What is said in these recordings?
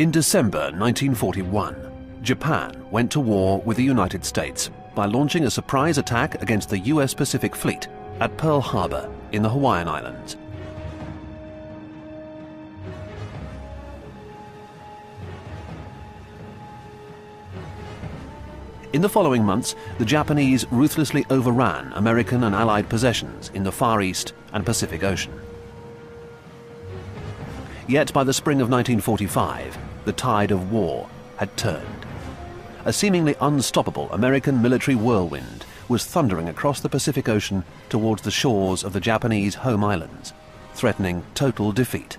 In December 1941, Japan went to war with the United States by launching a surprise attack against the US Pacific Fleet at Pearl Harbor in the Hawaiian Islands. In the following months, the Japanese ruthlessly overran American and Allied possessions in the Far East and Pacific Ocean. Yet by the spring of 1945, the tide of war had turned. A seemingly unstoppable American military whirlwind was thundering across the Pacific Ocean towards the shores of the Japanese home islands, threatening total defeat.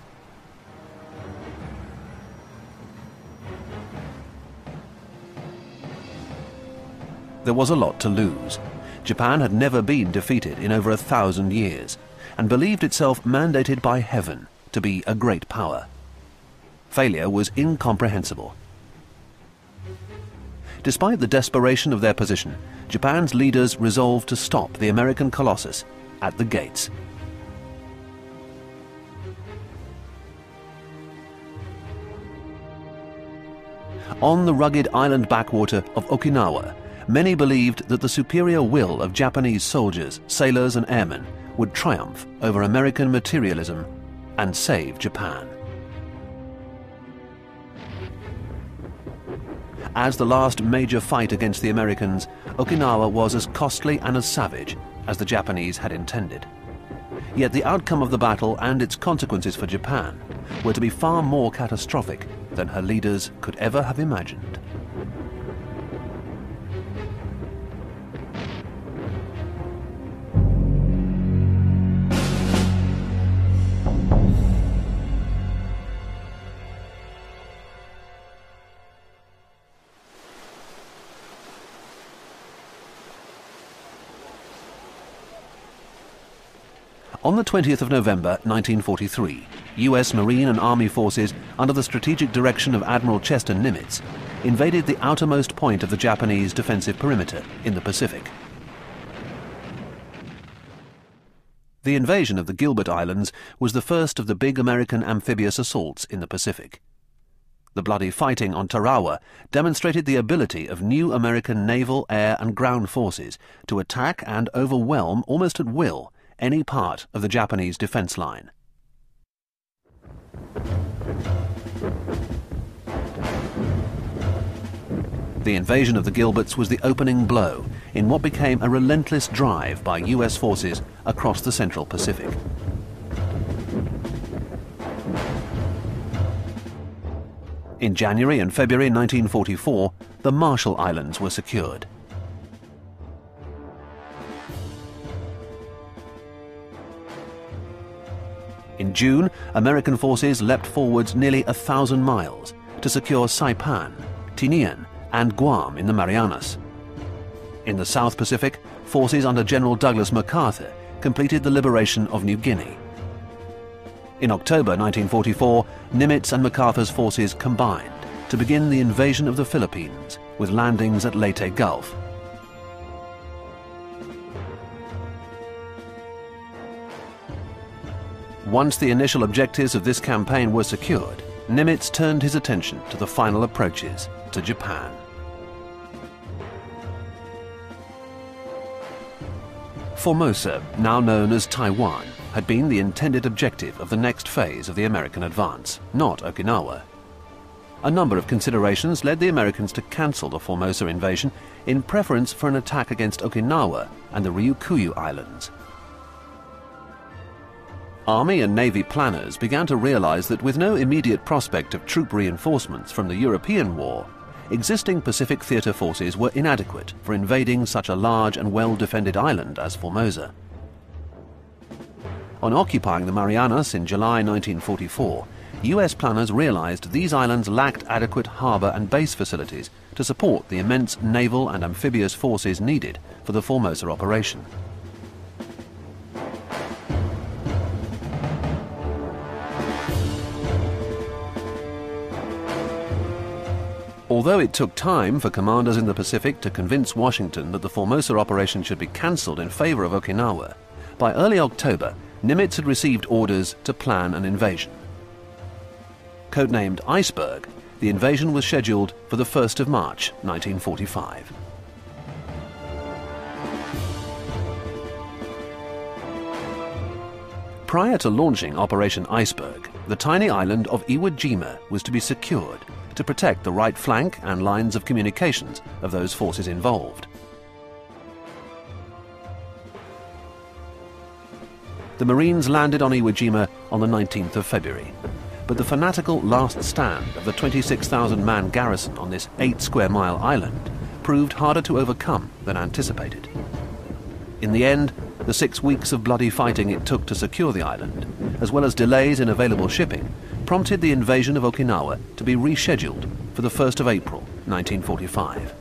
There was a lot to lose. Japan had never been defeated in over a thousand years, and believed itself mandated by heaven to be a great power. Failure was incomprehensible. Despite the desperation of their position, Japan's leaders resolved to stop the American colossus at the gates. On the rugged island backwater of Okinawa, many believed that the superior will of Japanese soldiers, sailors and airmen would triumph over American materialism and save Japan. As the last major fight against the Americans, Okinawa was as costly and as savage as the Japanese had intended. Yet the outcome of the battle and its consequences for Japan were to be far more catastrophic than her leaders could ever have imagined. On the 20th of November 1943, US Marine and Army forces, under the strategic direction of Admiral Chester Nimitz, invaded the outermost point of the Japanese defensive perimeter in the Pacific. The invasion of the Gilbert Islands was the first of the big American amphibious assaults in the Pacific. The bloody fighting on Tarawa demonstrated the ability of new American naval, air, and ground forces to attack and overwhelm almost at will any part of the Japanese defense line. The invasion of the Gilberts was the opening blow in what became a relentless drive by US forces across the Central Pacific. In January and February 1944, the Marshall Islands were secured. In June, American forces leapt forwards nearly a thousand miles to secure Saipan, Tinian, and Guam in the Marianas. In the South Pacific, forces under General Douglas MacArthur completed the liberation of New Guinea. In October 1944, Nimitz and MacArthur's forces combined to begin the invasion of the Philippines with landings at Leyte Gulf. Once the initial objectives of this campaign were secured, Nimitz turned his attention to the final approaches to Japan. Formosa, now known as Taiwan, had been the intended objective of the next phase of the American advance, not Okinawa. A number of considerations led the Americans to cancel the Formosa invasion in preference for an attack against Okinawa and the Ryukyu Islands, Army and Navy planners began to realize that with no immediate prospect of troop reinforcements from the European war, existing Pacific theater forces were inadequate for invading such a large and well-defended island as Formosa. On occupying the Marianas in July 1944, US planners realized these islands lacked adequate harbor and base facilities to support the immense naval and amphibious forces needed for the Formosa operation. Although it took time for commanders in the Pacific to convince Washington that the Formosa operation should be cancelled in favor of Okinawa, by early October, Nimitz had received orders to plan an invasion. Codenamed Iceberg, the invasion was scheduled for the 1st of March 1945. Prior to launching Operation Iceberg, the tiny island of Iwo Jima was to be secured to protect the right flank and lines of communications of those forces involved. The Marines landed on Iwo Jima on the 19th of February, but the fanatical last stand of the 26,000-man garrison on this 8-square-mile island proved harder to overcome than anticipated. In the end, the six weeks of bloody fighting it took to secure the island, as well as delays in available shipping, prompted the invasion of Okinawa to be rescheduled for the 1st of April 1945.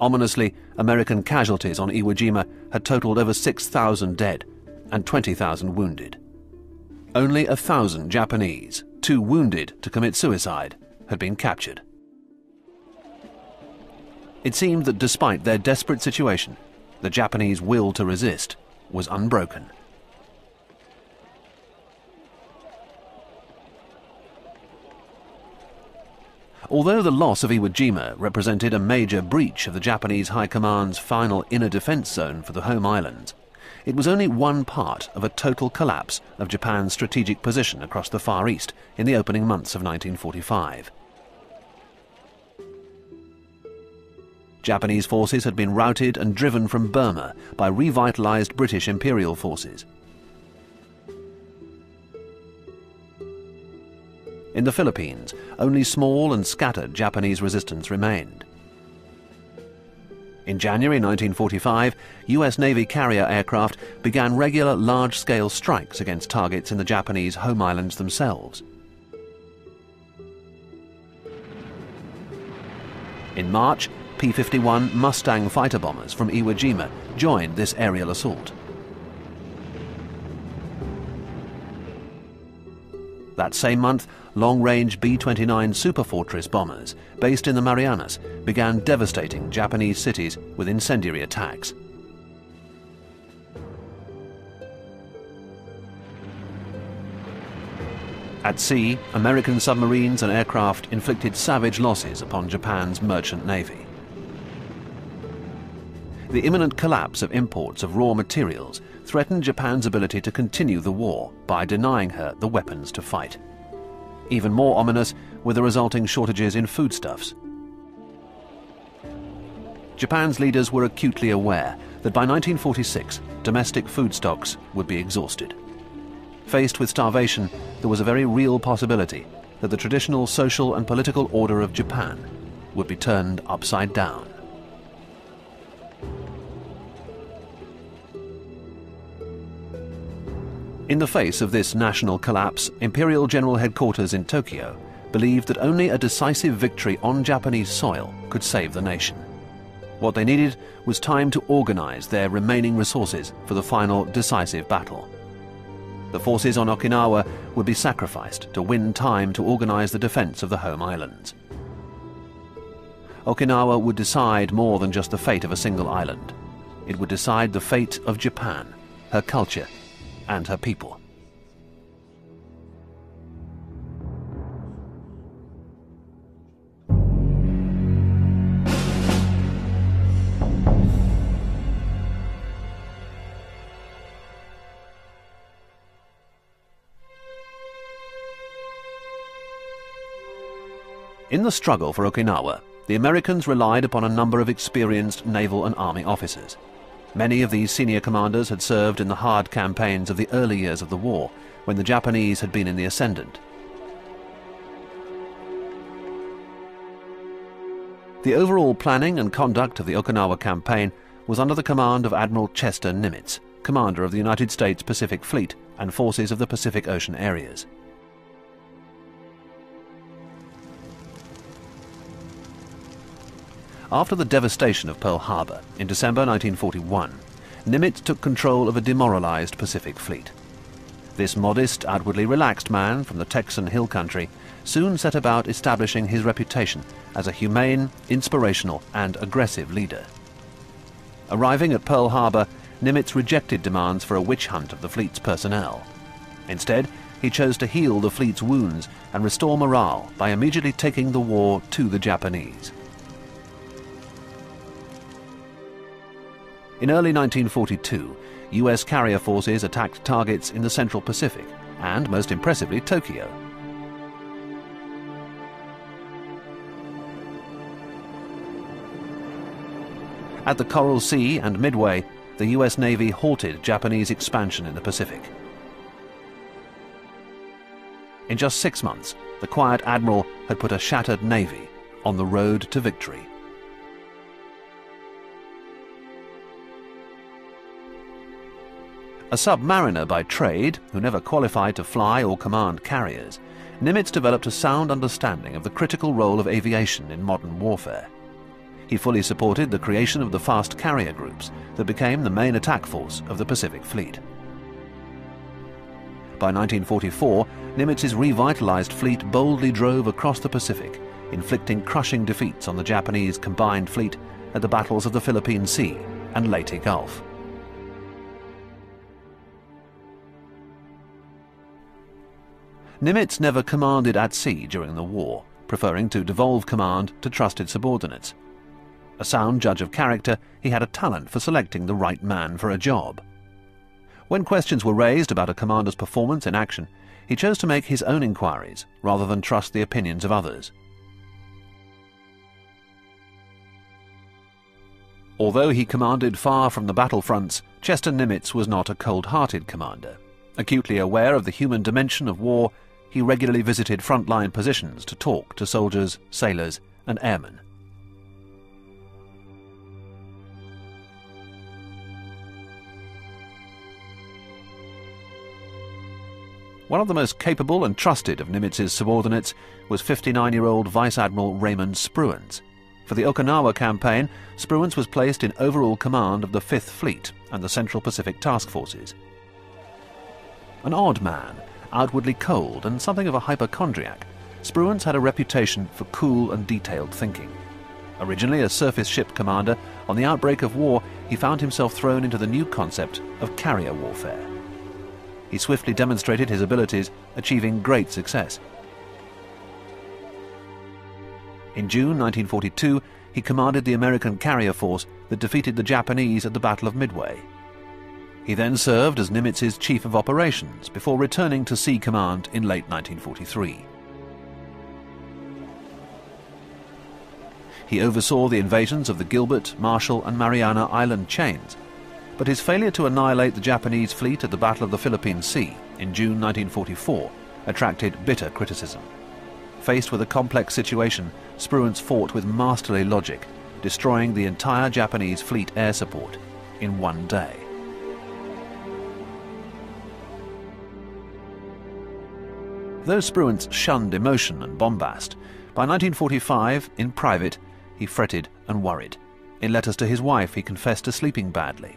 Ominously, American casualties on Iwo Jima had totaled over 6,000 dead and 20,000 wounded. Only a thousand Japanese, too wounded to commit suicide, had been captured. It seemed that despite their desperate situation, the Japanese will to resist was unbroken. Although the loss of Iwo Jima represented a major breach of the Japanese High Command's final inner defense zone for the home islands, it was only one part of a total collapse of Japan's strategic position across the Far East in the opening months of 1945. Japanese forces had been routed and driven from Burma by revitalized British imperial forces. In the Philippines, only small and scattered Japanese resistance remained. In January 1945, US Navy carrier aircraft began regular large-scale strikes against targets in the Japanese home islands themselves. In March, P-51 Mustang fighter bombers from Iwo Jima joined this aerial assault. That same month, long-range B-29 Superfortress bombers, based in the Marianas, began devastating Japanese cities with incendiary attacks. At sea, American submarines and aircraft inflicted savage losses upon Japan's merchant navy the imminent collapse of imports of raw materials threatened Japan's ability to continue the war by denying her the weapons to fight. Even more ominous were the resulting shortages in foodstuffs. Japan's leaders were acutely aware that by 1946 domestic food stocks would be exhausted. Faced with starvation, there was a very real possibility that the traditional social and political order of Japan would be turned upside down. In the face of this national collapse, Imperial General Headquarters in Tokyo believed that only a decisive victory on Japanese soil could save the nation. What they needed was time to organize their remaining resources for the final decisive battle. The forces on Okinawa would be sacrificed to win time to organize the defense of the home islands. Okinawa would decide more than just the fate of a single island. It would decide the fate of Japan, her culture, and her people. In the struggle for Okinawa, the Americans relied upon a number of experienced naval and army officers. Many of these senior commanders had served in the hard campaigns of the early years of the war, when the Japanese had been in the ascendant. The overall planning and conduct of the Okinawa campaign was under the command of Admiral Chester Nimitz, commander of the United States Pacific Fleet and forces of the Pacific Ocean areas. After the devastation of Pearl Harbor in December 1941, Nimitz took control of a demoralized Pacific fleet. This modest, outwardly relaxed man from the Texan hill country soon set about establishing his reputation as a humane, inspirational, and aggressive leader. Arriving at Pearl Harbor, Nimitz rejected demands for a witch hunt of the fleet's personnel. Instead, he chose to heal the fleet's wounds and restore morale by immediately taking the war to the Japanese. In early 1942, US carrier forces attacked targets in the Central Pacific and, most impressively, Tokyo. At the Coral Sea and Midway, the US Navy halted Japanese expansion in the Pacific. In just six months, the quiet admiral had put a shattered navy on the road to victory. A submariner by trade, who never qualified to fly or command carriers, Nimitz developed a sound understanding of the critical role of aviation in modern warfare. He fully supported the creation of the fast carrier groups that became the main attack force of the Pacific Fleet. By 1944, Nimitz's revitalized fleet boldly drove across the Pacific, inflicting crushing defeats on the Japanese combined fleet at the battles of the Philippine Sea and Leyte Gulf. Nimitz never commanded at sea during the war, preferring to devolve command to trusted subordinates. A sound judge of character, he had a talent for selecting the right man for a job. When questions were raised about a commander's performance in action, he chose to make his own inquiries rather than trust the opinions of others. Although he commanded far from the battlefronts, Chester Nimitz was not a cold-hearted commander. Acutely aware of the human dimension of war, he regularly visited frontline positions to talk to soldiers, sailors, and airmen. One of the most capable and trusted of Nimitz's subordinates was 59-year-old Vice Admiral Raymond Spruance. For the Okinawa campaign, Spruance was placed in overall command of the Fifth Fleet and the Central Pacific Task Forces. An odd man, outwardly cold and something of a hypochondriac, Spruance had a reputation for cool and detailed thinking. Originally a surface ship commander, on the outbreak of war he found himself thrown into the new concept of carrier warfare. He swiftly demonstrated his abilities, achieving great success. In June 1942, he commanded the American carrier force that defeated the Japanese at the Battle of Midway. He then served as Nimitz's Chief of Operations before returning to Sea Command in late 1943. He oversaw the invasions of the Gilbert, Marshall and Mariana Island chains, but his failure to annihilate the Japanese fleet at the Battle of the Philippine Sea in June 1944 attracted bitter criticism. Faced with a complex situation, Spruance fought with masterly logic, destroying the entire Japanese fleet air support in one day. Though Spruance shunned emotion and bombast, by 1945, in private, he fretted and worried. In letters to his wife, he confessed to sleeping badly.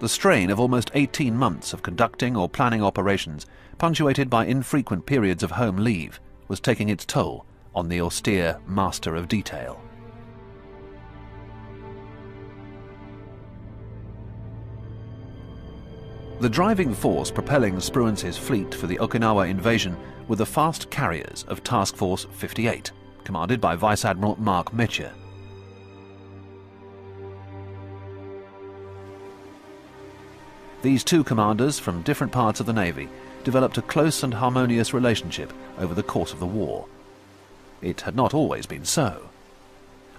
The strain of almost 18 months of conducting or planning operations, punctuated by infrequent periods of home leave, was taking its toll on the austere master of detail. The driving force propelling Spruance's fleet for the Okinawa invasion were the fast carriers of Task Force 58, commanded by Vice Admiral Mark Mitscher. These two commanders from different parts of the Navy developed a close and harmonious relationship over the course of the war. It had not always been so.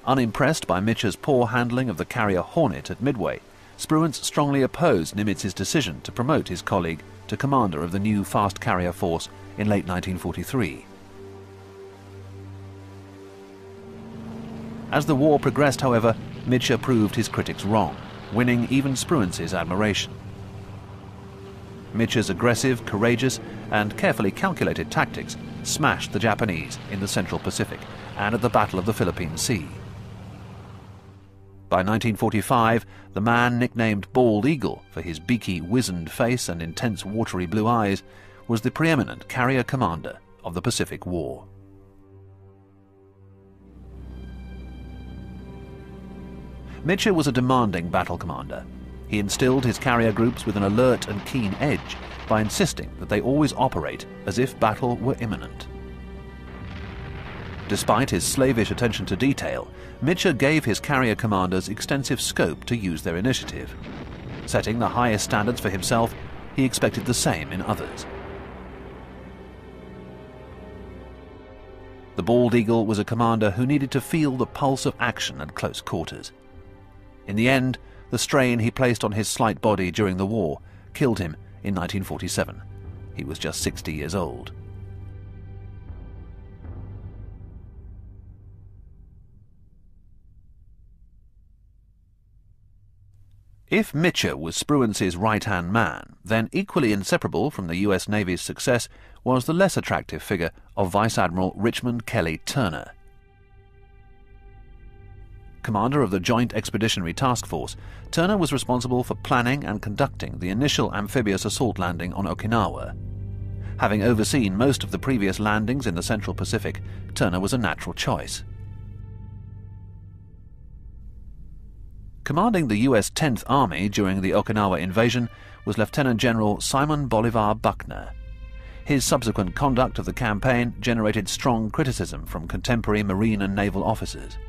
Unimpressed by Mitscher's poor handling of the carrier Hornet at Midway, Spruance strongly opposed Nimitz's decision to promote his colleague to commander of the new fast carrier force in late 1943. As the war progressed, however, Mitscher proved his critics wrong, winning even Spruance's admiration. Mitscher's aggressive, courageous, and carefully calculated tactics smashed the Japanese in the Central Pacific and at the Battle of the Philippine Sea. By 1945, the man nicknamed Bald Eagle for his beaky, wizened face and intense watery blue eyes was the preeminent carrier commander of the Pacific War. Mitscher was a demanding battle commander. He instilled his carrier groups with an alert and keen edge, by insisting that they always operate as if battle were imminent. Despite his slavish attention to detail, Mitscher gave his carrier commanders extensive scope to use their initiative. Setting the highest standards for himself, he expected the same in others. The Bald Eagle was a commander who needed to feel the pulse of action at close quarters. In the end, the strain he placed on his slight body during the war killed him in 1947. He was just 60 years old. If Mitscher was Spruance's right-hand man, then equally inseparable from the US Navy's success was the less attractive figure of Vice Admiral Richmond Kelly Turner. Commander of the Joint Expeditionary Task Force, Turner was responsible for planning and conducting the initial amphibious assault landing on Okinawa. Having overseen most of the previous landings in the Central Pacific, Turner was a natural choice. Commanding the U.S. 10th Army during the Okinawa invasion was Lieutenant General Simon Bolivar Buckner. His subsequent conduct of the campaign generated strong criticism from contemporary Marine and naval officers.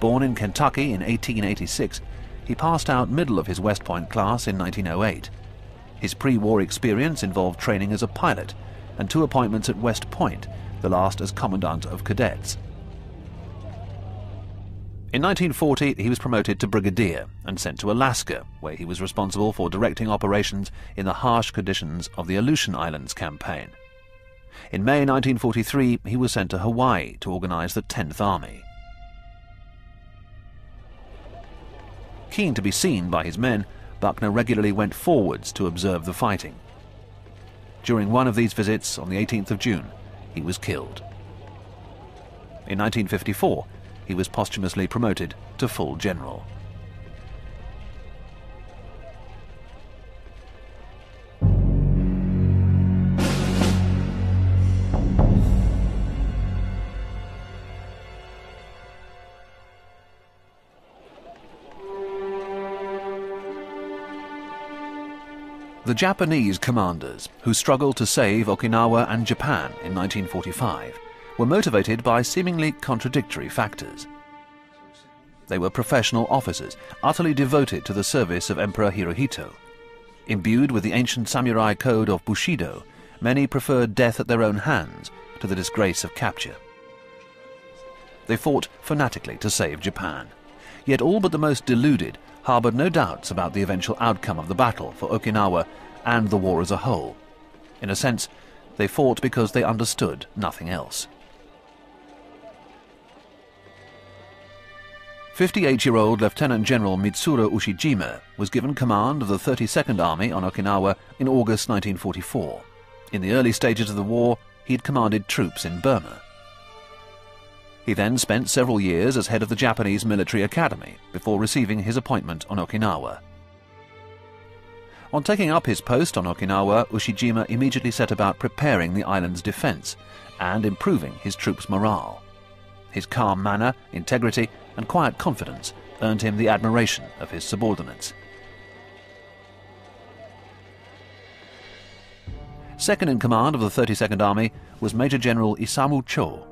Born in Kentucky in 1886, he passed out middle of his West Point class in 1908. His pre-war experience involved training as a pilot and two appointments at West Point, the last as Commandant of Cadets. In 1940, he was promoted to brigadier and sent to Alaska, where he was responsible for directing operations in the harsh conditions of the Aleutian Islands campaign. In May 1943, he was sent to Hawaii to organize the 10th Army. Keen to be seen by his men, Buckner regularly went forwards to observe the fighting. During one of these visits, on the 18th of June, he was killed. In 1954, he was posthumously promoted to full general. The Japanese commanders, who struggled to save Okinawa and Japan in 1945, were motivated by seemingly contradictory factors. They were professional officers, utterly devoted to the service of Emperor Hirohito. Imbued with the ancient samurai code of Bushido, many preferred death at their own hands to the disgrace of capture. They fought fanatically to save Japan. Yet all but the most deluded harboured no doubts about the eventual outcome of the battle for Okinawa and the war as a whole. In a sense, they fought because they understood nothing else. 58-year-old Lieutenant General Mitsuru Ushijima was given command of the 32nd Army on Okinawa in August 1944. In the early stages of the war, he had commanded troops in Burma. He then spent several years as head of the Japanese Military Academy before receiving his appointment on Okinawa. On taking up his post on Okinawa, Ushijima immediately set about preparing the island's defense and improving his troops' morale. His calm manner, integrity, and quiet confidence earned him the admiration of his subordinates. Second in command of the 32nd Army was Major General Isamu Cho.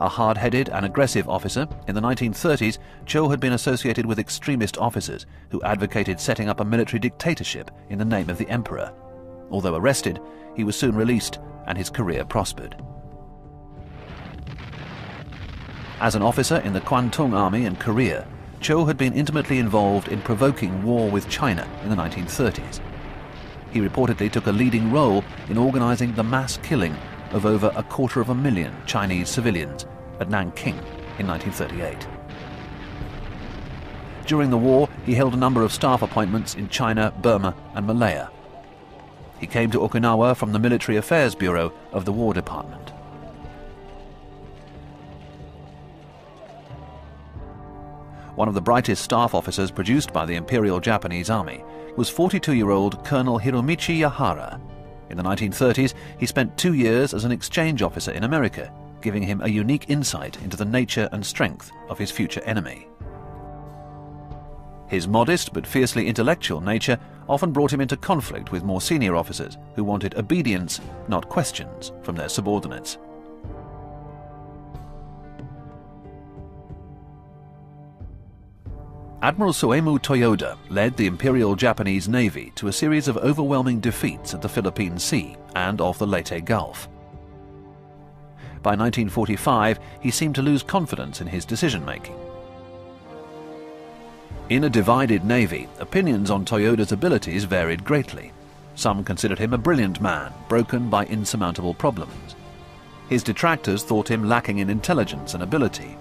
A hard-headed and aggressive officer, in the 1930s, Cho had been associated with extremist officers who advocated setting up a military dictatorship in the name of the emperor. Although arrested, he was soon released and his career prospered. As an officer in the Kwantung Army in Korea, Cho had been intimately involved in provoking war with China in the 1930s. He reportedly took a leading role in organizing the mass killing of over a quarter of a million Chinese civilians at Nanking in 1938. During the war, he held a number of staff appointments in China, Burma, and Malaya. He came to Okinawa from the Military Affairs Bureau of the War Department. One of the brightest staff officers produced by the Imperial Japanese Army, was 42-year-old Colonel Hiromichi Yahara. In the 1930s, he spent two years as an exchange officer in America, giving him a unique insight into the nature and strength of his future enemy. His modest but fiercely intellectual nature often brought him into conflict with more senior officers who wanted obedience, not questions, from their subordinates. Admiral Soemu Toyoda led the Imperial Japanese Navy to a series of overwhelming defeats at the Philippine Sea and off the Leyte Gulf. By 1945, he seemed to lose confidence in his decision-making. In a divided navy, opinions on Toyoda's abilities varied greatly. Some considered him a brilliant man, broken by insurmountable problems. His detractors thought him lacking in intelligence and ability.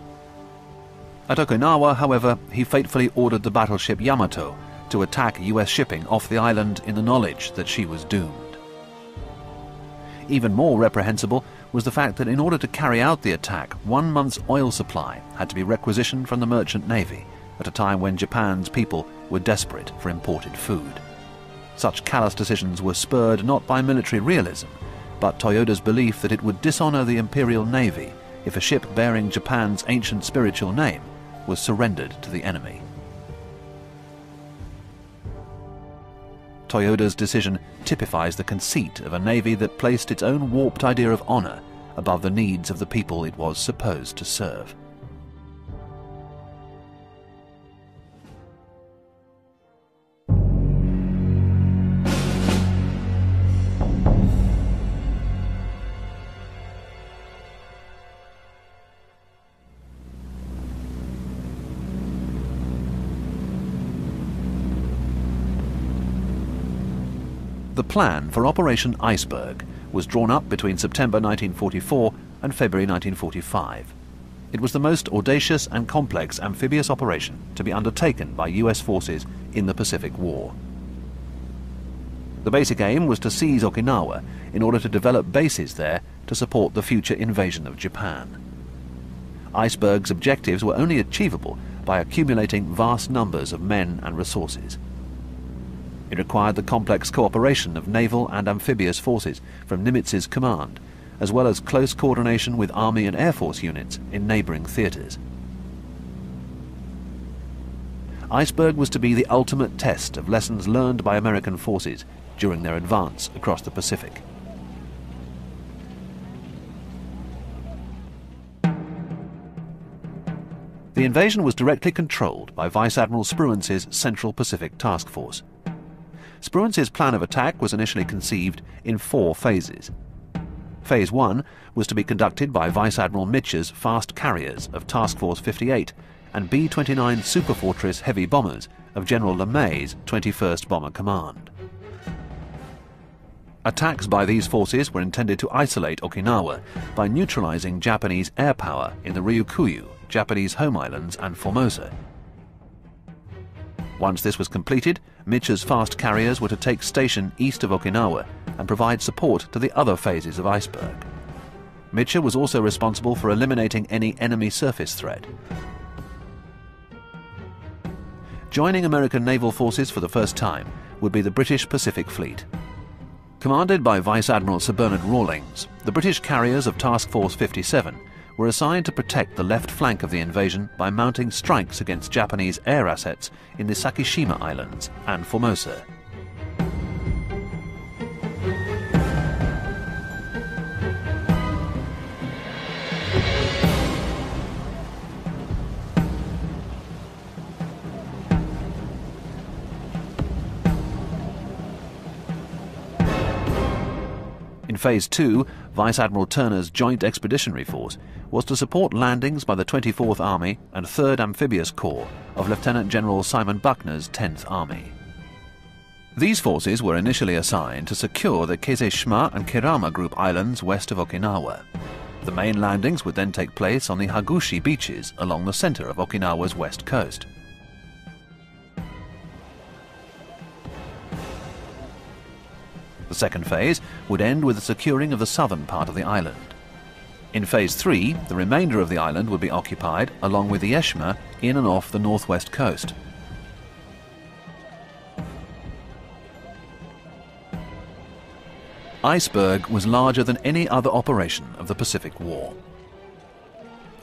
At Okinawa, however, he fatefully ordered the battleship Yamato to attack US shipping off the island in the knowledge that she was doomed. Even more reprehensible was the fact that in order to carry out the attack, one month's oil supply had to be requisitioned from the merchant navy, at a time when Japan's people were desperate for imported food. Such callous decisions were spurred not by military realism, but Toyoda's belief that it would dishonor the Imperial Navy if a ship bearing Japan's ancient spiritual name was surrendered to the enemy. Toyoda's decision typifies the conceit of a navy that placed its own warped idea of honor above the needs of the people it was supposed to serve. The plan for Operation Iceberg was drawn up between September 1944 and February 1945. It was the most audacious and complex amphibious operation to be undertaken by US forces in the Pacific War. The basic aim was to seize Okinawa in order to develop bases there to support the future invasion of Japan. Iceberg's objectives were only achievable by accumulating vast numbers of men and resources. It required the complex cooperation of naval and amphibious forces from Nimitz's command, as well as close coordination with Army and Air Force units in neighboring theaters. Iceberg was to be the ultimate test of lessons learned by American forces during their advance across the Pacific. The invasion was directly controlled by Vice Admiral Spruance's Central Pacific Task Force. Spruance's plan of attack was initially conceived in four phases. Phase 1 was to be conducted by Vice Admiral Mitscher's fast carriers of Task Force 58 and B-29 Superfortress heavy bombers of General LeMay's 21st Bomber Command. Attacks by these forces were intended to isolate Okinawa by neutralizing Japanese air power in the Ryukyu, Japanese home islands and Formosa. Once this was completed, Mitscher's fast carriers were to take station east of Okinawa and provide support to the other phases of Iceberg. Mitscher was also responsible for eliminating any enemy surface threat. Joining American naval forces for the first time would be the British Pacific Fleet. Commanded by Vice Admiral Sir Bernard Rawlings, the British carriers of Task Force 57 were assigned to protect the left flank of the invasion by mounting strikes against Japanese air assets in the Sakishima Islands and Formosa. In Phase 2, Vice Admiral Turner's Joint Expeditionary Force was to support landings by the 24th Army and 3rd Amphibious Corps of Lieutenant General Simon Buckner's 10th Army. These forces were initially assigned to secure the Keizeshima and Kerama Group islands west of Okinawa. The main landings would then take place on the Hagushi beaches along the center of Okinawa's west coast. The second phase would end with the securing of the southern part of the island. In Phase 3, the remainder of the island would be occupied, along with the Ie Shima, in and off the northwest coast. Iceberg was larger than any other operation of the Pacific War.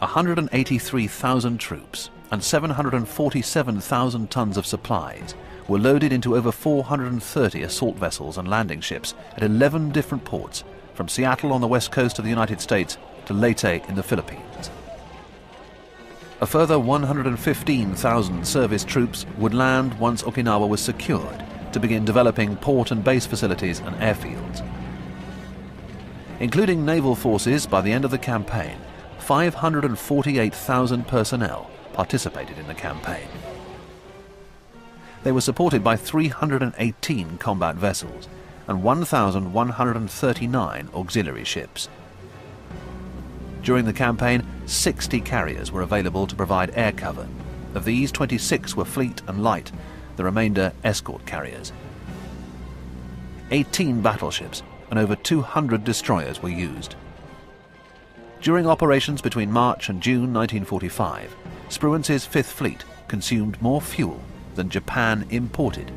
183,000 troops and 747,000 tons of supplies were loaded into over 430 assault vessels and landing ships at 11 different ports, from Seattle on the west coast of the United States to Leyte in the Philippines. A further 115,000 service troops would land once Okinawa was secured to begin developing port and base facilities and airfields. Including naval forces by the end of the campaign, 548,000 personnel participated in the campaign. They were supported by 318 combat vessels and 1,139 auxiliary ships. During the campaign, 60 carriers were available to provide air cover. Of these, 26 were fleet and light, the remainder escort carriers. 18 battleships and over 200 destroyers were used. During operations between March and June 1945, Spruance's Fifth Fleet consumed more fuel than Japan imported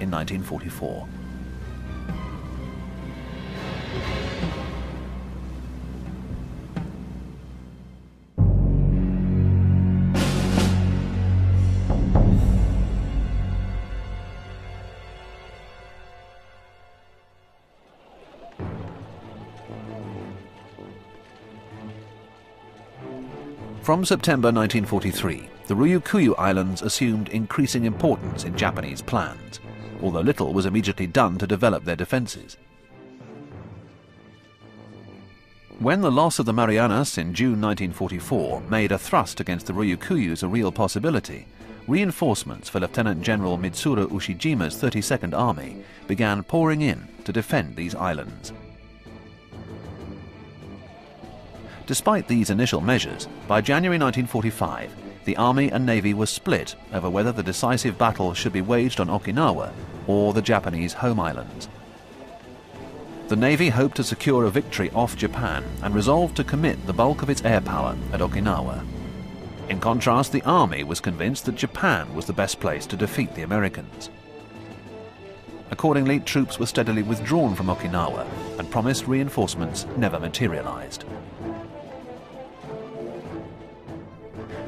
in 1944. From September 1943, the Ryukyu Islands assumed increasing importance in Japanese plans, although little was immediately done to develop their defences. When the loss of the Marianas in June 1944 made a thrust against the Ryukyus a real possibility, reinforcements for Lieutenant General Mitsuru Ushijima's 32nd Army began pouring in to defend these islands. Despite these initial measures, by January 1945, the Army and Navy were split over whether the decisive battle should be waged on Okinawa or the Japanese home islands. The Navy hoped to secure a victory off Japan and resolved to commit the bulk of its air power at Okinawa. In contrast, the Army was convinced that Japan was the best place to defeat the Americans. Accordingly, troops were steadily withdrawn from Okinawa and promised reinforcements never materialized.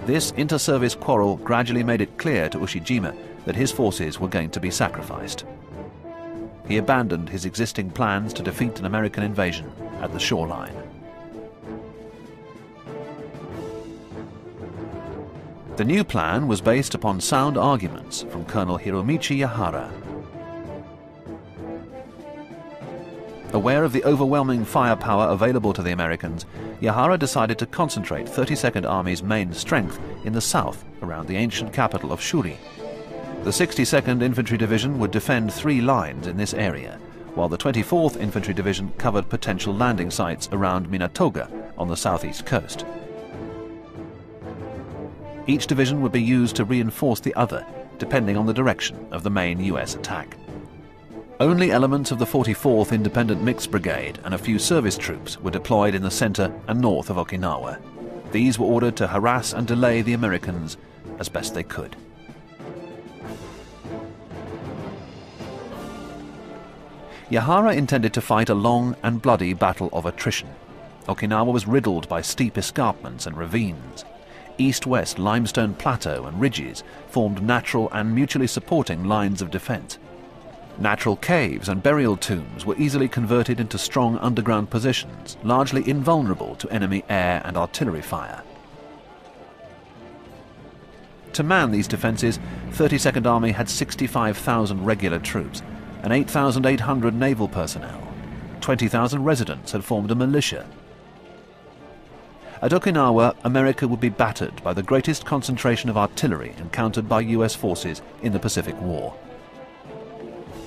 This inter-service quarrel gradually made it clear to Ushijima that his forces were going to be sacrificed. He abandoned his existing plans to defeat an American invasion at the shoreline. The new plan was based upon sound arguments from Colonel Hiromichi Yahara Aware of the overwhelming firepower available to the Americans, Yahara decided to concentrate 32nd Army's main strength in the south around the ancient capital of Shuri. The 62nd Infantry Division would defend three lines in this area, while the 24th Infantry Division covered potential landing sites around Minatoga on the southeast coast. Each division would be used to reinforce the other, depending on the direction of the main US attack. Only elements of the 44th Independent Mixed Brigade and a few service troops were deployed in the center and north of Okinawa. These were ordered to harass and delay the Americans as best they could. Yahara intended to fight a long and bloody battle of attrition. Okinawa was riddled by steep escarpments and ravines. East-west limestone plateau and ridges formed natural and mutually supporting lines of defense. Natural caves and burial tombs were easily converted into strong underground positions, largely invulnerable to enemy air and artillery fire. To man these defences, 32nd Army had 65,000 regular troops and 8,800 naval personnel. 20,000 residents had formed a militia. At Okinawa, America would be battered by the greatest concentration of artillery encountered by US forces in the Pacific War.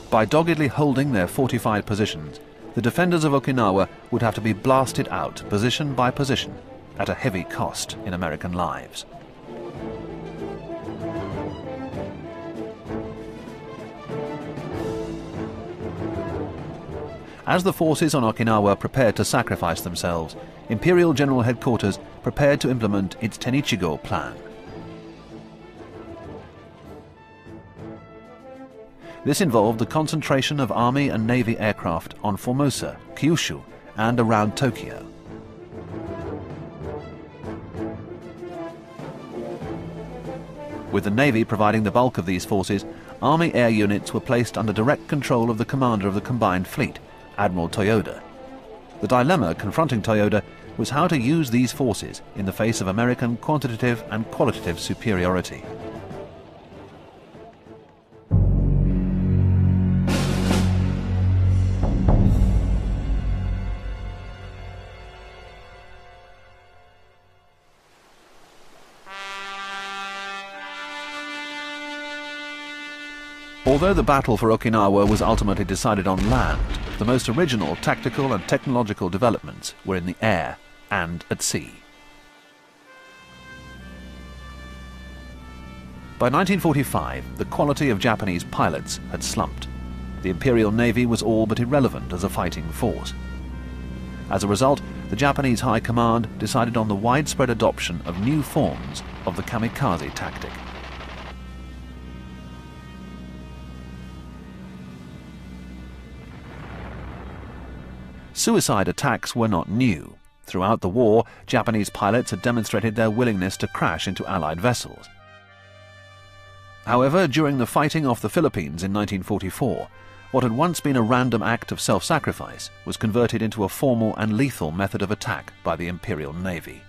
By doggedly holding their fortified positions, the defenders of Okinawa would have to be blasted out position by position at a heavy cost in American lives. As the forces on Okinawa prepared to sacrifice themselves, Imperial General Headquarters prepared to implement its Tenichigo plan. This involved the concentration of Army and Navy aircraft on Formosa, Kyushu, and around Tokyo. With the Navy providing the bulk of these forces, Army air units were placed under direct control of the commander of the combined fleet, Admiral Toyoda. The dilemma confronting Toyoda was how to use these forces in the face of American quantitative and qualitative superiority. Although the battle for Okinawa was ultimately decided on land, the most original tactical and technological developments were in the air and at sea. By 1945, the quality of Japanese pilots had slumped. The Imperial Navy was all but irrelevant as a fighting force. As a result, the Japanese High Command decided on the widespread adoption of new forms of the kamikaze tactic. Suicide attacks were not new. Throughout the war, Japanese pilots had demonstrated their willingness to crash into Allied vessels. However, during the fighting off the Philippines in 1944, what had once been a random act of self-sacrifice was converted into a formal and lethal method of attack by the Imperial Navy.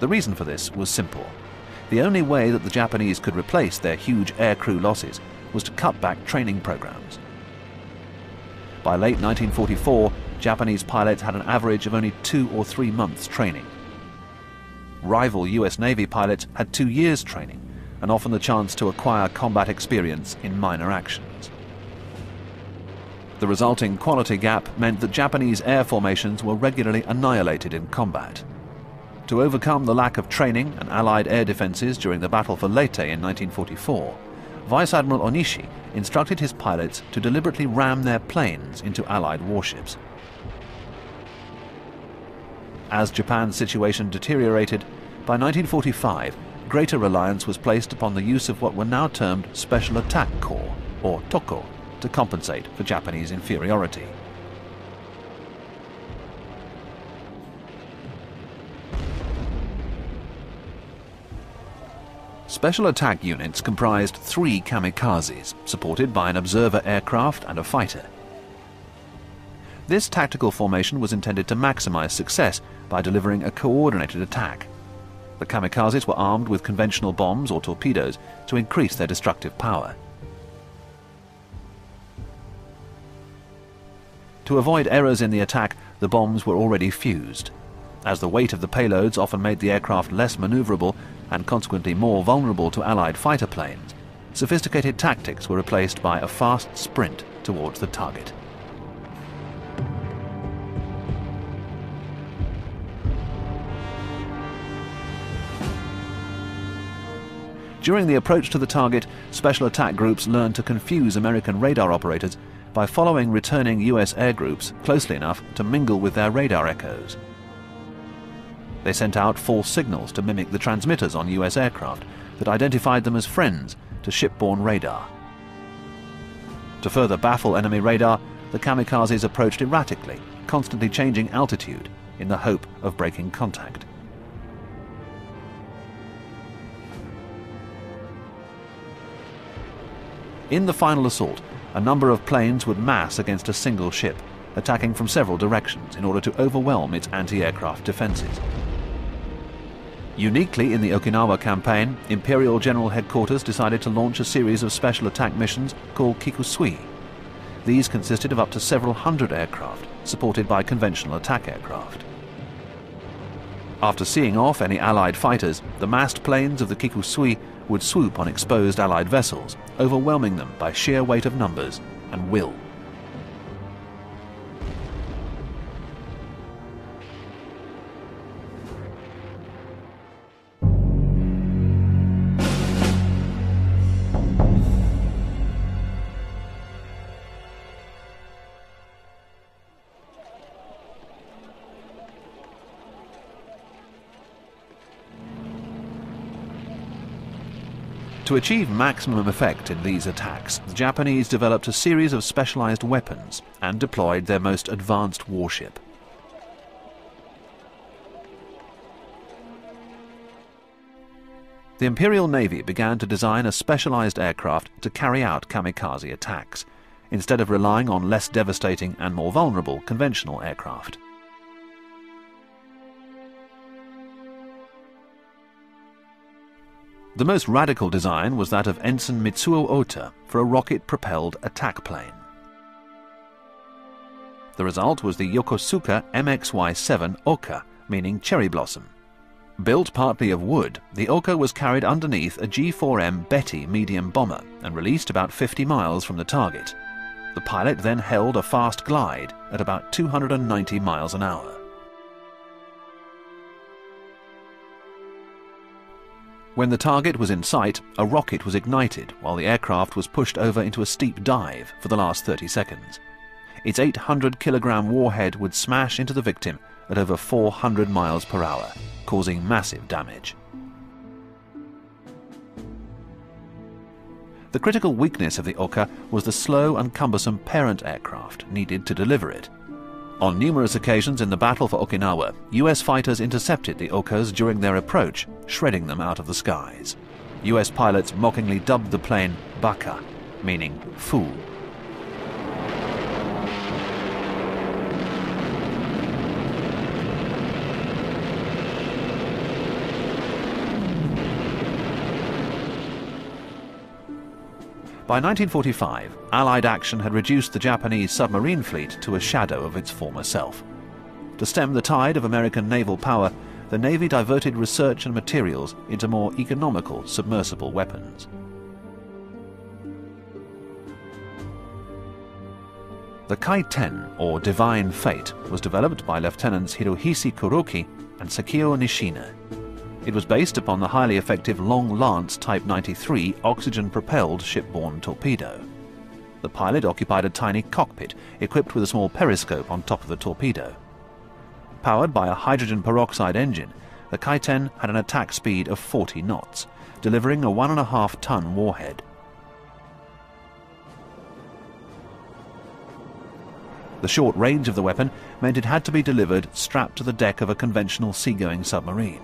The reason for this was simple. The only way that the Japanese could replace their huge aircrew losses was to cut back training programs. By late 1944, Japanese pilots had an average of only two or three months training. Rival US Navy pilots had two years training and often the chance to acquire combat experience in minor actions. The resulting quality gap meant that Japanese air formations were regularly annihilated in combat. To overcome the lack of training and Allied air defences during the Battle for Leyte in 1944, Vice Admiral Onishi instructed his pilots to deliberately ram their planes into Allied warships. As Japan's situation deteriorated, by 1945, greater reliance was placed upon the use of what were now termed Special Attack Corps, or Tokko, to compensate for Japanese inferiority. Special attack units comprised three kamikazes, supported by an observer aircraft and a fighter. This tactical formation was intended to maximize success by delivering a coordinated attack. The kamikazes were armed with conventional bombs or torpedoes to increase their destructive power. To avoid errors in the attack, the bombs were already fused. As the weight of the payloads often made the aircraft less maneuverable, and consequently more vulnerable to Allied fighter planes, sophisticated tactics were replaced by a fast sprint towards the target. During the approach to the target, special attack groups learned to confuse American radar operators by following returning US air groups closely enough to mingle with their radar echoes. They sent out false signals to mimic the transmitters on US aircraft that identified them as friends to shipborne radar. To further baffle enemy radar, the kamikazes approached erratically, constantly changing altitude in the hope of breaking contact. In the final assault, a number of planes would mass against a single ship, attacking from several directions in order to overwhelm its anti-aircraft defences. Uniquely in the Okinawa campaign, Imperial General Headquarters decided to launch a series of special attack missions called Kikusui. These consisted of up to several hundred aircraft, supported by conventional attack aircraft. After seeing off any Allied fighters, the massed planes of the Kikusui would swoop on exposed Allied vessels, overwhelming them by sheer weight of numbers and will. To achieve maximum effect in these attacks, the Japanese developed a series of specialized weapons and deployed their most advanced warship. the Imperial Navy began to design a specialized aircraft to carry out kamikaze attacks, instead of relying on less devastating and more vulnerable conventional aircraft. The most radical design was that of Ensign Mitsuo Ota for a rocket-propelled attack plane. The result was the Yokosuka MXY-7 Oka, meaning cherry blossom. Built partly of wood, the Oka was carried underneath a G4M Betty medium bomber and released about 50 miles from the target. The pilot then held a fast glide at about 290 miles an hour. When the target was in sight, a rocket was ignited while the aircraft was pushed over into a steep dive for the last 30 seconds. Its 800 kilogram warhead would smash into the victim at over 400 miles per hour, causing massive damage. The critical weakness of the Oka was the slow and cumbersome parent aircraft needed to deliver it. On numerous occasions in the battle for Okinawa, US fighters intercepted the Okas during their approach, shredding them out of the skies. US pilots mockingly dubbed the plane Baka, meaning fool. By 1945, Allied action had reduced the Japanese submarine fleet to a shadow of its former self. To stem the tide of American naval power, the Navy diverted research and materials into more economical submersible weapons. The Kaiten, or Divine Fate, was developed by Lieutenants Hiroshi Kuroki and Sekio Nishina. It was based upon the highly effective Long Lance Type 93 oxygen-propelled shipborne torpedo. The pilot occupied a tiny cockpit equipped with a small periscope on top of the torpedo. Powered by a hydrogen peroxide engine, the Kaiten had an attack speed of 40 knots, delivering a one and a half ton warhead. The short range of the weapon meant it had to be delivered strapped to the deck of a conventional seagoing submarine.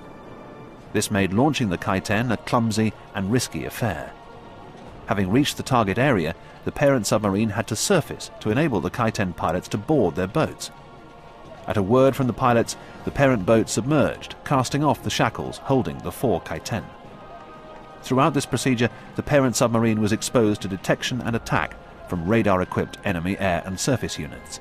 This made launching the Kaiten a clumsy and risky affair. Having reached the target area, the parent submarine had to surface to enable the Kaiten pilots to board their boats. At a word from the pilots, the parent boat submerged, casting off the shackles holding the four Kaiten. Throughout this procedure, the parent submarine was exposed to detection and attack from radar-equipped enemy air and surface units.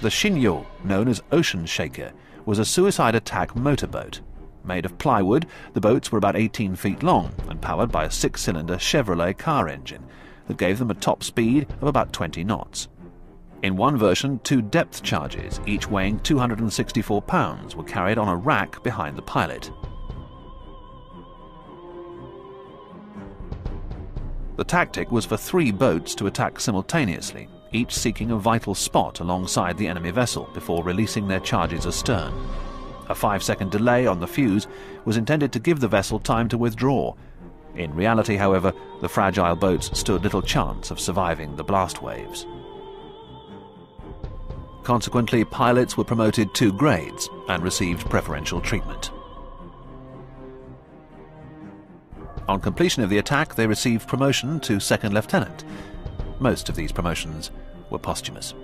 The Shinyo, known as Ocean Shaker, was a suicide attack motorboat. Made of plywood, the boats were about 18 feet long and powered by a six-cylinder Chevrolet car engine that gave them a top speed of about 20 knots. In one version, two depth charges, each weighing 264 pounds, were carried on a rack behind the pilot. The tactic was for three boats to attack simultaneously, each seeking a vital spot alongside the enemy vessel before releasing their charges astern. A five-second delay on the fuse was intended to give the vessel time to withdraw. In reality, however, the fragile boats stood little chance of surviving the blast waves. Consequently, pilots were promoted two grades and received preferential treatment. On completion of the attack, they received promotion to second lieutenant, most of these promotions were posthumous.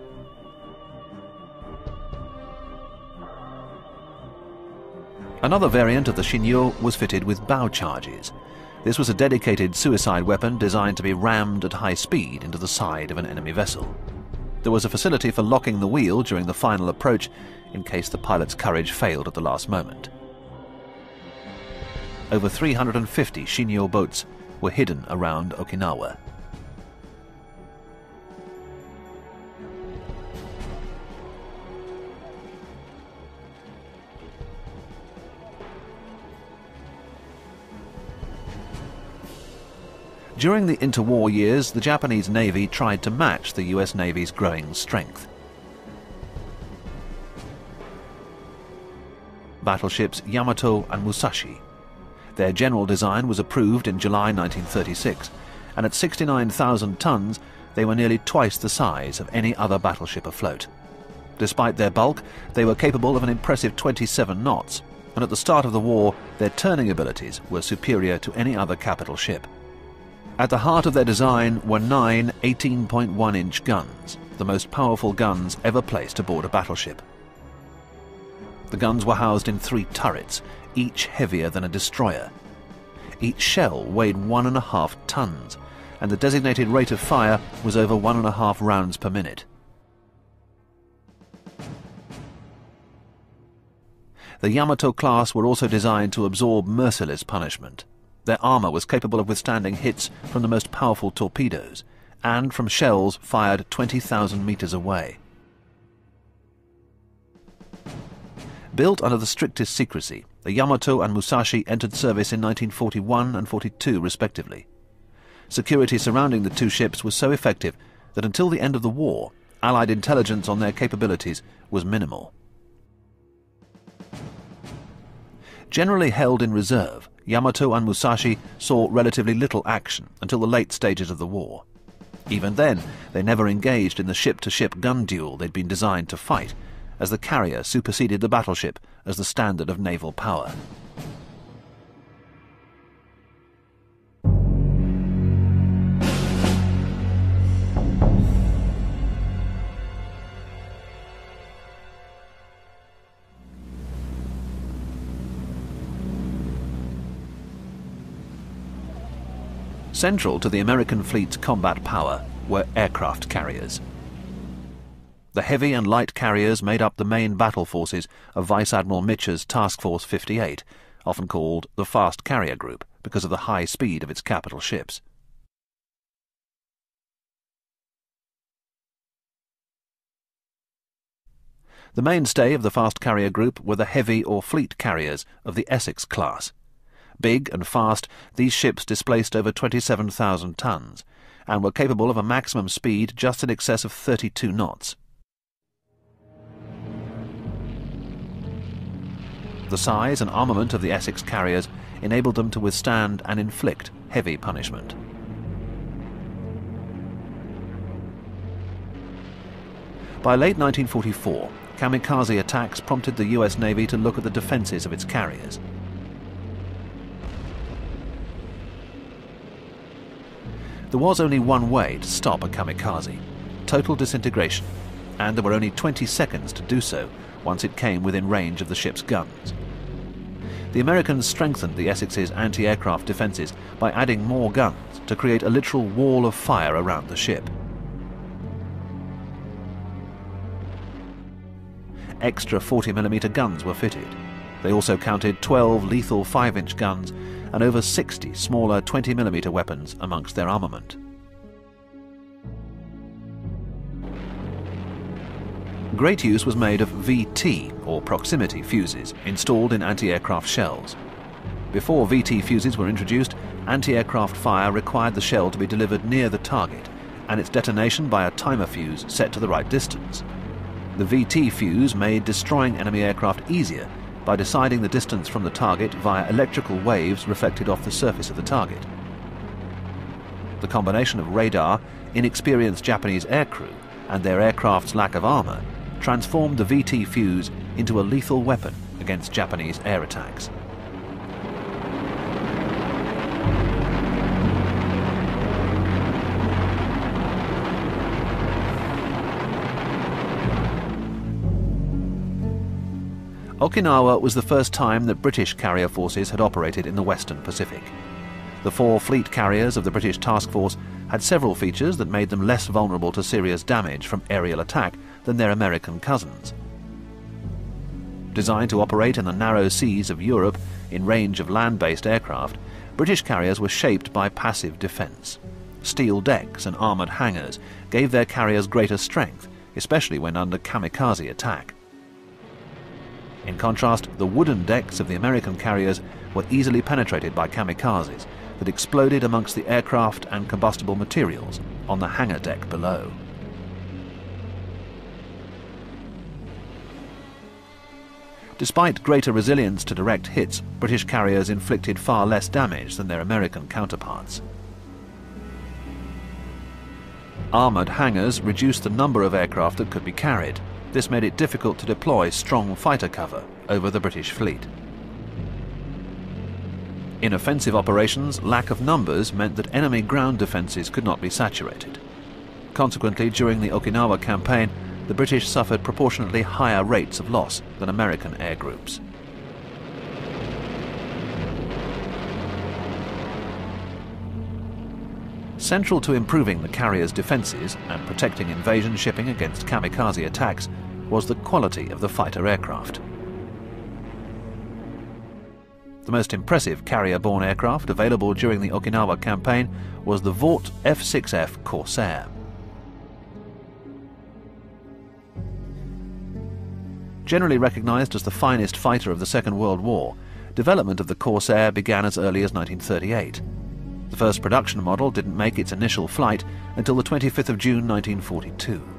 Another variant of the Shinyo was fitted with bow charges. This was a dedicated suicide weapon designed to be rammed at high speed into the side of an enemy vessel. There was a facility for locking the wheel during the final approach in case the pilot's courage failed at the last moment. Over 350 Shinyo boats were hidden around Okinawa. During the interwar years, the Japanese Navy tried to match the US Navy's growing strength. Battleships Yamato and Musashi. Their general design was approved in July 1936, and at 69,000 tons, they were nearly twice the size of any other battleship afloat. Despite their bulk, they were capable of an impressive 27 knots, and at the start of the war, their turning abilities were superior to any other capital ship. At the heart of their design were nine 18.1-inch guns, the most powerful guns ever placed aboard a battleship. The guns were housed in three turrets, each heavier than a destroyer. Each shell weighed one and a half tons, and the designated rate of fire was over one and a half rounds per minute. The Yamato class were also designed to absorb merciless punishment. Their armour was capable of withstanding hits from the most powerful torpedoes, and from shells fired 20,000 metres away. Built under the strictest secrecy, the Yamato and Musashi entered service in 1941 and 42 respectively. Security surrounding the two ships was so effective that until the end of the war, Allied intelligence on their capabilities was minimal. Generally held in reserve, Yamato and Musashi saw relatively little action until the late stages of the war. Even then, they never engaged in the ship-to-ship -ship gun duel they'd been designed to fight, as the carrier superseded the battleship as the standard of naval power. Central to the American fleet's combat power were aircraft carriers. The heavy and light carriers made up the main battle forces of Vice Admiral Mitscher's Task Force 58, often called the Fast Carrier Group because of the high speed of its capital ships. The mainstay of the fast carrier group were the heavy or fleet carriers of the Essex class. Big and fast, these ships displaced over 27,000 tons and were capable of a maximum speed just in excess of 32 knots. The size and armament of the Essex carriers enabled them to withstand and inflict heavy punishment. By late 1944, kamikaze attacks prompted the US Navy to look at the defences of its carriers. There was only one way to stop a kamikaze, total disintegration, and there were only 20 seconds to do so once it came within range of the ship's guns. The Americans strengthened the Essex's anti-aircraft defences by adding more guns to create a literal wall of fire around the ship. Extra 40mm guns were fitted. They also counted 12 lethal 5-inch guns and over 60 smaller 20mm weapons amongst their armament. Great use was made of VT, or proximity fuses, installed in anti-aircraft shells. Before VT fuses were introduced, anti-aircraft fire required the shell to be delivered near the target, and its detonation by a timer fuse set to the right distance. The VT fuse made destroying enemy aircraft easier by deciding the distance from the target via electrical waves reflected off the surface of the target. The combination of radar, inexperienced Japanese aircrew, and their aircraft's lack of armour transformed the VT fuse into a lethal weapon against Japanese air attacks. Okinawa was the first time that British carrier forces had operated in the Western Pacific. The four fleet carriers of the British task force had several features that made them less vulnerable to serious damage from aerial attack than their American cousins. Designed to operate in the narrow seas of Europe in range of land-based aircraft, British carriers were shaped by passive defence. Steel decks and armoured hangars gave their carriers greater strength, especially when under kamikaze attack. In contrast, the wooden decks of the American carriers were easily penetrated by kamikazes that exploded amongst the aircraft and combustible materials on the hangar deck below. Despite greater resilience to direct hits, British carriers inflicted far less damage than their American counterparts. Armoured hangars reduced the number of aircraft that could be carried. This made it difficult to deploy strong fighter cover over the British fleet. In offensive operations, lack of numbers meant that enemy ground defences could not be saturated. Consequently, during the Okinawa campaign, the British suffered proportionately higher rates of loss than American air groups. Central to improving the carrier's defences and protecting invasion shipping against kamikaze attacks was the quality of the fighter aircraft. The most impressive carrier-borne aircraft available during the Okinawa campaign was the Vought F-6F Corsair. Generally recognised as the finest fighter of the Second World War, development of the Corsair began as early as 1938. The first production model didn't make its initial flight until the 25th of June 1942.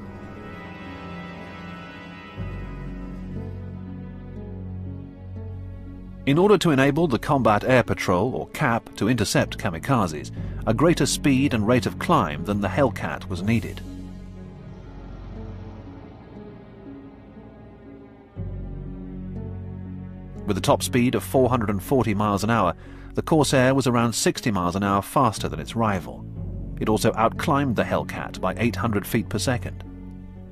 In order to enable the Combat Air Patrol, or CAP, to intercept kamikazes, a greater speed and rate of climb than the Hellcat was needed. With a top speed of 440 miles an hour, the Corsair was around 60 miles an hour faster than its rival. It also outclimbed the Hellcat by 800 feet per second.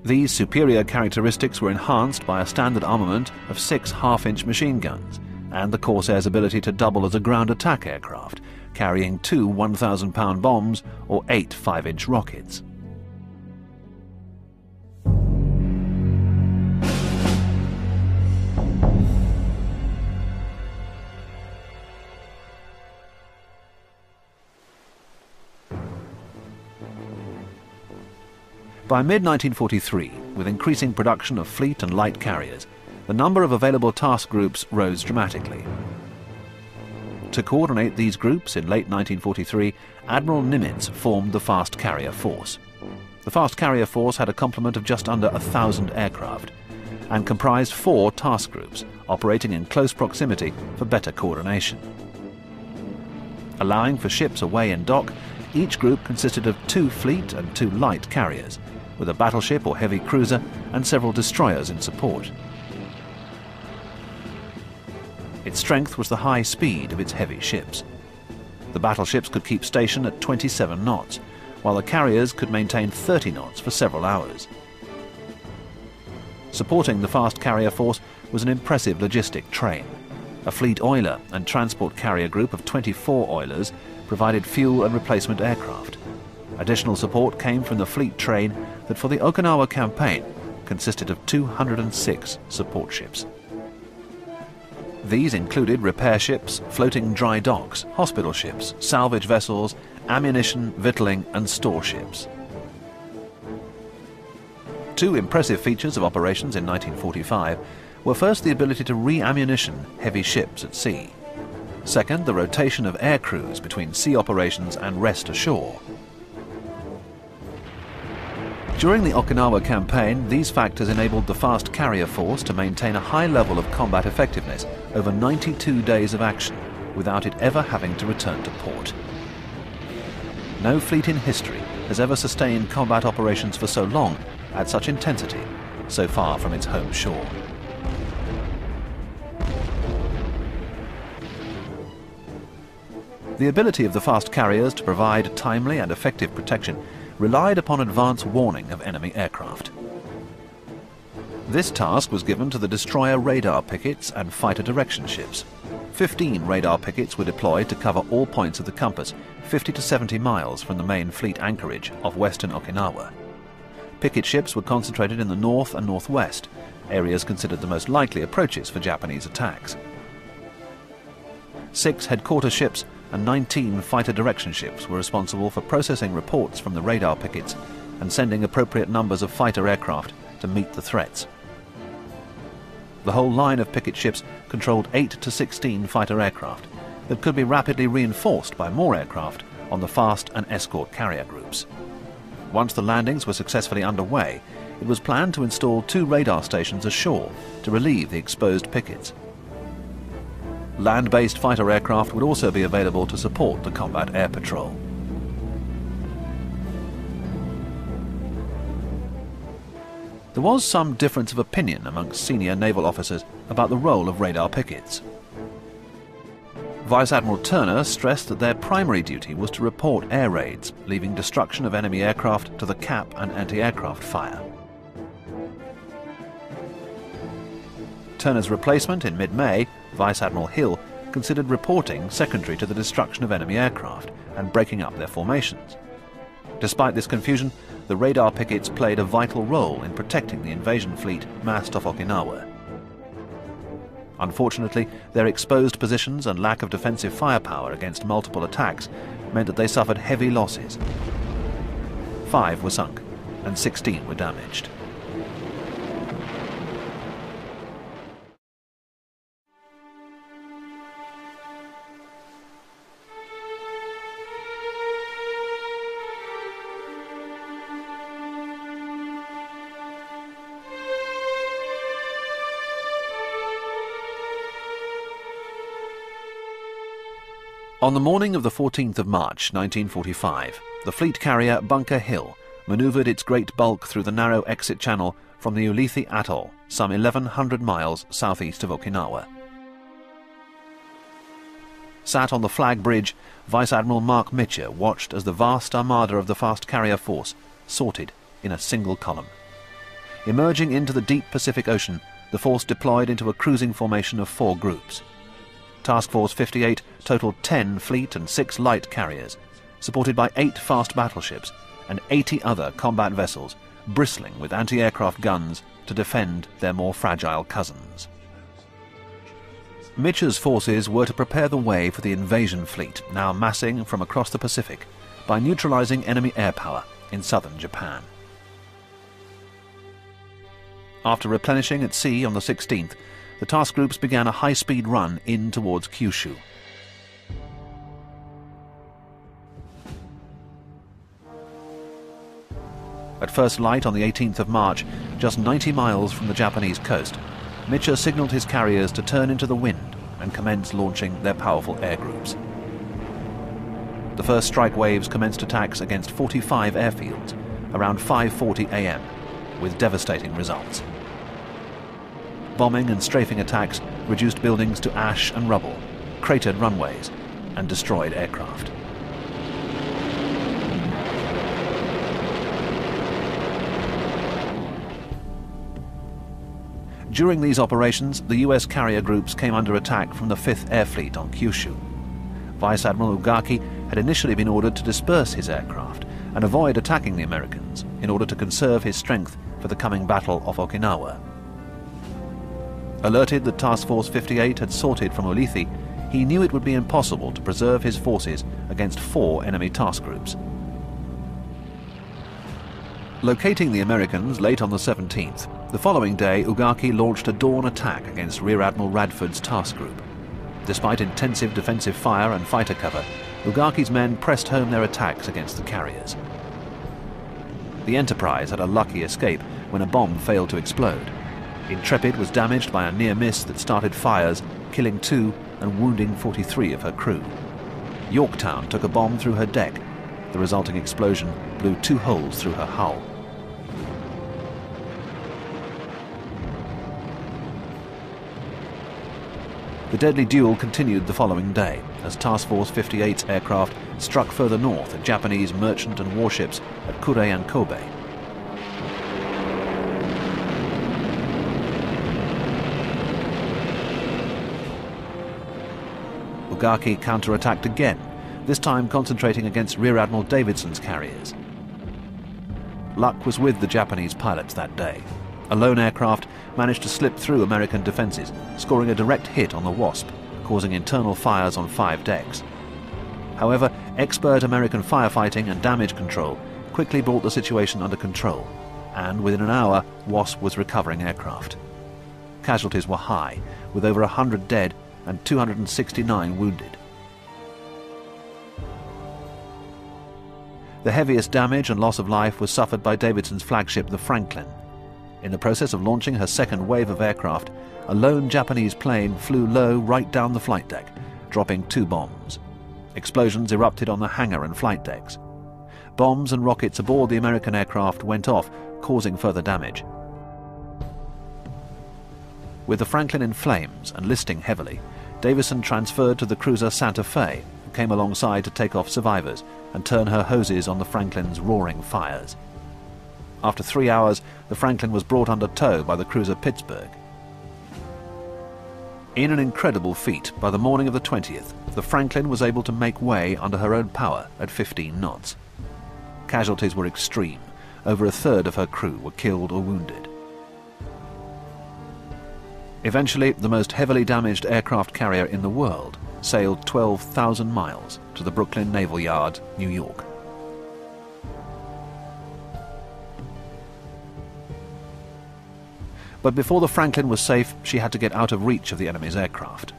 These superior characteristics were enhanced by a standard armament of six half-inch machine guns, and the Corsair's ability to double as a ground attack aircraft, carrying two 1,000 pound bombs or eight 5 inch rockets. By mid-1943, with increasing production of fleet and light carriers, the number of available task groups rose dramatically. To coordinate these groups in late 1943, Admiral Nimitz formed the Fast Carrier Force. The Fast Carrier Force had a complement of just under a thousand aircraft and comprised four task groups operating in close proximity for better coordination. Allowing for ships away in dock, each group consisted of two fleet and two light carriers, with a battleship or heavy cruiser and several destroyers in support. Its strength was the high speed of its heavy ships. The battleships could keep station at 27 knots, while the carriers could maintain 30 knots for several hours. Supporting the fast carrier force was an impressive logistic train. A fleet oiler and transport carrier group of 24 oilers provided fuel and replacement aircraft. Additional support came from the fleet train that for the Okinawa campaign consisted of 206 support ships. These included repair ships, floating dry docks, hospital ships, salvage vessels, ammunition, victualling and store ships. Two impressive features of operations in 1945 were first the ability to re-ammunition heavy ships at sea. Second, the rotation of air crews between sea operations and rest ashore. During the Okinawa campaign, these factors enabled the fast carrier force to maintain a high level of combat effectiveness over 92 days of action without it ever having to return to port. No fleet in history has ever sustained combat operations for so long at such intensity, so far from its home shore. The ability of the fast carriers to provide timely and effective protection relied upon advance warning of enemy aircraft. This task was given to the destroyer radar pickets and fighter direction ships. 15 radar pickets were deployed to cover all points of the compass, 50 to 70 miles from the main fleet anchorage of western Okinawa. Picket ships were concentrated in the north and northwest, areas considered the most likely approaches for Japanese attacks. Six headquarters ships and 19 fighter direction ships were responsible for processing reports from the radar pickets and sending appropriate numbers of fighter aircraft to meet the threats. The whole line of picket ships controlled 8 to 16 fighter aircraft that could be rapidly reinforced by more aircraft on the fast and escort carrier groups. Once the landings were successfully underway, it was planned to install two radar stations ashore to relieve the exposed pickets Land-based fighter aircraft would also be available to support the combat air patrol. There was some difference of opinion amongst senior naval officers about the role of radar pickets. Vice Admiral Turner stressed that their primary duty was to report air raids, leaving destruction of enemy aircraft to the cap and anti-aircraft fire. Turner's replacement in mid-May, Vice Admiral Hill, considered reporting secondary to the destruction of enemy aircraft and breaking up their formations. Despite this confusion, the radar pickets played a vital role in protecting the invasion fleet massed off Okinawa. Unfortunately, their exposed positions and lack of defensive firepower against multiple attacks meant that they suffered heavy losses. Five were sunk, and 16 were damaged. On the morning of the 14th of March 1945, the fleet carrier Bunker Hill manoeuvred its great bulk through the narrow exit channel from the Ulithi Atoll, some 1,100 miles southeast of Okinawa. Sat on the flag bridge, Vice Admiral Mark Mitscher watched as the vast armada of the fast carrier force sorted in a single column. Emerging into the deep Pacific Ocean, the force deployed into a cruising formation of four groups. Task Force 58 totaled 10 fleet and 6 light carriers, supported by 8 fast battleships and 80 other combat vessels bristling with anti-aircraft guns to defend their more fragile cousins. Mitscher's forces were to prepare the way for the invasion fleet now massing from across the Pacific by neutralizing enemy air power in southern Japan. After replenishing at sea on the 16th, the task groups began a high-speed run in towards Kyushu. At first light on the 18th of March, just 90 miles from the Japanese coast, Mitscher signaled his carriers to turn into the wind and commence launching their powerful air groups. The first strike waves commenced attacks against 45 airfields around 5.40 am, with devastating results bombing and strafing attacks reduced buildings to ash and rubble, cratered runways, and destroyed aircraft. During these operations, the US carrier groups came under attack from the 5th Air Fleet on Kyushu. Vice Admiral Ugaki had initially been ordered to disperse his aircraft and avoid attacking the Americans in order to conserve his strength for the coming Battle of Okinawa. Alerted that Task Force 58 had sorted from Ulithi, he knew it would be impossible to preserve his forces against four enemy task groups. Locating the Americans late on the 17th, the following day Ugaki launched a dawn attack against Rear Admiral Radford's task group. Despite intensive defensive fire and fighter cover, Ugaki's men pressed home their attacks against the carriers. The Enterprise had a lucky escape when a bomb failed to explode. Intrepid was damaged by a near miss that started fires, killing two and wounding 43 of her crew. Yorktown took a bomb through her deck. The resulting explosion blew two holes through her hull. The deadly duel continued the following day as Task Force 58's aircraft struck further north at Japanese merchant and warships at Kure and Kobe. Ugaki counterattacked again, this time concentrating against Rear Admiral Davison's carriers. Luck was with the Japanese pilots that day. A lone aircraft managed to slip through American defenses, scoring a direct hit on the Wasp, causing internal fires on five decks. However, expert American firefighting and damage control quickly brought the situation under control, and within an hour, Wasp was recovering aircraft. Casualties were high, with over a hundred dead and 269 wounded. The heaviest damage and loss of life was suffered by Davison's flagship, the Franklin. In the process of launching her second wave of aircraft, a lone Japanese plane flew low right down the flight deck, dropping two bombs. Explosions erupted on the hangar and flight decks. Bombs and rockets aboard the American aircraft went off, causing further damage. With the Franklin in flames and listing heavily, Davison transferred to the cruiser Santa Fe, who came alongside to take off survivors and turn her hoses on the Franklin's roaring fires. After three hours, the Franklin was brought under tow by the cruiser Pittsburgh. In an incredible feat, by the morning of the 20th, the Franklin was able to make way under her own power at 15 knots. Casualties were extreme. Over a third of her crew were killed or wounded. Eventually, the most heavily damaged aircraft carrier in the world sailed 12,000 miles to the Brooklyn Naval Yard, New York. But before the Franklin was safe, she had to get out of reach of the enemy's aircraft.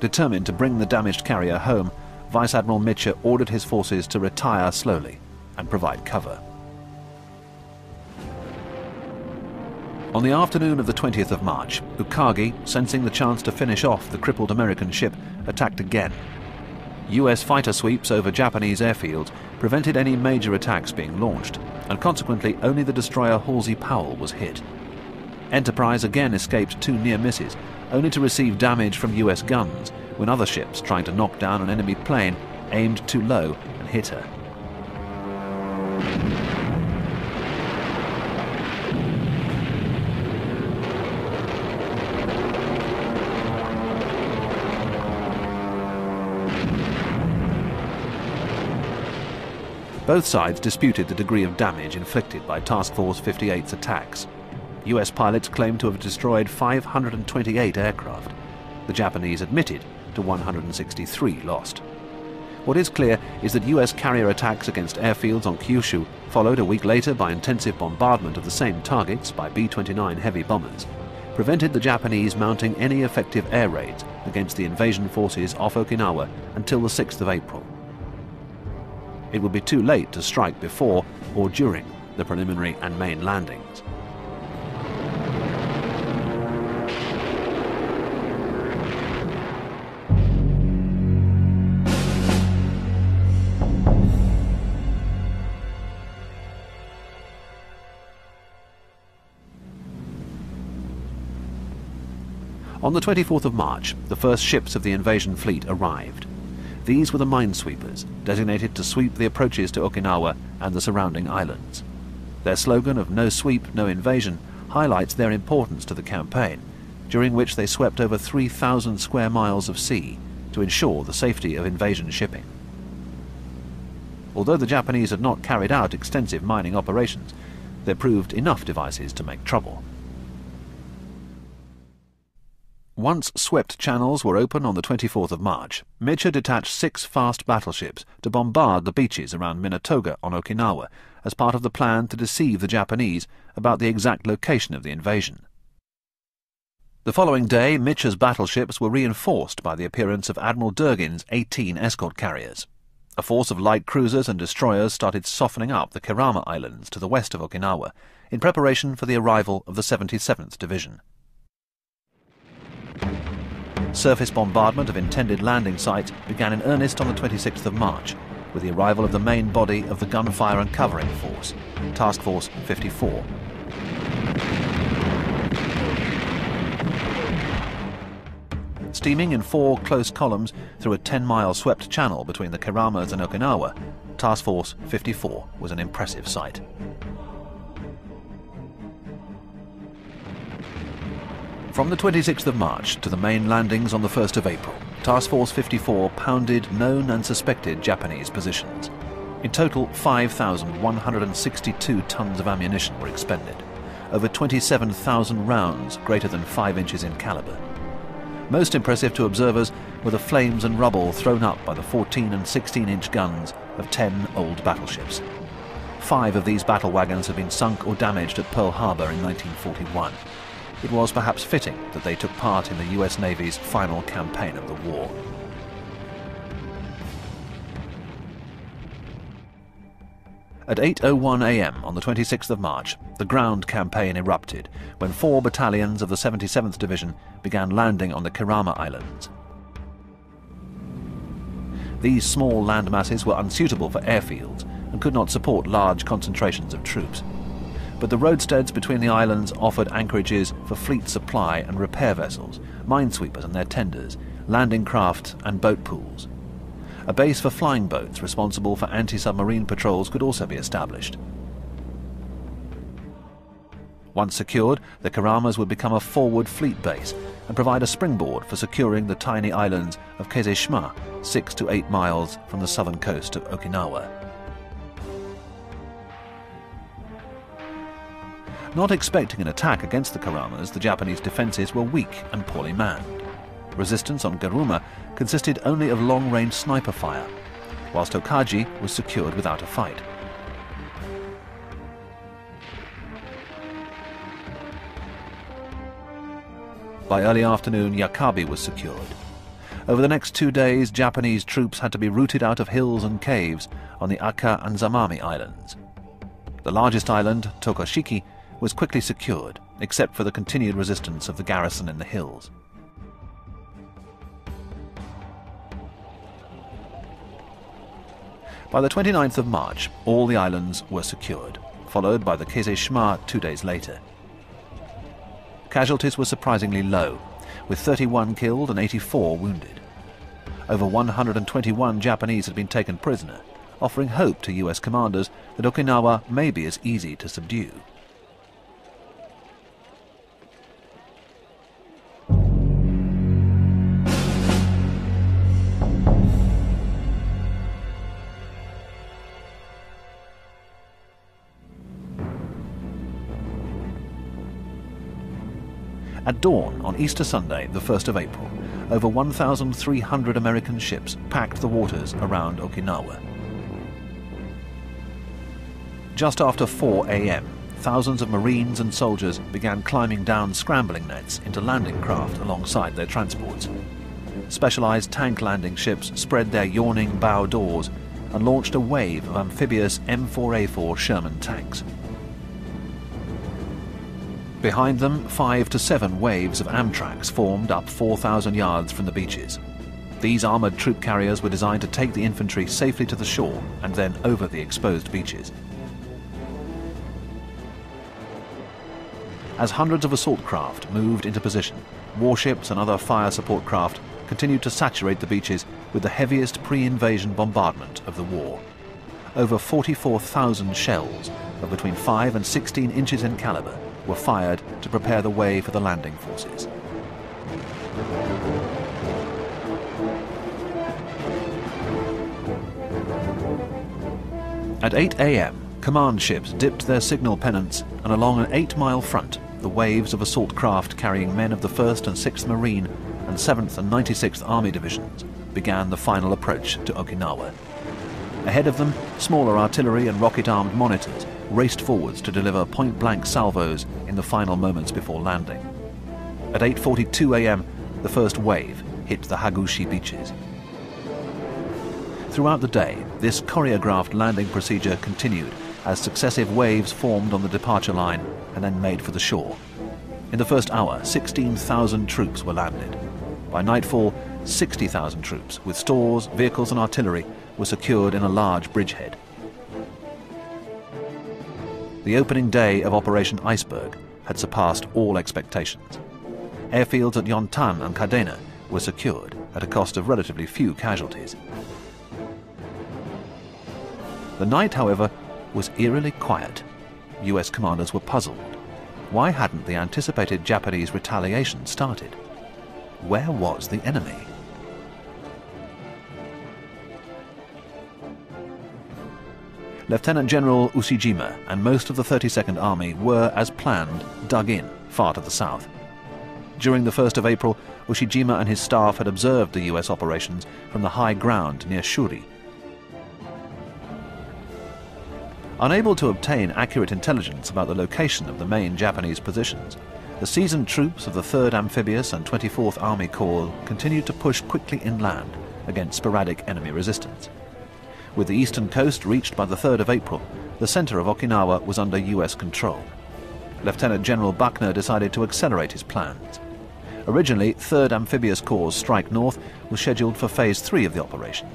Determined to bring the damaged carrier home, Vice Admiral Mitscher ordered his forces to retire slowly and provide cover. On the afternoon of the 20th of March, Ugaki, sensing the chance to finish off the crippled American ship, attacked again. US fighter sweeps over Japanese airfields prevented any major attacks being launched, and consequently only the destroyer Halsey Powell was hit. Enterprise again escaped two near misses, only to receive damage from US guns when other ships trying to knock down an enemy plane aimed too low and hit her. Both sides disputed the degree of damage inflicted by Task Force 58's attacks. US pilots claimed to have destroyed 528 aircraft. The Japanese admitted to 163 lost. What is clear is that US carrier attacks against airfields on Kyushu, followed a week later by intensive bombardment of the same targets by B-29 heavy bombers, prevented the Japanese mounting any effective air raids against the invasion forces off Okinawa until the 6th of April it would be too late to strike before or during the preliminary and main landings. On the 24th of March, the first ships of the invasion fleet arrived. These were the minesweepers, designated to sweep the approaches to Okinawa and the surrounding islands. Their slogan of no sweep, no invasion highlights their importance to the campaign, during which they swept over 3,000 square miles of sea to ensure the safety of invasion shipping. Although the Japanese had not carried out extensive mining operations, there proved enough devices to make trouble. Once swept channels were open on the 24th of March, Mitscher detached six fast battleships to bombard the beaches around Minatoga on Okinawa as part of the plan to deceive the Japanese about the exact location of the invasion. The following day, Mitscher's battleships were reinforced by the appearance of Admiral Durgin's 18 escort carriers. A force of light cruisers and destroyers started softening up the Kerama Islands to the west of Okinawa in preparation for the arrival of the 77th Division. Surface bombardment of intended landing sites began in earnest on the 26th of March, with the arrival of the main body of the Gunfire and Covering Force, Task Force 54. Steaming in four close columns through a 10-mile swept channel between the Keramas and Okinawa, Task Force 54 was an impressive sight. From the 26th of March to the main landings on the 1st of April, Task Force 54 pounded known and suspected Japanese positions. In total, 5,162 tons of ammunition were expended, over 27,000 rounds greater than 5 inches in caliber. Most impressive to observers were the flames and rubble thrown up by the 14 and 16 inch guns of 10 old battleships. Five of these battle wagons had been sunk or damaged at Pearl Harbor in 1941 it was perhaps fitting that they took part in the US Navy's final campaign of the war. At 8.01 am on the 26th of March, the ground campaign erupted when four battalions of the 77th Division began landing on the Kerama Islands. These small land masses were unsuitable for airfields and could not support large concentrations of troops. But the roadsteads between the islands offered anchorages for fleet supply and repair vessels, minesweepers and their tenders, landing craft and boat pools. A base for flying boats responsible for anti-submarine patrols could also be established. Once secured, the Keramas would become a forward fleet base and provide a springboard for securing the tiny islands of Keizeshima, six to eight miles from the southern coast of Okinawa. Not expecting an attack against the Keramas, the Japanese defences were weak and poorly manned. Resistance on Geruma consisted only of long-range sniper fire, whilst Hokaji was secured without a fight. By early afternoon, Yakabi was secured. Over the next two days, Japanese troops had to be routed out of hills and caves on the Aka and Zamami Islands. The largest island, Tokashiki, was quickly secured, except for the continued resistance of the garrison in the hills. By the 29th of March, all the islands were secured, followed by the Keizeshima two days later. Casualties were surprisingly low, with 31 killed and 84 wounded. Over 121 Japanese had been taken prisoner, offering hope to US commanders that Okinawa may be as easy to subdue. At dawn on Easter Sunday, the 1st of April, over 1,300 American ships packed the waters around Okinawa. Just after 4 a.m., thousands of Marines and soldiers began climbing down scrambling nets into landing craft alongside their transports. Specialized tank landing ships spread their yawning bow doors and launched a wave of amphibious M4A4 Sherman tanks. Behind them, five to seven waves of Amtraks formed up 4,000 yards from the beaches. These armoured troop carriers were designed to take the infantry safely to the shore and then over the exposed beaches. As hundreds of assault craft moved into position, warships and other fire support craft continued to saturate the beaches with the heaviest pre-invasion bombardment of the war. Over 44,000 shells of between 5 and 16 inches in caliber were fired to prepare the way for the landing forces. At 8 a.m., command ships dipped their signal pennants, and along an eight-mile front, the waves of assault craft carrying men of the 1st and 6th Marine and 7th and 96th Army Divisions began the final approach to Okinawa. Ahead of them, smaller artillery and rocket-armed monitors raced forwards to deliver point-blank salvos in the final moments before landing. At 8.42 a.m., the first wave hit the Hagushi beaches. Throughout the day, this choreographed landing procedure continued as successive waves formed on the departure line and then made for the shore. In the first hour, 16,000 troops were landed. By nightfall, 60,000 troops, with stores, vehicles and artillery, were secured in a large bridgehead the opening day of Operation Iceberg had surpassed all expectations. Airfields at Yontan and Kadena were secured at a cost of relatively few casualties. The night, however, was eerily quiet. US commanders were puzzled. Why hadn't the anticipated Japanese retaliation started? Where was the enemy? Lieutenant General Ushijima and most of the 32nd Army were, as planned, dug in far to the south. During the 1st of April, Ushijima and his staff had observed the US operations from the high ground near Shuri. Unable to obtain accurate intelligence about the location of the main Japanese positions, the seasoned troops of the 3rd Amphibious and 24th Army Corps continued to push quickly inland against sporadic enemy resistance. With the eastern coast reached by the 3rd of April, the center of Okinawa was under US control. Lieutenant General Buckner decided to accelerate his plans. Originally, 3rd Amphibious Corps' strike north was scheduled for Phase 3 of the operation.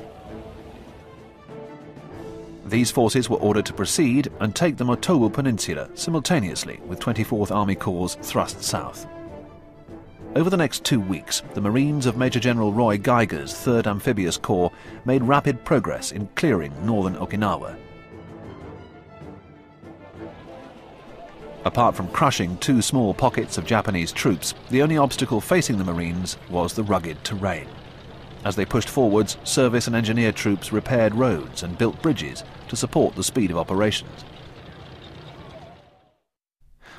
These forces were ordered to proceed and take the Motobu Peninsula simultaneously with 24th Army Corps thrust south. Over the next two weeks, the Marines of Major General Roy Geiger's 3rd Amphibious Corps made rapid progress in clearing northern Okinawa. Apart from crushing two small pockets of Japanese troops, the only obstacle facing the Marines was the rugged terrain. As they pushed forwards, service and engineer troops repaired roads and built bridges to support the speed of operations.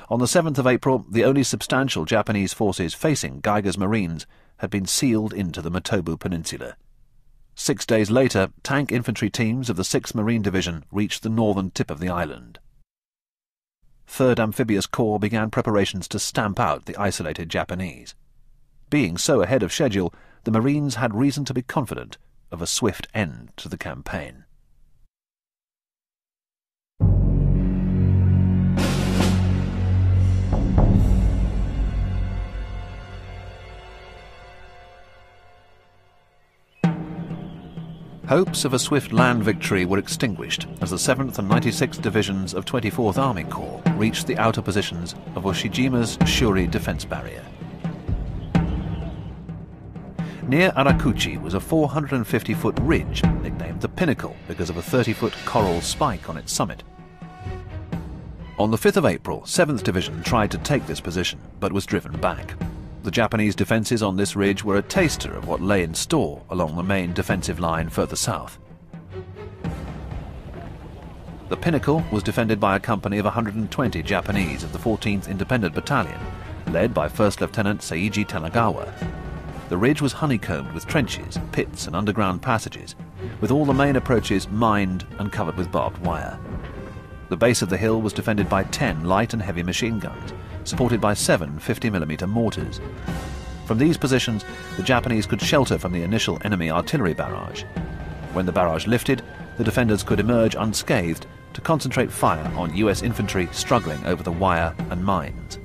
On the 7th of April, the only substantial Japanese forces facing Geiger's Marines had been sealed into the Motobu Peninsula. Six days later, tank infantry teams of the 6th Marine Division reached the northern tip of the island. 3rd Amphibious Corps began preparations to stamp out the isolated Japanese. Being so ahead of schedule, the Marines had reason to be confident of a swift end to the campaign. Hopes of a swift land victory were extinguished as the 7th and 96th Divisions of 24th Army Corps reached the outer positions of Ushijima's Shuri defense barrier. Near Arakachi was a 450-foot ridge, nicknamed the Pinnacle because of a 30-foot coral spike on its summit. On the 5th of April, 7th Division tried to take this position, but was driven back. The Japanese defences on this ridge were a taster of what lay in store along the main defensive line further south. The Pinnacle was defended by a company of 120 Japanese of the 14th Independent Battalion, led by First Lieutenant Seiji Tanagawa, the ridge was honeycombed with trenches, pits, and underground passages, with all the main approaches mined and covered with barbed wire. The base of the hill was defended by 10 light and heavy machine guns, supported by seven 50mm mortars. From these positions, the Japanese could shelter from the initial enemy artillery barrage. When the barrage lifted, the defenders could emerge unscathed to concentrate fire on US infantry struggling over the wire and mines.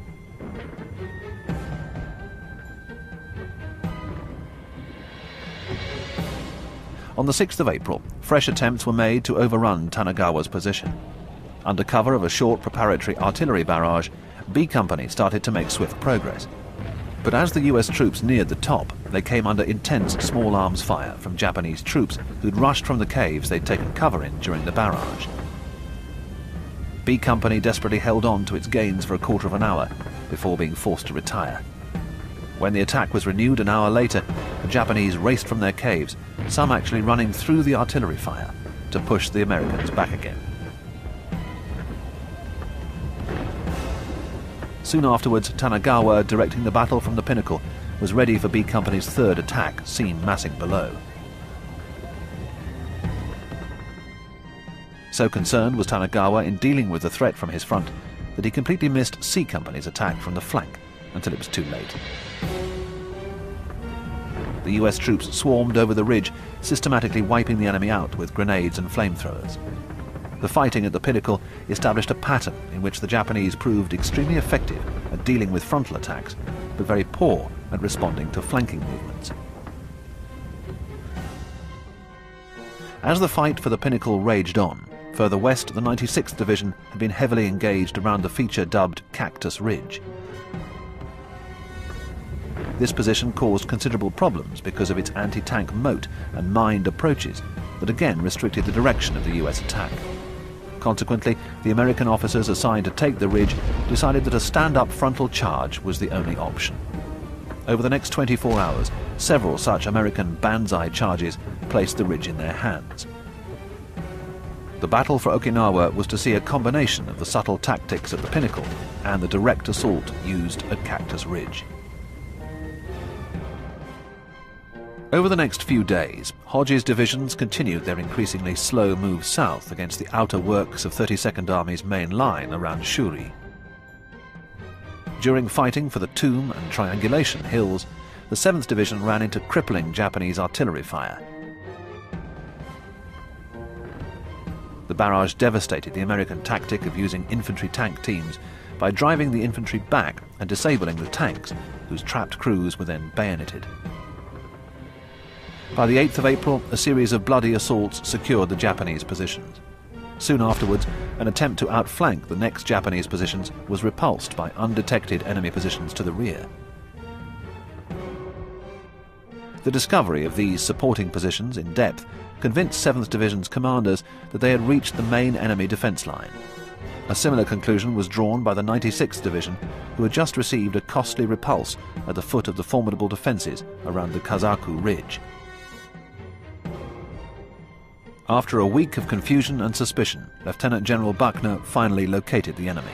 On the 6th of April, fresh attempts were made to overrun Tanagawa's position. Under cover of a short preparatory artillery barrage, B Company started to make swift progress. But as the US troops neared the top, they came under intense small arms fire from Japanese troops who'd rushed from the caves they'd taken cover in during the barrage. B Company desperately held on to its gains for a quarter of an hour before being forced to retire. When the attack was renewed an hour later, the Japanese raced from their caves, some actually running through the artillery fire to push the Americans back again. Soon afterwards, Tanagawa, directing the battle from the pinnacle, was ready for B Company's third attack, seen massing below. So concerned was Tanagawa in dealing with the threat from his front that he completely missed C Company's attack from the flank until it was too late the US troops swarmed over the ridge, systematically wiping the enemy out with grenades and flamethrowers. The fighting at the pinnacle established a pattern in which the Japanese proved extremely effective at dealing with frontal attacks, but very poor at responding to flanking movements. As the fight for the pinnacle raged on, further west the 96th Division had been heavily engaged around the feature dubbed Cactus Ridge. This position caused considerable problems because of its anti-tank moat and mined approaches that again restricted the direction of the US attack. Consequently, the American officers assigned to take the ridge decided that a stand-up frontal charge was the only option. Over the next 24 hours, several such American banzai charges placed the ridge in their hands. The battle for Okinawa was to see a combination of the subtle tactics at the pinnacle and the direct assault used at Cactus Ridge. Over the next few days, Hodge's divisions continued their increasingly slow move south against the outer works of 32nd Army's main line around Shuri. During fighting for the Tomb and Triangulation Hills, the 7th Division ran into crippling Japanese artillery fire. The barrage devastated the American tactic of using infantry tank teams by driving the infantry back and disabling the tanks, whose trapped crews were then bayoneted. By the 8th of April, a series of bloody assaults secured the Japanese positions. Soon afterwards, an attempt to outflank the next Japanese positions was repulsed by undetected enemy positions to the rear. The discovery of these supporting positions in depth convinced 7th Division's commanders that they had reached the main enemy defence line. A similar conclusion was drawn by the 96th Division, who had just received a costly repulse at the foot of the formidable defences around the Kazaku Ridge. After a week of confusion and suspicion, Lieutenant General Buckner finally located the enemy.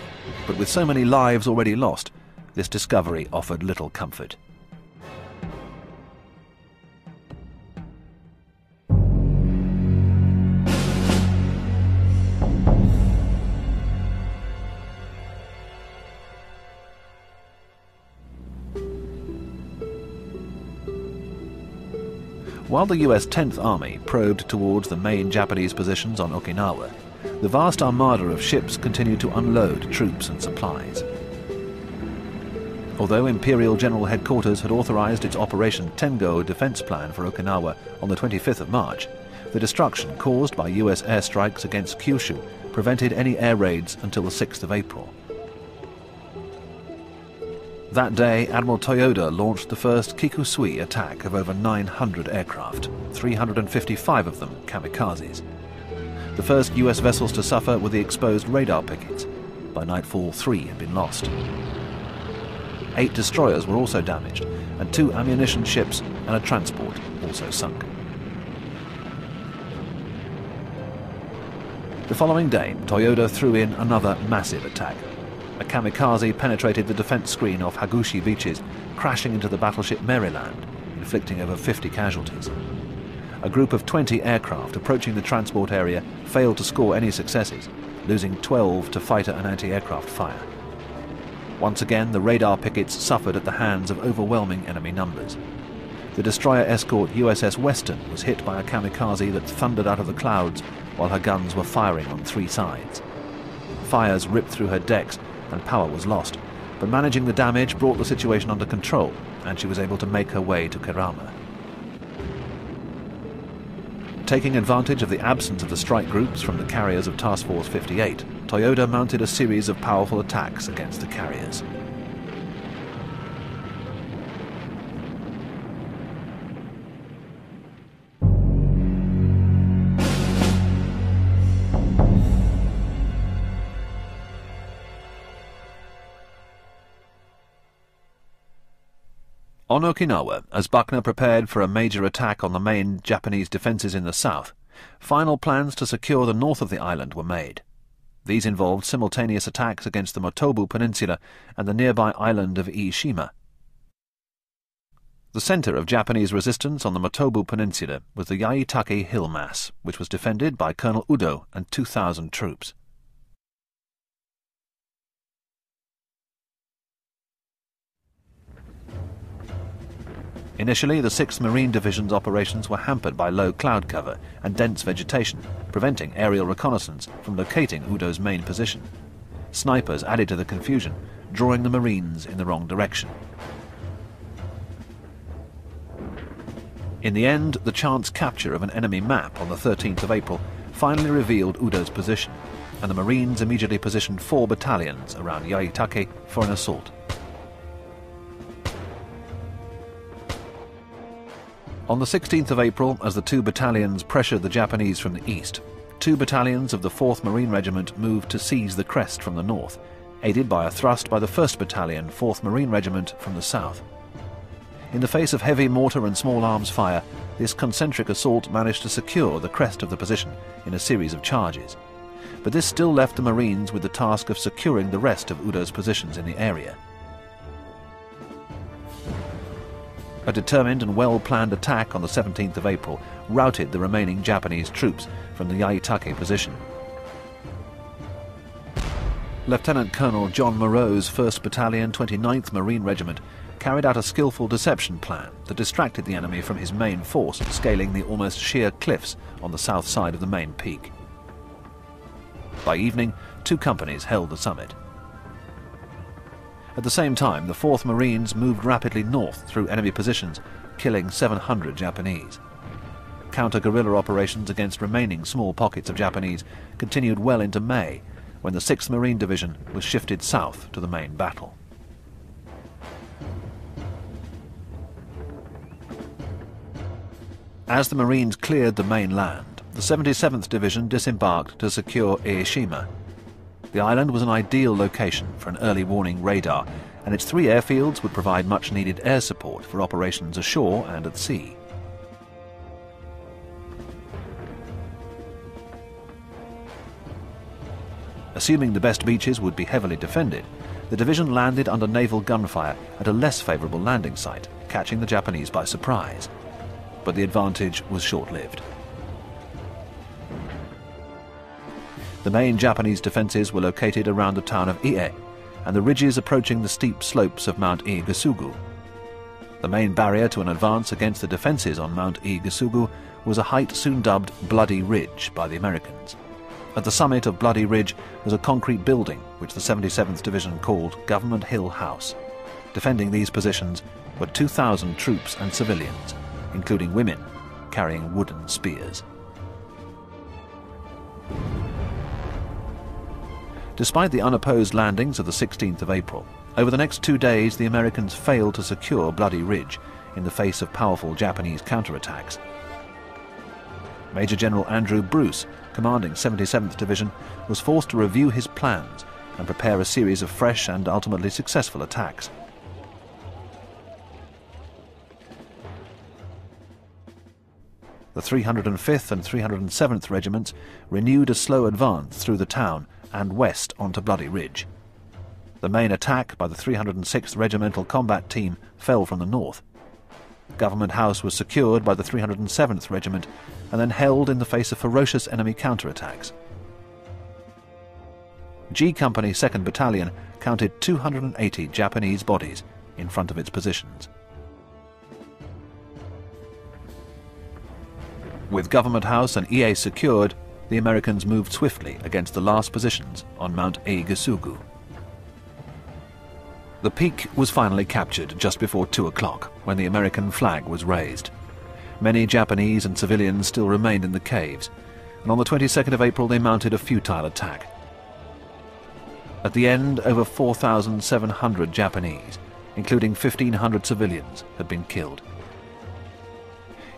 But with so many lives already lost, this discovery offered little comfort. While the US 10th Army probed towards the main Japanese positions on Okinawa, the vast armada of ships continued to unload troops and supplies. Although Imperial General Headquarters had authorized its Operation Tengo defense plan for Okinawa on the 25th of March, the destruction caused by US airstrikes against Kyushu prevented any air raids until the 6th of April. That day, Admiral Toyoda launched the first Kikusui attack of over 900 aircraft, 355 of them kamikazes. The first US vessels to suffer were the exposed radar pickets. By nightfall, three had been lost. Eight destroyers were also damaged, and two ammunition ships and a transport also sunk. The following day, Toyoda threw in another massive attack, a kamikaze penetrated the defense screen off Hagushi beaches, crashing into the battleship Maryland, inflicting over 50 casualties. A group of 20 aircraft approaching the transport area failed to score any successes, losing 12 to fighter and anti-aircraft fire. Once again, the radar pickets suffered at the hands of overwhelming enemy numbers. The destroyer escort USS Wesson was hit by a kamikaze that thundered out of the clouds while her guns were firing on three sides. Fires ripped through her decks and power was lost, but managing the damage brought the situation under control, and she was able to make her way to Kerama. Taking advantage of the absence of the strike groups from the carriers of Task Force 58, Toyoda mounted a series of powerful attacks against the carriers. On Okinawa, as Buckner prepared for a major attack on the main Japanese defences in the south, final plans to secure the north of the island were made. These involved simultaneous attacks against the Motobu Peninsula and the nearby island of Ie Shima. The centre of Japanese resistance on the Motobu Peninsula was the Yaitake Hill Mass, which was defended by Colonel Udo and 2,000 troops. Initially, the 6th Marine Division's operations were hampered by low cloud cover and dense vegetation, preventing aerial reconnaissance from locating Udo's main position. Snipers added to the confusion, drawing the Marines in the wrong direction. In the end, the chance capture of an enemy map on the 13th of April finally revealed Udo's position, and the Marines immediately positioned four battalions around Yaitake for an assault. On the 16th of April, as the two battalions pressured the Japanese from the east, two battalions of the 4th Marine Regiment moved to seize the crest from the north, aided by a thrust by the 1st Battalion, 4th Marine Regiment from the south. In the face of heavy mortar and small arms fire, this concentric assault managed to secure the crest of the position in a series of charges. But this still left the Marines with the task of securing the rest of Udo's positions in the area. A determined and well-planned attack on the 17th of April routed the remaining Japanese troops from the Yaitake position. Lieutenant Colonel John Moreau's 1st Battalion, 29th Marine Regiment carried out a skillful deception plan that distracted the enemy from his main force scaling the almost sheer cliffs on the south side of the main peak. By evening, two companies held the summit. At the same time, the 4th Marines moved rapidly north through enemy positions, killing 700 Japanese. counter-guerrilla operations against remaining small pockets of Japanese continued well into May, when the 6th Marine Division was shifted south to the main battle. As the Marines cleared the mainland, the 77th Division disembarked to secure Ie Shima. The island was an ideal location for an early warning radar, and its three airfields would provide much needed air support for operations ashore and at sea. Assuming the best beaches would be heavily defended, the division landed under naval gunfire at a less favourable landing site, catching the Japanese by surprise. But the advantage was short-lived. The main Japanese defences were located around the town of Ie and the ridges approaching the steep slopes of Mount Iegusugu. The main barrier to an advance against the defences on Mount Iegusugu was a height soon dubbed Bloody Ridge by the Americans. At the summit of Bloody Ridge was a concrete building which the 77th Division called Government Hill House. Defending these positions were 2,000 troops and civilians, including women carrying wooden spears. Despite the unopposed landings of the 16th of April, over the next two days the Americans failed to secure Bloody Ridge in the face of powerful Japanese counterattacks. Major General Andrew Bruce commanding 77th Division, was forced to review his plans and prepare a series of fresh and ultimately successful attacks. The 305th and 307th Regiments renewed a slow advance through the town and west onto Bloody Ridge. The main attack by the 306th Regimental Combat Team fell from the north. Government House was secured by the 307th Regiment and then held in the face of ferocious enemy counterattacks. G Company 2nd Battalion counted 280 Japanese bodies in front of its positions. With Government House and Ie secured, the Americans moved swiftly against the last positions on Mount Iegusugu. The peak was finally captured just before 2 o'clock, when the American flag was raised. Many Japanese and civilians still remained in the caves, and on the 22nd of April they mounted a futile attack. At the end, over 4,700 Japanese, including 1,500 civilians, had been killed.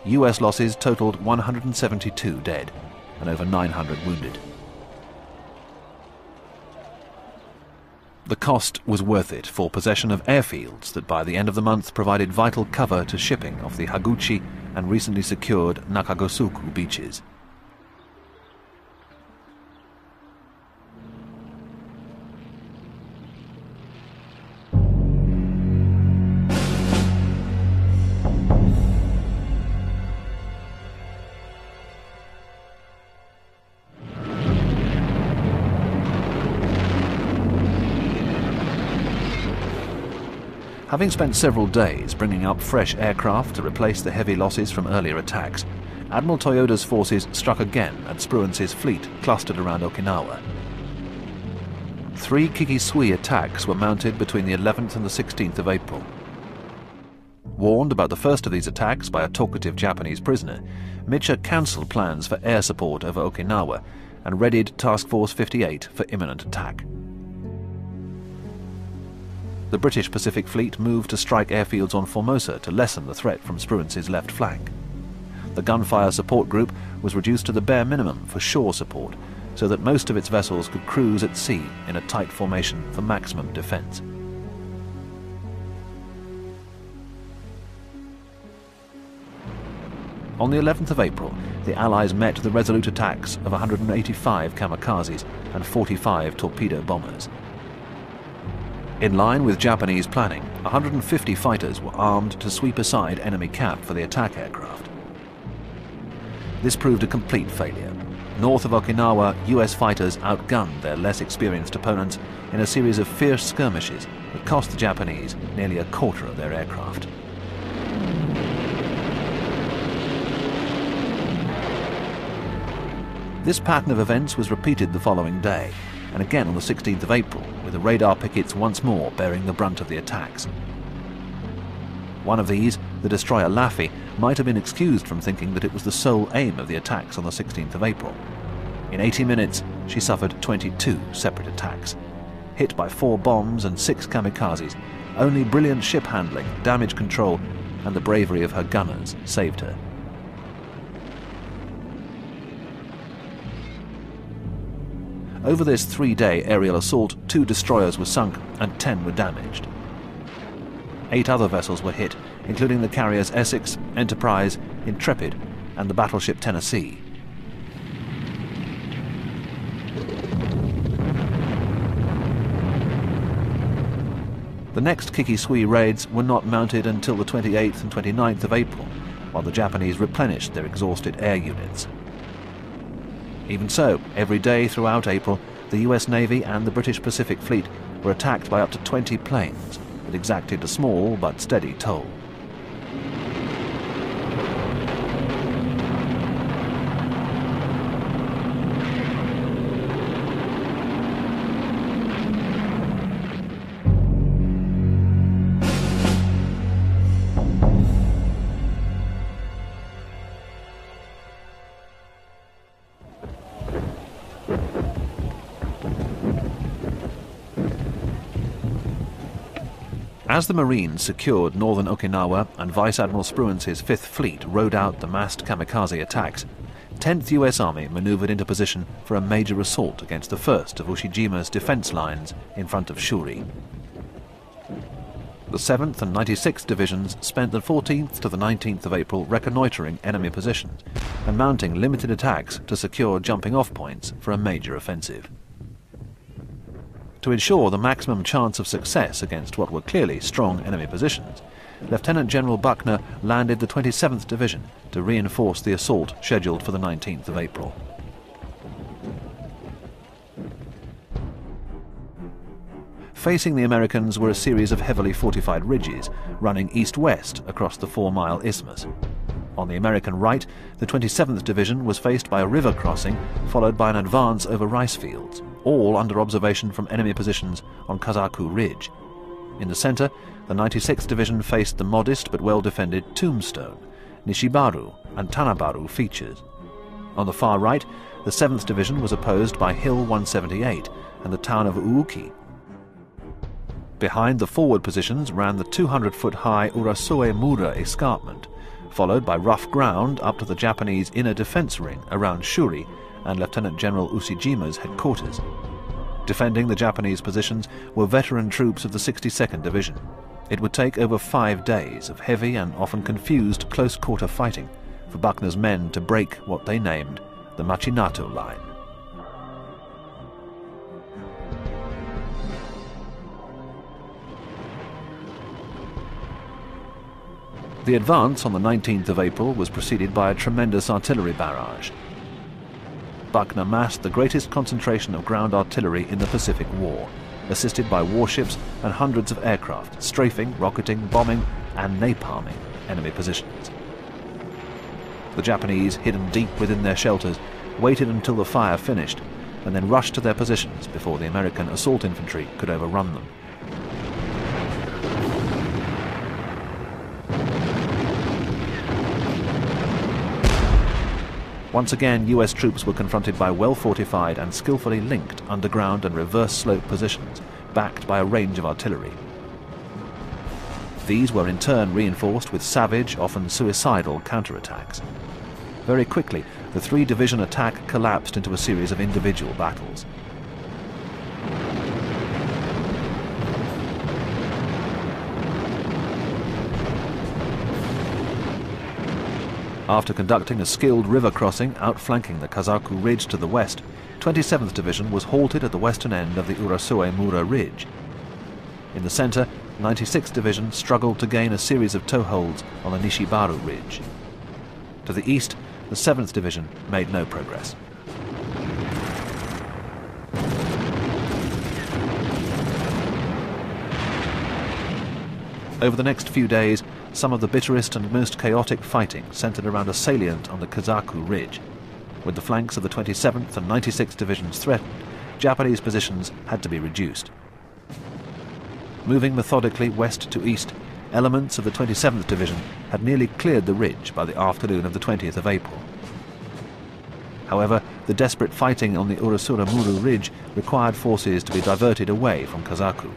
US losses totaled 172 dead and over 900 wounded. The cost was worth it for possession of airfields that by the end of the month provided vital cover to shipping off the Hagushi and recently secured Nakagusuku beaches. Having spent several days bringing up fresh aircraft to replace the heavy losses from earlier attacks, Admiral Toyoda's forces struck again at Spruance's fleet clustered around Okinawa. Three Kikusui attacks were mounted between the 11th and the 16th of April. Warned about the first of these attacks by a talkative Japanese prisoner, Mitscher cancelled plans for air support over Okinawa and readied Task Force 58 for imminent attack the British Pacific Fleet moved to strike airfields on Formosa to lessen the threat from Spruance's left flank. The gunfire support group was reduced to the bare minimum for shore support, so that most of its vessels could cruise at sea in a tight formation for maximum defence. On the 11th of April, the Allies met the resolute attacks of 185 kamikazes and 45 torpedo bombers. In line with Japanese planning, 150 fighters were armed to sweep aside enemy cap for the attack aircraft. This proved a complete failure. North of Okinawa, US fighters outgunned their less experienced opponents in a series of fierce skirmishes that cost the Japanese nearly a quarter of their aircraft. This pattern of events was repeated the following day, and again on the 16th of April, with the radar pickets once more bearing the brunt of the attacks. One of these, the destroyer Laffey, might have been excused from thinking that it was the sole aim of the attacks on the 16th of April. In 80 minutes, she suffered 22 separate attacks. Hit by four bombs and six kamikazes, only brilliant ship handling, damage control, and the bravery of her gunners saved her. Over this three-day aerial assault, two destroyers were sunk and ten were damaged. Eight other vessels were hit, including the carriers Essex, Enterprise, Intrepid, and the battleship Tennessee. The next Kikusui raids were not mounted until the 28th and 29th of April, while the Japanese replenished their exhausted air units. Even so, every day throughout April, the US Navy and the British Pacific Fleet were attacked by up to 20 planes that exacted a small but steady toll. As the Marines secured northern Okinawa and Vice Admiral Spruance's Fifth Fleet rode out the massed kamikaze attacks, 10th US Army maneuvered into position for a major assault against the first of Ushijima's defense lines in front of Shuri. The 7th and 96th Divisions spent the 14th to the 19th of April reconnoitring enemy positions and mounting limited attacks to secure jumping-off points for a major offensive to ensure the maximum chance of success against what were clearly strong enemy positions, Lieutenant General Buckner landed the 27th Division to reinforce the assault scheduled for the 19th of April. Facing the Americans were a series of heavily fortified ridges running east-west across the four-mile isthmus. On the American right, the 27th Division was faced by a river crossing, followed by an advance over rice fields, all under observation from enemy positions on Kazaku Ridge. In the centre, the 96th Division faced the modest but well-defended Tombstone, Nishibaru and Tanabaru features. On the far right, the 7th Division was opposed by Hill 178 and the town of Uuki. Behind the forward positions ran the 200-foot-high Urasoe Mura escarpment, followed by rough ground up to the Japanese inner defense ring around Shuri and Lieutenant General Ushijima's headquarters. Defending the Japanese positions were veteran troops of the 62nd Division. It would take over five days of heavy and often confused close-quarter fighting for Buckner's men to break what they named the Machinato Line. The advance on the 19th of April was preceded by a tremendous artillery barrage. Buckner massed the greatest concentration of ground artillery in the Pacific War, assisted by warships and hundreds of aircraft, strafing, rocketing, bombing, and napalming enemy positions. The Japanese, hidden deep within their shelters, waited until the fire finished, and then rushed to their positions before the American assault infantry could overrun them. Once again, US troops were confronted by well-fortified and skillfully linked underground and reverse slope positions, backed by a range of artillery. These were in turn reinforced with savage, often suicidal counterattacks. Very quickly, the three-division attack collapsed into a series of individual battles. After conducting a skilled river crossing outflanking the Kazaku Ridge to the west, 27th Division was halted at the western end of the Urasoe Mura Ridge. In the centre, 96th Division struggled to gain a series of toeholds on the Nishibaru Ridge. To the east, the 7th Division made no progress. Over the next few days, some of the bitterest and most chaotic fighting centered around a salient on the Kazaku Ridge. With the flanks of the 27th and 96th Divisions threatened, Japanese positions had to be reduced. Moving methodically west to east, elements of the 27th Division had nearly cleared the ridge by the afternoon of the 20th of April. However, the desperate fighting on the Urasoe Mura Ridge required forces to be diverted away from Kazaku.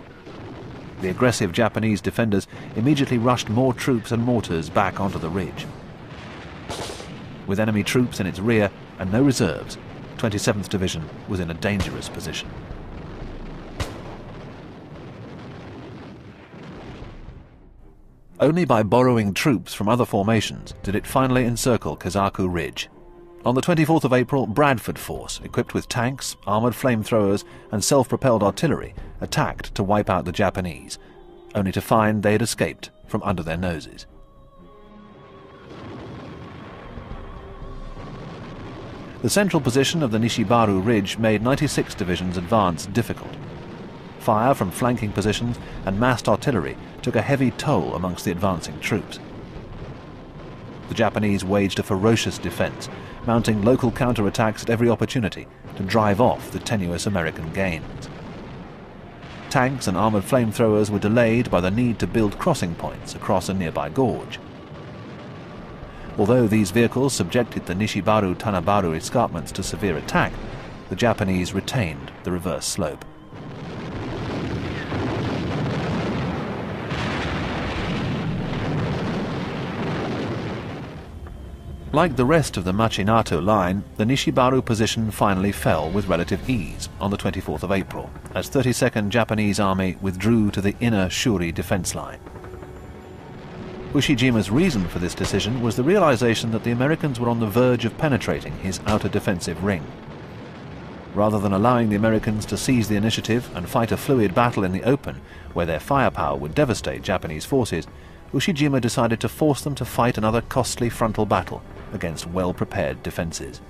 The aggressive Japanese defenders immediately rushed more troops and mortars back onto the ridge. With enemy troops in its rear and no reserves, 27th Division was in a dangerous position. Only by borrowing troops from other formations did it finally encircle Kazaku Ridge. On the 24th of April, Bradford Force, equipped with tanks, armoured flamethrowers, and self propelled artillery, attacked to wipe out the Japanese, only to find they had escaped from under their noses. The central position of the Nishibaru Ridge made 96 divisions advance difficult. Fire from flanking positions and massed artillery took a heavy toll amongst the advancing troops. The Japanese waged a ferocious defence, mounting local counterattacks at every opportunity to drive off the tenuous American gains. Tanks and armoured flamethrowers were delayed by the need to build crossing points across a nearby gorge. Although these vehicles subjected the Nishibaru Tanabaru escarpments to severe attack, the Japanese retained the reverse slope. Like the rest of the Machinato line, the Nishibaru position finally fell with relative ease on the 24th of April, as 32nd Japanese Army withdrew to the inner Shuri defense line. Ushijima's reason for this decision was the realization that the Americans were on the verge of penetrating his outer defensive ring. Rather than allowing the Americans to seize the initiative and fight a fluid battle in the open, where their firepower would devastate Japanese forces, Ushijima decided to force them to fight another costly frontal battle against well-prepared defences.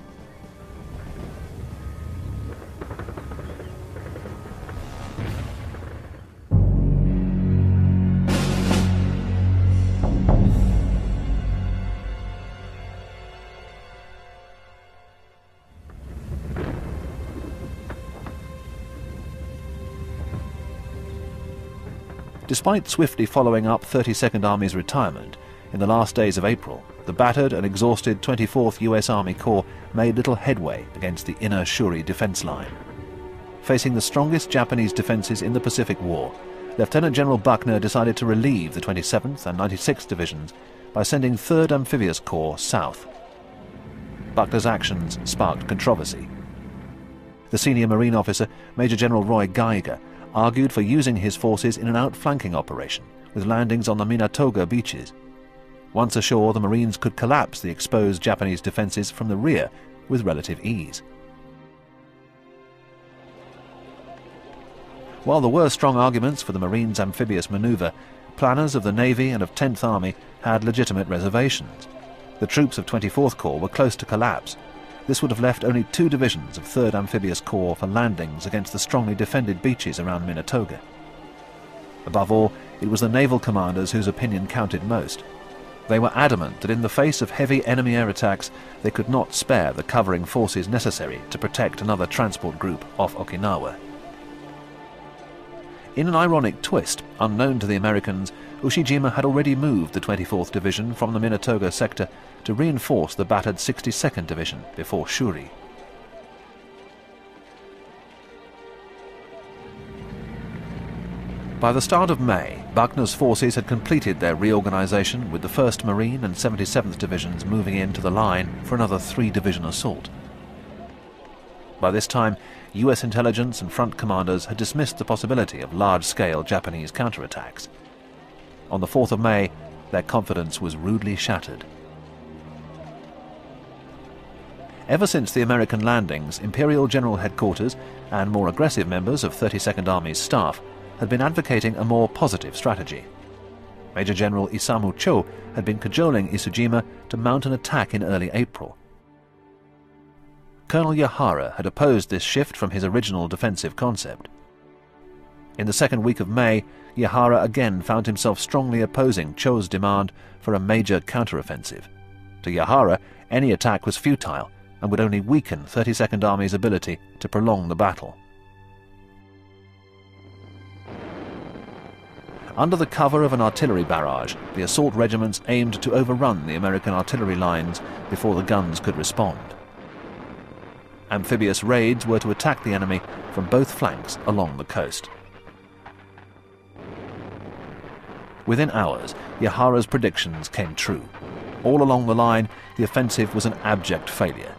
Despite swiftly following up 32nd Army's retirement, in the last days of April, the battered and exhausted 24th US Army Corps made little headway against the inner Shuri defense line. Facing the strongest Japanese defenses in the Pacific War, Lieutenant General Buckner decided to relieve the 27th and 96th Divisions by sending 3rd Amphibious Corps south. Buckner's actions sparked controversy. The senior Marine officer, Major General Roy Geiger, argued for using his forces in an outflanking operation, with landings on the Minatoga beaches. Once ashore, the Marines could collapse the exposed Japanese defences from the rear with relative ease. While there were strong arguments for the Marines' amphibious manoeuvre, planners of the Navy and of 10th Army had legitimate reservations. The troops of 24th Corps were close to collapse. This would have left only two divisions of 3rd Amphibious Corps for landings against the strongly defended beaches around Minatoga. Above all, it was the naval commanders whose opinion counted most. They were adamant that in the face of heavy enemy air attacks, they could not spare the covering forces necessary to protect another transport group off Okinawa. In an ironic twist, unknown to the Americans, Ushijima had already moved the 24th Division from the Minatoga sector to reinforce the battered 62nd Division before Shuri. By the start of May, Buckner's forces had completed their reorganization with the 1st Marine and 77th Divisions moving into the line for another three-division assault. By this time, US intelligence and front commanders had dismissed the possibility of large-scale Japanese counterattacks. On the 4th of May, their confidence was rudely shattered. Ever since the American landings, Imperial General Headquarters and more aggressive members of 32nd Army's staff had been advocating a more positive strategy. Major General Isamu Cho had been cajoling Ushijima to mount an attack in early April. Colonel Yahara had opposed this shift from his original defensive concept. In the second week of May, Yahara again found himself strongly opposing Cho's demand for a major counteroffensive. To Yahara, any attack was futile and would only weaken 32nd Army's ability to prolong the battle. Under the cover of an artillery barrage, the assault regiments aimed to overrun the American artillery lines before the guns could respond. Amphibious raids were to attack the enemy from both flanks along the coast. Within hours, Yahara's predictions came true. All along the line, the offensive was an abject failure.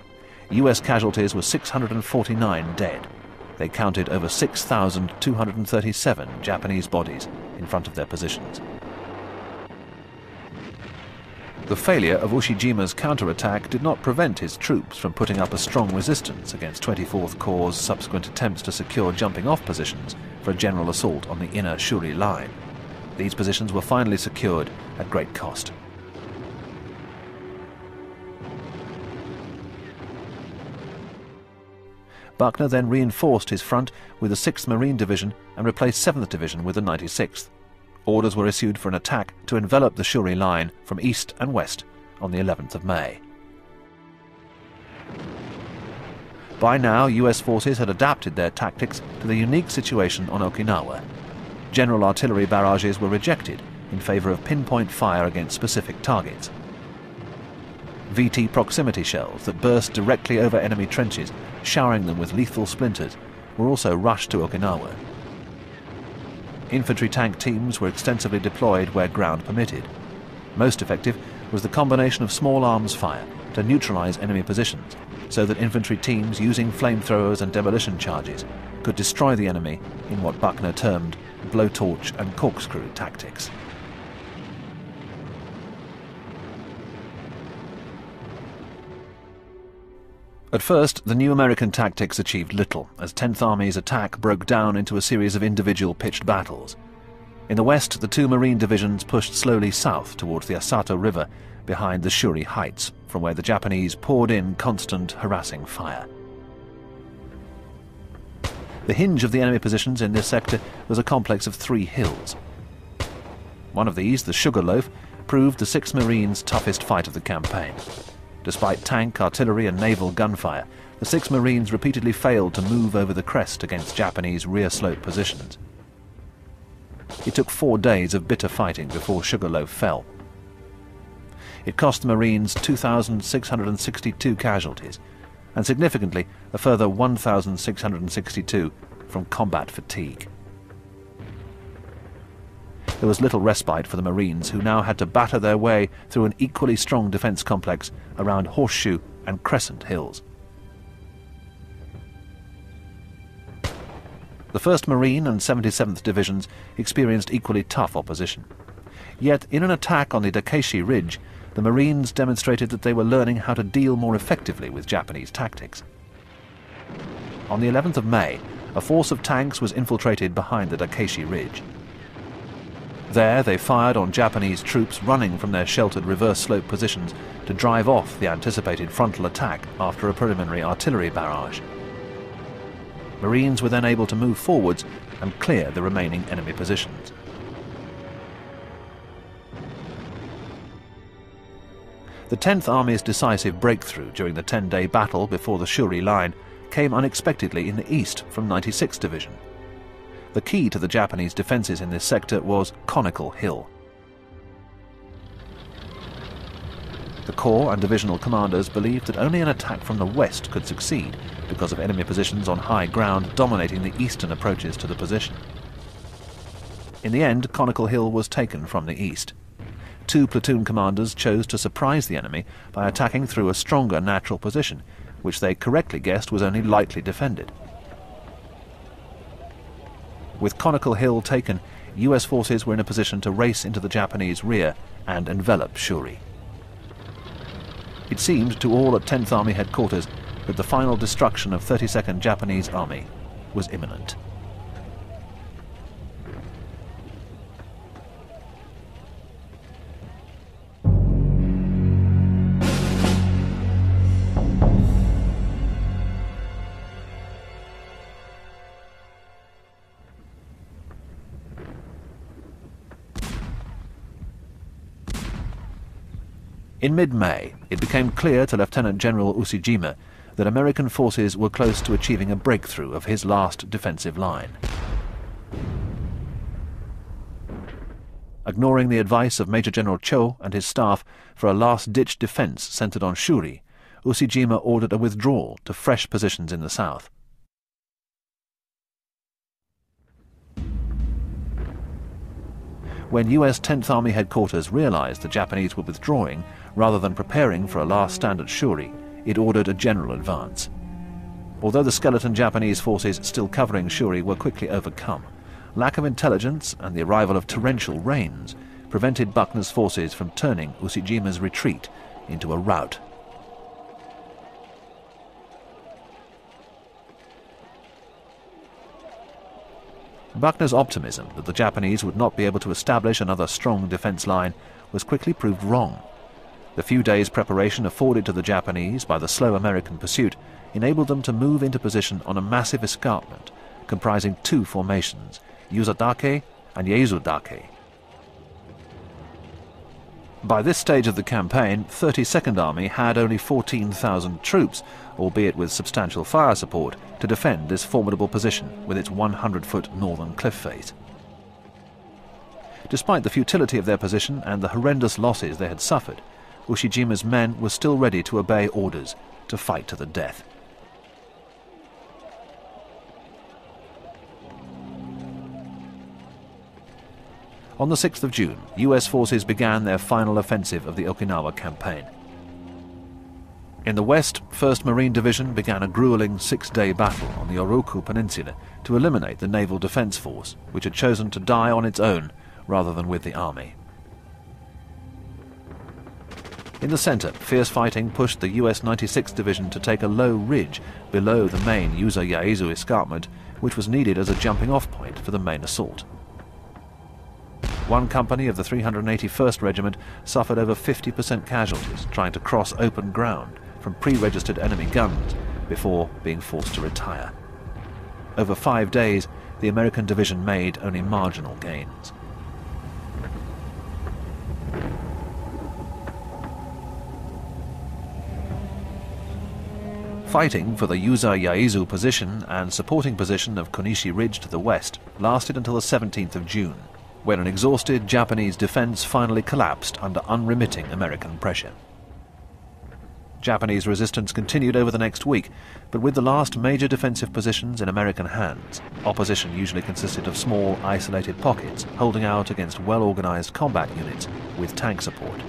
US casualties were 649 dead. They counted over 6,237 Japanese bodies in front of their positions. The failure of Ushijima's counterattack did not prevent his troops from putting up a strong resistance against 24th Corps' subsequent attempts to secure jumping-off positions for a general assault on the inner Shuri line. These positions were finally secured at great cost. Buckner then reinforced his front with the 6th Marine Division and replaced 7th Division with the 96th. Orders were issued for an attack to envelop the Shuri line from east and west on the 11th of May. By now, US forces had adapted their tactics to the unique situation on Okinawa. General artillery barrages were rejected in favour of pinpoint fire against specific targets. VT proximity shells that burst directly over enemy trenches, showering them with lethal splinters, were also rushed to Okinawa. Infantry tank teams were extensively deployed where ground permitted. Most effective was the combination of small arms fire to neutralize enemy positions, so that infantry teams using flamethrowers and demolition charges could destroy the enemy in what Buckner termed blowtorch and corkscrew tactics. At first, the new American tactics achieved little, as 10th Army's attack broke down into a series of individual pitched battles. In the west, the two Marine divisions pushed slowly south towards the Asato River behind the Shuri Heights, from where the Japanese poured in constant, harassing fire. The hinge of the enemy positions in this sector was a complex of three hills. One of these, the Sugarloaf, proved the 6th Marines' toughest fight of the campaign. Despite tank, artillery and naval gunfire, the six Marines repeatedly failed to move over the crest against Japanese rear slope positions. It took four days of bitter fighting before Sugarloaf fell. It cost the Marines 2,662 casualties, and significantly a further 1,662 from combat fatigue. There was little respite for the Marines, who now had to batter their way through an equally strong defence complex around Horseshoe and Crescent Hills. The 1st Marine and 77th Divisions experienced equally tough opposition. Yet, in an attack on the Dakeshi Ridge, the Marines demonstrated that they were learning how to deal more effectively with Japanese tactics. On the 11th of May, a force of tanks was infiltrated behind the Dakeshi Ridge. There they fired on Japanese troops running from their sheltered reverse slope positions to drive off the anticipated frontal attack after a preliminary artillery barrage. Marines were then able to move forwards and clear the remaining enemy positions. The 10th Army's decisive breakthrough during the 10-day battle before the Shuri line came unexpectedly in the east from 96th Division. The key to the Japanese defences in this sector was Conical Hill. The Corps and divisional commanders believed that only an attack from the west could succeed because of enemy positions on high ground dominating the eastern approaches to the position. In the end, Conical Hill was taken from the east. Two platoon commanders chose to surprise the enemy by attacking through a stronger natural position, which they correctly guessed was only lightly defended. With Conical Hill taken, US forces were in a position to race into the Japanese rear and envelop Shuri. It seemed to all at 10th Army headquarters that the final destruction of 32nd Japanese Army was imminent. In mid-May, it became clear to Lieutenant General Ushijima that American forces were close to achieving a breakthrough of his last defensive line. ignoring the advice of Major General Cho and his staff for a last-ditch defense centered on Shuri, Ushijima ordered a withdrawal to fresh positions in the south. When US 10th Army headquarters realized the Japanese were withdrawing rather than preparing for a last stand at Shuri, it ordered a general advance. Although the skeleton Japanese forces still covering Shuri were quickly overcome, lack of intelligence and the arrival of torrential rains prevented Buckner's forces from turning Ushijima's retreat into a rout. Buckner's optimism that the Japanese would not be able to establish another strong defense line was quickly proved wrong. The few days' preparation afforded to the Japanese by the slow American pursuit enabled them to move into position on a massive escarpment comprising two formations, Yusadake and Yeizudake. By this stage of the campaign, 32nd Army had only 14,000 troops, albeit with substantial fire support, to defend this formidable position with its 100-foot northern cliff face. Despite the futility of their position and the horrendous losses they had suffered, Ushijima's men were still ready to obey orders, to fight to the death. On the 6th of June, US forces began their final offensive of the Okinawa campaign. In the west, 1st Marine Division began a grueling six-day battle on the Oroku Peninsula to eliminate the Naval Defense Force, which had chosen to die on its own rather than with the army. In the center, fierce fighting pushed the US 96th Division to take a low ridge below the main Yuza escarpment, which was needed as a jumping-off point for the main assault. One company of the 381st Regiment suffered over 50% casualties trying to cross open ground from pre-registered enemy guns before being forced to retire. Over five days, the American division made only marginal gains. Fighting for the Yuza Yaezu position and supporting position of Kunishi Ridge to the west lasted until the 17th of June when an exhausted Japanese defense finally collapsed under unremitting American pressure. Japanese resistance continued over the next week, but with the last major defensive positions in American hands, opposition usually consisted of small, isolated pockets holding out against well-organized combat units with tank support.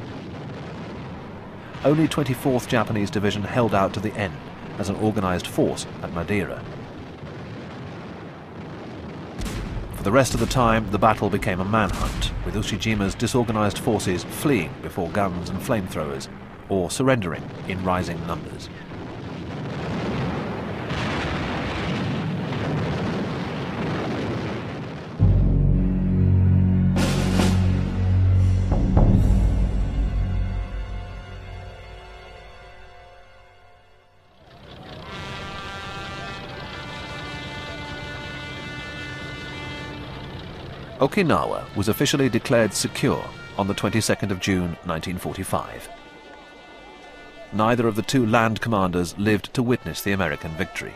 Only 24th Japanese Division held out to the end as an organized force at Madeira. For the rest of the time, the battle became a manhunt, with Ushijima's disorganized forces fleeing before guns and flamethrowers, or surrendering in rising numbers. Okinawa was officially declared secure on the 22nd of June 1945. Neither of the two land commanders lived to witness the American victory.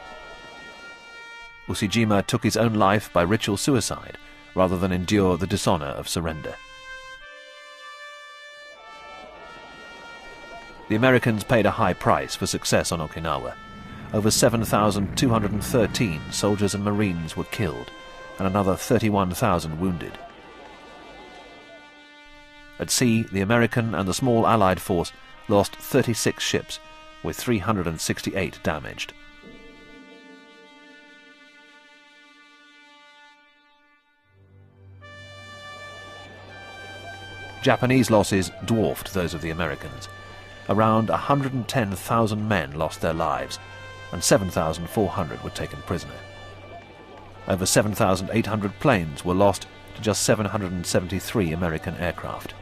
Ushijima took his own life by ritual suicide rather than endure the dishonor of surrender. The Americans paid a high price for success on Okinawa. Over 7,213 soldiers and marines were killed, and another 31,000 wounded. At sea, the American and the small Allied force lost 36 ships, with 368 damaged. Japanese losses dwarfed those of the Americans. Around 110,000 men lost their lives, and 7,400 were taken prisoner. Over 7,800 planes were lost to just 773 American aircraft.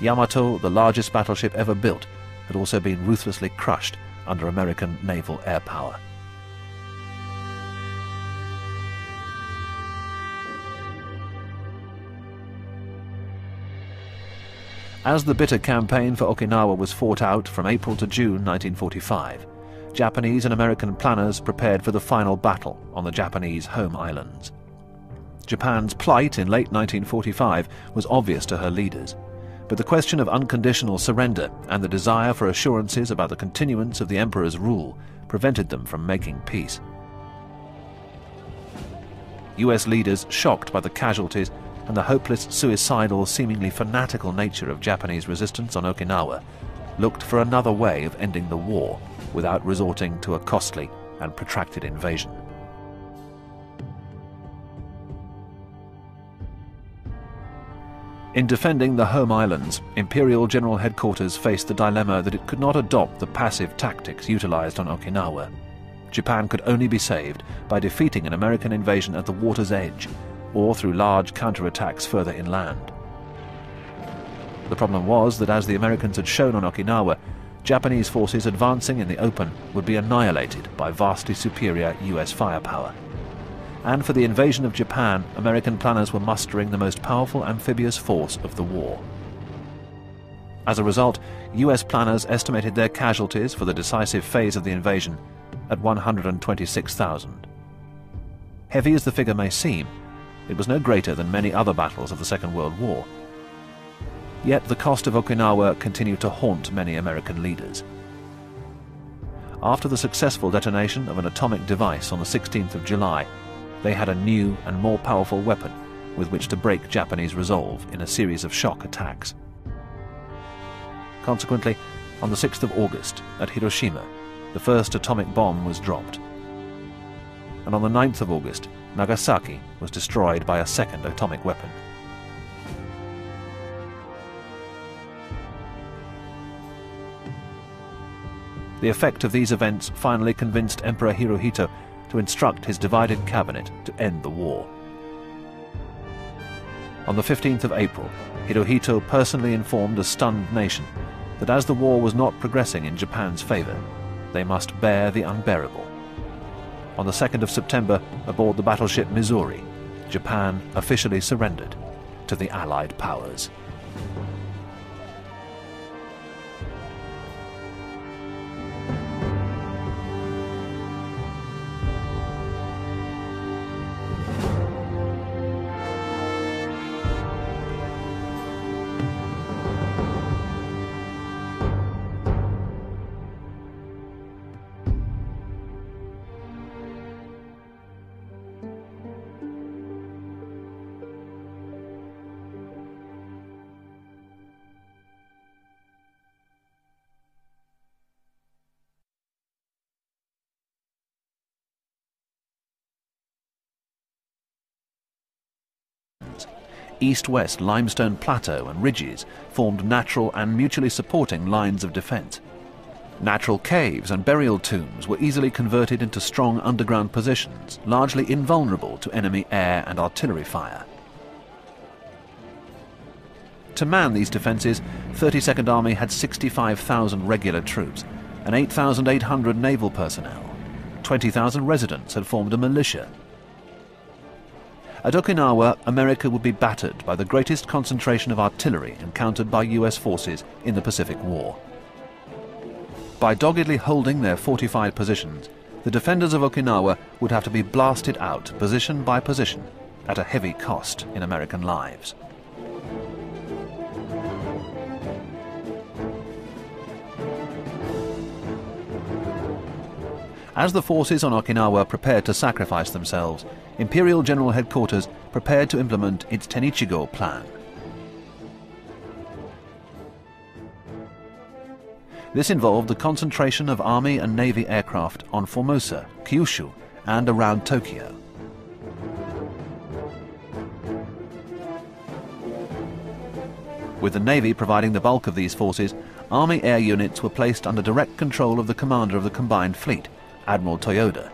Yamato, the largest battleship ever built, had also been ruthlessly crushed under American naval air power. As the bitter campaign for Okinawa was fought out from April to June 1945, Japanese and American planners prepared for the final battle on the Japanese home islands. Japan's plight in late 1945 was obvious to her leaders, but the question of unconditional surrender and the desire for assurances about the continuance of the emperor's rule prevented them from making peace. US leaders, shocked by the casualties and the hopeless, suicidal, seemingly fanatical nature of Japanese resistance on Okinawa, looked for another way of ending the war without resorting to a costly and protracted invasion. In defending the home islands, Imperial General Headquarters faced the dilemma that it could not adopt the passive tactics utilized on Okinawa. Japan could only be saved by defeating an American invasion at the water's edge, or through large counterattacks further inland. The problem was that as the Americans had shown on Okinawa, Japanese forces advancing in the open would be annihilated by vastly superior US firepower. And for the invasion of Japan, American planners were mustering the most powerful amphibious force of the war. As a result, US planners estimated their casualties for the decisive phase of the invasion at 126,000. Heavy as the figure may seem, it was no greater than many other battles of the Second World War, Yet the cost of Okinawa continued to haunt many American leaders. After the successful detonation of an atomic device on the 16th of July, they had a new and more powerful weapon with which to break Japanese resolve in a series of shock attacks. Consequently, on the 6th of August, at Hiroshima, the first atomic bomb was dropped. And on the 9th of August, Nagasaki was destroyed by a second atomic weapon. The effect of these events finally convinced Emperor Hirohito to instruct his divided cabinet to end the war. On the 15th of April, Hirohito personally informed a stunned nation that as the war was not progressing in Japan's favor, they must bear the unbearable. On the 2nd of September, aboard the battleship Missouri, Japan officially surrendered to the Allied powers. East-west limestone plateau and ridges formed natural and mutually supporting lines of defence. Natural caves and burial tombs were easily converted into strong underground positions, largely invulnerable to enemy air and artillery fire. To man these defences, 32nd Army had 65,000 regular troops and 8,800 naval personnel. 20,000 residents had formed a militia at Okinawa, America would be battered by the greatest concentration of artillery encountered by US forces in the Pacific War. By doggedly holding their fortified positions, the defenders of Okinawa would have to be blasted out position by position at a heavy cost in American lives. As the forces on Okinawa prepared to sacrifice themselves, Imperial General Headquarters prepared to implement its Tenichigo plan. This involved the concentration of Army and Navy aircraft on Formosa, Kyushu, and around Tokyo. With the Navy providing the bulk of these forces, Army air units were placed under direct control of the commander of the combined fleet, Admiral Toyoda.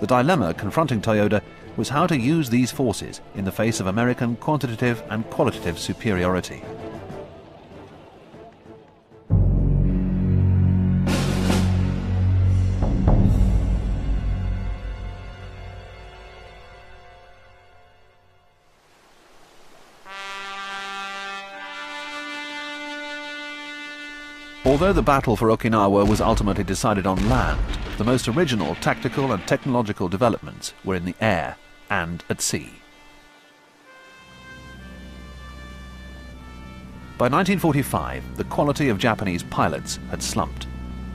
The dilemma confronting Toyoda was how to use these forces in the face of American quantitative and qualitative superiority. Although the battle for Okinawa was ultimately decided on land, the most original tactical and technological developments were in the air and at sea. By 1945, the quality of Japanese pilots had slumped.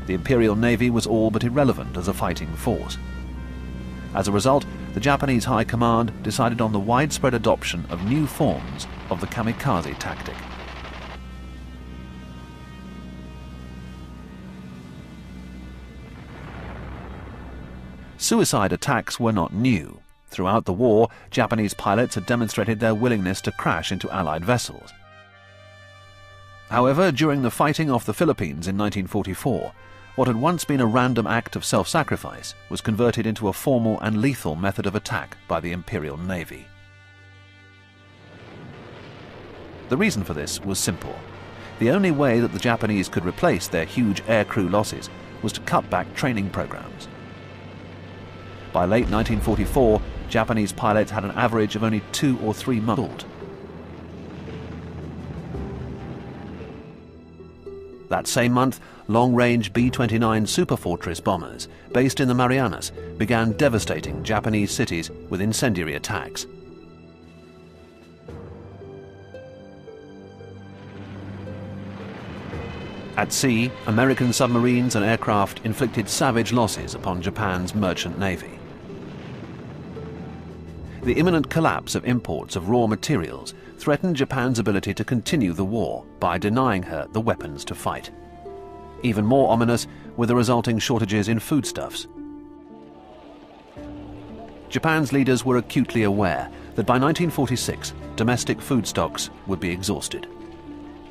The Imperial Navy was all but irrelevant as a fighting force. As a result, the Japanese High Command decided on the widespread adoption of new forms of the kamikaze tactic. Suicide attacks were not new. Throughout the war, Japanese pilots had demonstrated their willingness to crash into Allied vessels. However, during the fighting off the Philippines in 1944, what had once been a random act of self-sacrifice was converted into a formal and lethal method of attack by the Imperial Navy. The reason for this was simple. The only way that the Japanese could replace their huge aircrew losses was to cut back training programs. By late 1944, Japanese pilots had an average of only two or three months That same month, long-range B-29 Superfortress bombers, based in the Marianas, began devastating Japanese cities with incendiary attacks. At sea, American submarines and aircraft inflicted savage losses upon Japan's merchant navy. The imminent collapse of imports of raw materials threatened Japan's ability to continue the war by denying her the weapons to fight. Even more ominous were the resulting shortages in foodstuffs. Japan's leaders were acutely aware that by 1946 domestic food stocks would be exhausted.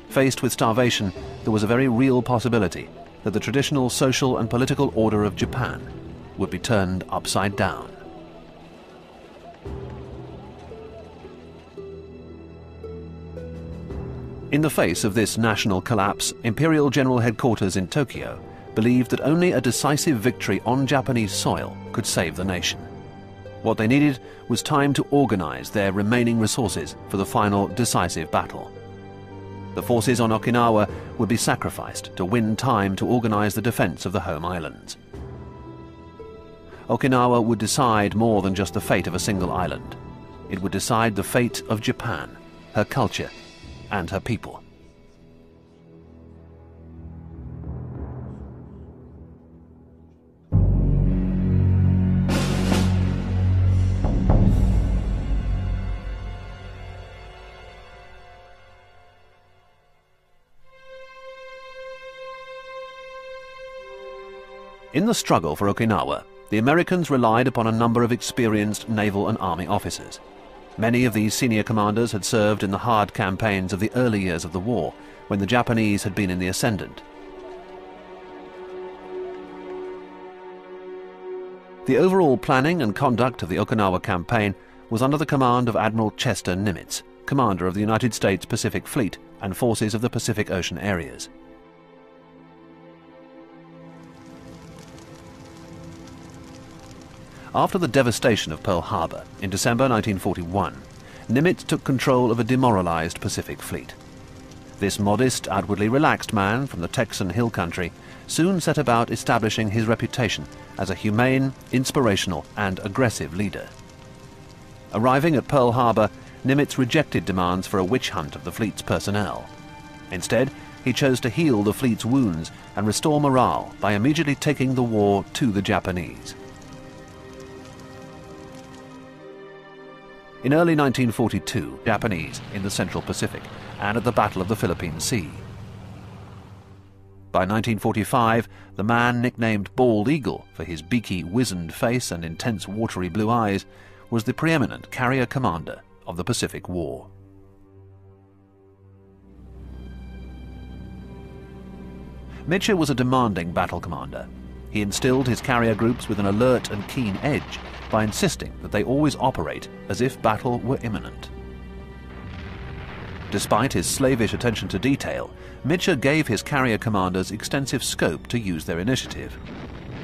Faced with starvation, there was a very real possibility that the traditional social and political order of Japan would be turned upside down. In the face of this national collapse, Imperial General Headquarters in Tokyo believed that only a decisive victory on Japanese soil could save the nation. What they needed was time to organize their remaining resources for the final decisive battle. The forces on Okinawa would be sacrificed to win time to organize the defense of the home islands. Okinawa would decide more than just the fate of a single island. It would decide the fate of Japan, her culture, and her people. In the struggle for Okinawa, the Americans relied upon a number of experienced naval and army officers. Many of these senior commanders had served in the hard campaigns of the early years of the war, when the Japanese had been in the ascendant. The overall planning and conduct of the Okinawa campaign was under the command of Admiral Chester Nimitz, commander of the United States Pacific Fleet and forces of the Pacific Ocean areas. After the devastation of Pearl Harbor in December 1941, Nimitz took control of a demoralized Pacific fleet. This modest, outwardly relaxed man from the Texan hill country soon set about establishing his reputation as a humane, inspirational, and aggressive leader. Arriving at Pearl Harbor, Nimitz rejected demands for a witch hunt of the fleet's personnel. Instead, he chose to heal the fleet's wounds and restore morale by immediately taking the war to the Japanese. In early 1942 Japanese in the Central Pacific and at the Battle of the Philippine Sea. By 1945, the man nicknamed Bald Eagle for his beaky, wizened face and intense watery blue eyes was the preeminent carrier commander of the Pacific War. Mitscher was a demanding battle commander. He instilled his carrier groups with an alert and keen edge by insisting that they always operate as if battle were imminent. Despite his slavish attention to detail, Mitscher gave his carrier commanders extensive scope to use their initiative.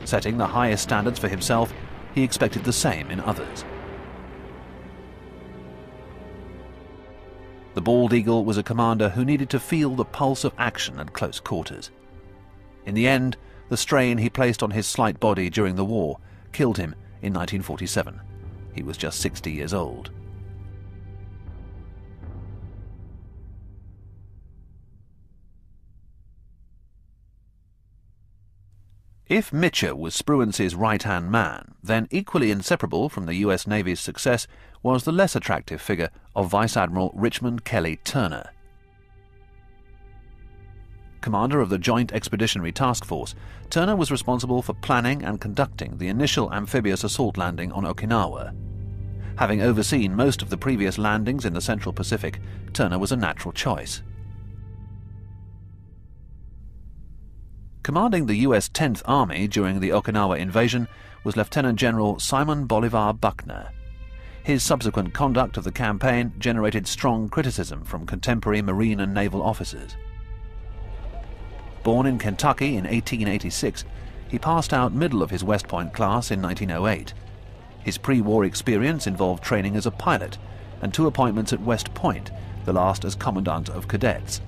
Setting the highest standards for himself, he expected the same in others. The Bald Eagle was a commander who needed to feel the pulse of action at close quarters. In the end, the strain he placed on his slight body during the war killed him in 1947. He was just 60 years old. If Mitscher was Spruance's right-hand man, then equally inseparable from the US Navy's success was the less attractive figure of Vice Admiral Richmond Kelly Turner. Commander of the Joint Expeditionary Task Force, Turner was responsible for planning and conducting the initial amphibious assault landing on Okinawa. Having overseen most of the previous landings in the Central Pacific, Turner was a natural choice. Commanding the U.S. 10th Army during the Okinawa invasion was Lieutenant General Simon Bolivar Buckner. His subsequent conduct of the campaign generated strong criticism from contemporary Marine and naval officers. Born in Kentucky in 1886, he passed out middle of his West Point class in 1908. His pre-war experience involved training as a pilot and two appointments at West Point, the last as Commandant of Cadets.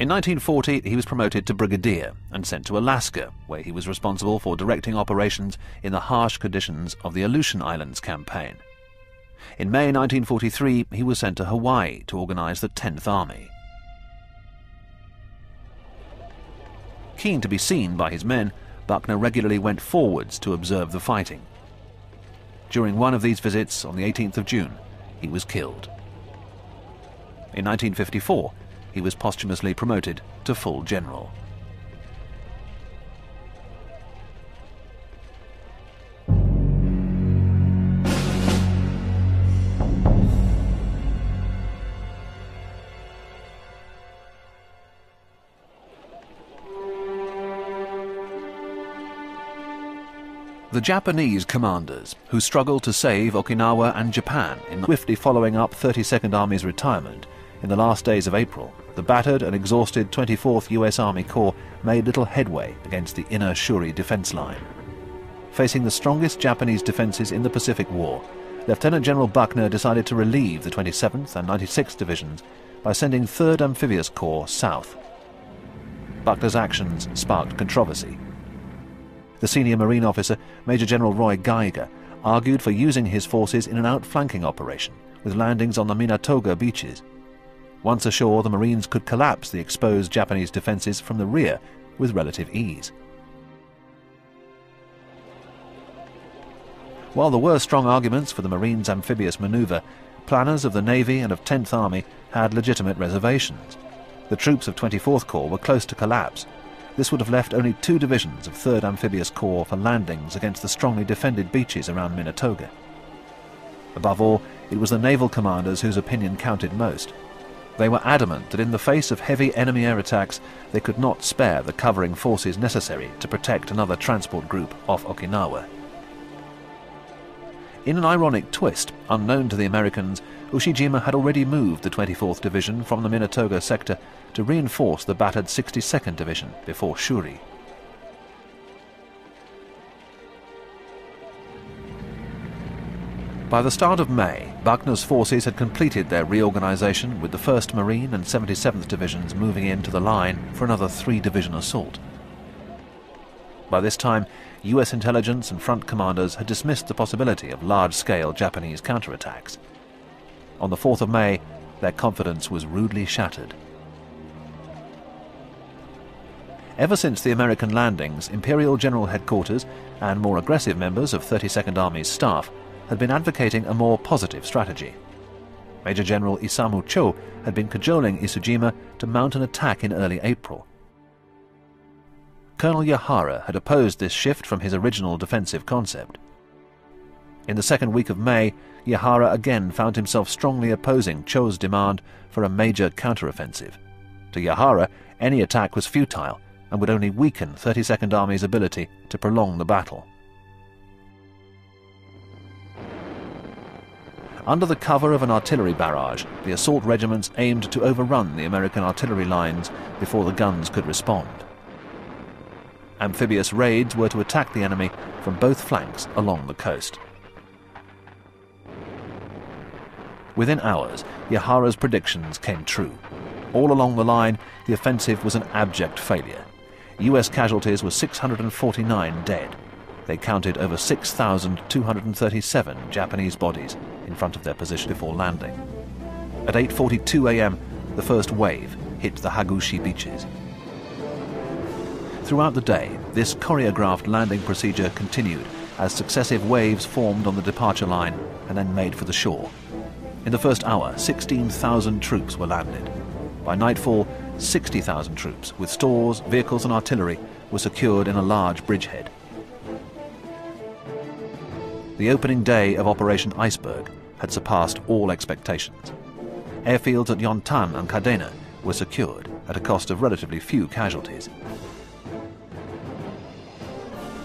In 1940, he was promoted to brigadier and sent to Alaska, where he was responsible for directing operations in the harsh conditions of the Aleutian Islands campaign. In May 1943, he was sent to Hawaii to organize the 10th Army. Keen to be seen by his men, Buckner regularly went forwards to observe the fighting. During one of these visits, on the 18th of June, he was killed. In 1954, he was posthumously promoted to full general. The Japanese commanders, who struggled to save Okinawa and Japan in swiftly following up 32nd Army's retirement, in the last days of April, the battered and exhausted 24th US Army Corps made little headway against the inner Shuri defense line. Facing the strongest Japanese defenses in the Pacific War, Lieutenant General Buckner decided to relieve the 27th and 96th Divisions by sending 3rd Amphibious Corps south. Buckner's actions sparked controversy. The senior Marine officer, Major General Roy Geiger, argued for using his forces in an outflanking operation, with landings on the Minatoga beaches. Once ashore, the Marines could collapse the exposed Japanese defences from the rear with relative ease. While there were strong arguments for the Marines' amphibious manoeuvre, planners of the Navy and of 10th Army had legitimate reservations. The troops of 24th Corps were close to collapse. This would have left only two divisions of 3rd Amphibious Corps for landings against the strongly defended beaches around Minatoga. Above all, it was the naval commanders whose opinion counted most. They were adamant that in the face of heavy enemy air attacks, they could not spare the covering forces necessary to protect another transport group off Okinawa. In an ironic twist, unknown to the Americans, Ushijima had already moved the 24th Division from the Minatoga sector to reinforce the battered 62nd Division before Shuri. By the start of May, Buckner's forces had completed their reorganization with the 1st Marine and 77th Divisions moving into the line for another three-division assault. By this time, US intelligence and front commanders had dismissed the possibility of large-scale Japanese counterattacks. On the 4th of May, their confidence was rudely shattered. Ever since the American landings, Imperial General Headquarters and more aggressive members of 32nd Army's staff had been advocating a more positive strategy. Major General Isamu Cho had been cajoling Ushijima to mount an attack in early April. Colonel Yahara had opposed this shift from his original defensive concept. In the second week of May, Yahara again found himself strongly opposing Cho's demand for a major counteroffensive. To Yahara, any attack was futile and would only weaken 32nd Army's ability to prolong the battle. Under the cover of an artillery barrage, the assault regiments aimed to overrun the American artillery lines before the guns could respond. Amphibious raids were to attack the enemy from both flanks along the coast. Within hours, Yahara's predictions came true. All along the line, the offensive was an abject failure. US casualties were 649 dead. They counted over 6,237 Japanese bodies in front of their position before landing. At 8.42 a.m., the first wave hit the Hagushi beaches. Throughout the day, this choreographed landing procedure continued as successive waves formed on the departure line and then made for the shore. In the first hour, 16,000 troops were landed. By nightfall, 60,000 troops, with stores, vehicles and artillery, were secured in a large bridgehead. The opening day of Operation Iceberg had surpassed all expectations. Airfields at Yontan and Kadena were secured at a cost of relatively few casualties.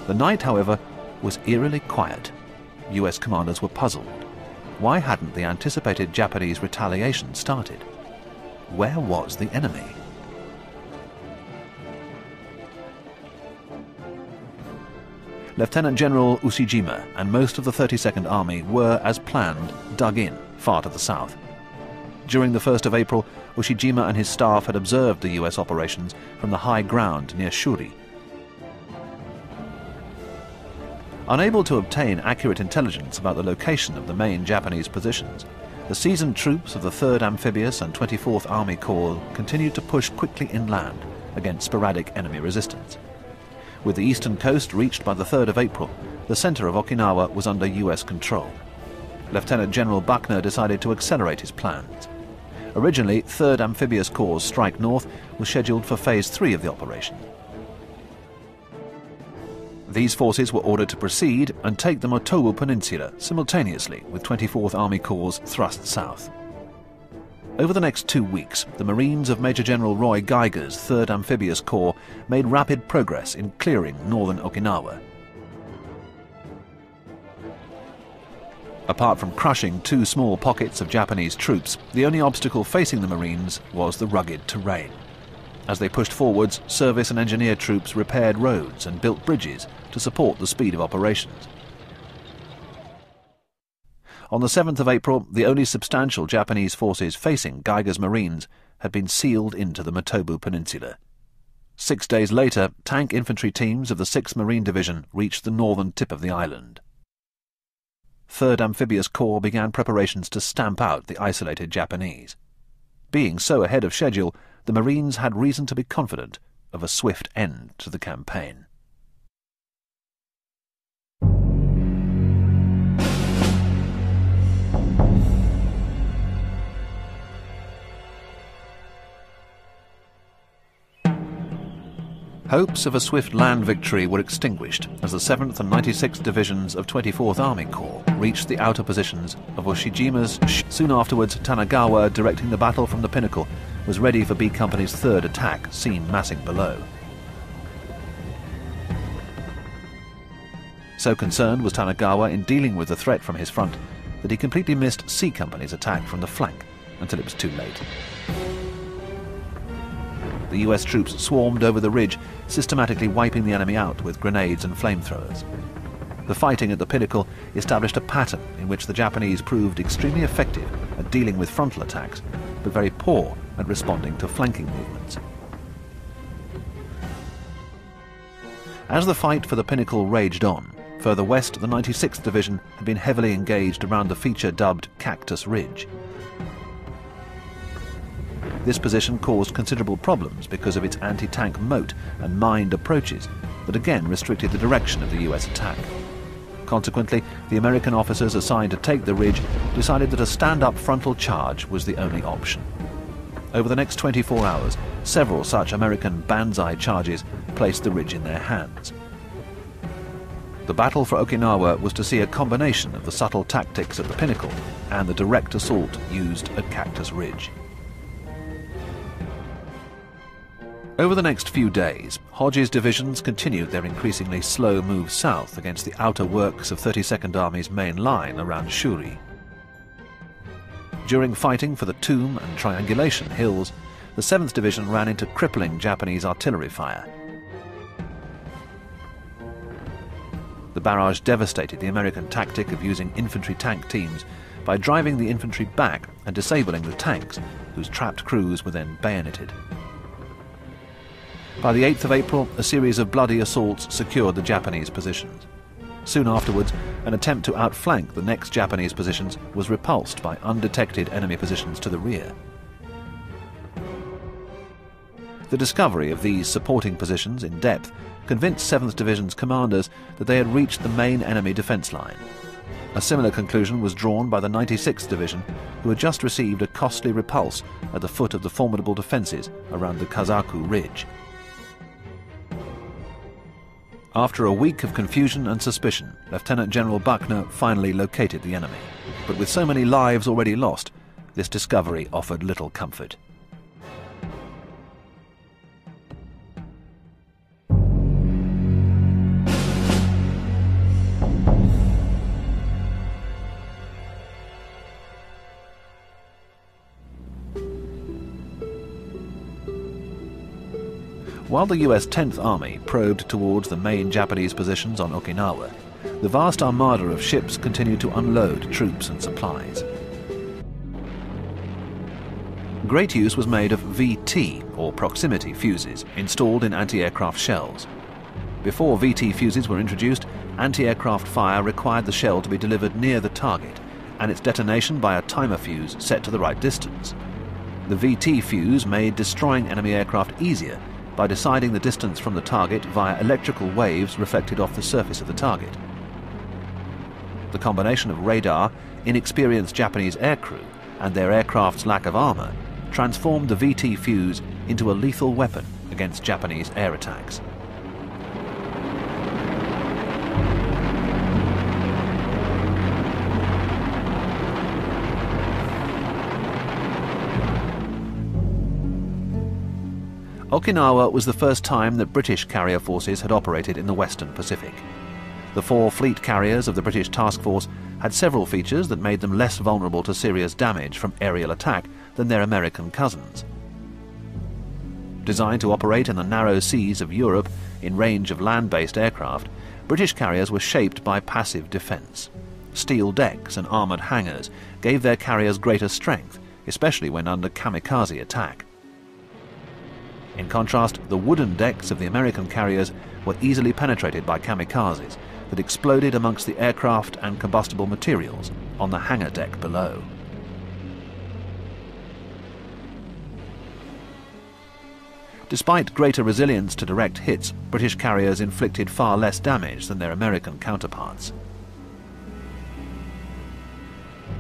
The night, however, was eerily quiet. US commanders were puzzled. Why hadn't the anticipated Japanese retaliation started? Where was the enemy? Lieutenant General Ushijima and most of the 32nd Army were, as planned, dug in far to the south. During the 1st of April, Ushijima and his staff had observed the US operations from the high ground near Shuri. Unable to obtain accurate intelligence about the location of the main Japanese positions, the seasoned troops of the 3rd Amphibious and 24th Army Corps continued to push quickly inland against sporadic enemy resistance. With the eastern coast reached by the 3rd of April, the center of Okinawa was under US control. Lieutenant General Buckner decided to accelerate his plans. Originally, 3rd Amphibious Corps' strike north was scheduled for Phase 3 of the operation. These forces were ordered to proceed and take the Motobu Peninsula simultaneously with 24th Army Corps' thrust south. Over the next two weeks, the Marines of Major General Roy Geiger's 3rd Amphibious Corps made rapid progress in clearing northern Okinawa. Apart from crushing two small pockets of Japanese troops, the only obstacle facing the Marines was the rugged terrain. As they pushed forwards, service and engineer troops repaired roads and built bridges to support the speed of operations. On the 7th of April, the only substantial Japanese forces facing Geiger's Marines had been sealed into the Motobu Peninsula. Six days later, tank infantry teams of the 6th Marine Division reached the northern tip of the island. 3rd Amphibious Corps began preparations to stamp out the isolated Japanese. Being so ahead of schedule, the Marines had reason to be confident of a swift end to the campaign. Hopes of a swift land victory were extinguished as the 7th and 96th Divisions of 24th Army Corps reached the outer positions of Ushijima's. Soon afterwards, Tanagawa, directing the battle from the pinnacle, was ready for B Company's third attack, seen massing below. So concerned was Tanagawa in dealing with the threat from his front that he completely missed C Company's attack from the flank until it was too late the US troops swarmed over the ridge, systematically wiping the enemy out with grenades and flamethrowers. The fighting at the pinnacle established a pattern in which the Japanese proved extremely effective at dealing with frontal attacks, but very poor at responding to flanking movements. As the fight for the pinnacle raged on, further west the 96th Division had been heavily engaged around the feature dubbed Cactus Ridge. This position caused considerable problems because of its anti-tank moat and mined approaches that again restricted the direction of the US attack. Consequently, the American officers assigned to take the ridge decided that a stand-up frontal charge was the only option. Over the next 24 hours, several such American banzai charges placed the ridge in their hands. The battle for Okinawa was to see a combination of the subtle tactics at the pinnacle and the direct assault used at Cactus Ridge. Over the next few days, Hodge's divisions continued their increasingly slow move south against the outer works of 32nd Army's main line around Shuri. During fighting for the Tomb and Triangulation Hills, the 7th Division ran into crippling Japanese artillery fire. The barrage devastated the American tactic of using infantry tank teams by driving the infantry back and disabling the tanks, whose trapped crews were then bayoneted. By the 8th of April, a series of bloody assaults secured the Japanese positions. Soon afterwards, an attempt to outflank the next Japanese positions was repulsed by undetected enemy positions to the rear. The discovery of these supporting positions in depth convinced 7th Division's commanders that they had reached the main enemy defence line. A similar conclusion was drawn by the 96th Division, who had just received a costly repulse at the foot of the formidable defences around the Kakazu Ridge. After a week of confusion and suspicion, Lieutenant General Buckner finally located the enemy. But with so many lives already lost, this discovery offered little comfort. While the US 10th Army probed towards the main Japanese positions on Okinawa, the vast armada of ships continued to unload troops and supplies. Great use was made of VT, or proximity fuses, installed in anti-aircraft shells. Before VT fuses were introduced, anti-aircraft fire required the shell to be delivered near the target, and its detonation by a timer fuse set to the right distance. The VT fuse made destroying enemy aircraft easier by deciding the distance from the target via electrical waves reflected off the surface of the target. The combination of radar, inexperienced Japanese aircrew, and their aircraft's lack of armour transformed the VT fuse into a lethal weapon against Japanese air attacks. Okinawa was the first time that British carrier forces had operated in the Western Pacific. The four fleet carriers of the British task force had several features that made them less vulnerable to serious damage from aerial attack than their American cousins. Designed to operate in the narrow seas of Europe in range of land-based aircraft, British carriers were shaped by passive defence. Steel decks and armoured hangars gave their carriers greater strength, especially when under kamikaze attack. In contrast, the wooden decks of the American carriers were easily penetrated by kamikazes that exploded amongst the aircraft and combustible materials on the hangar deck below. Despite greater resilience to direct hits, British carriers inflicted far less damage than their American counterparts.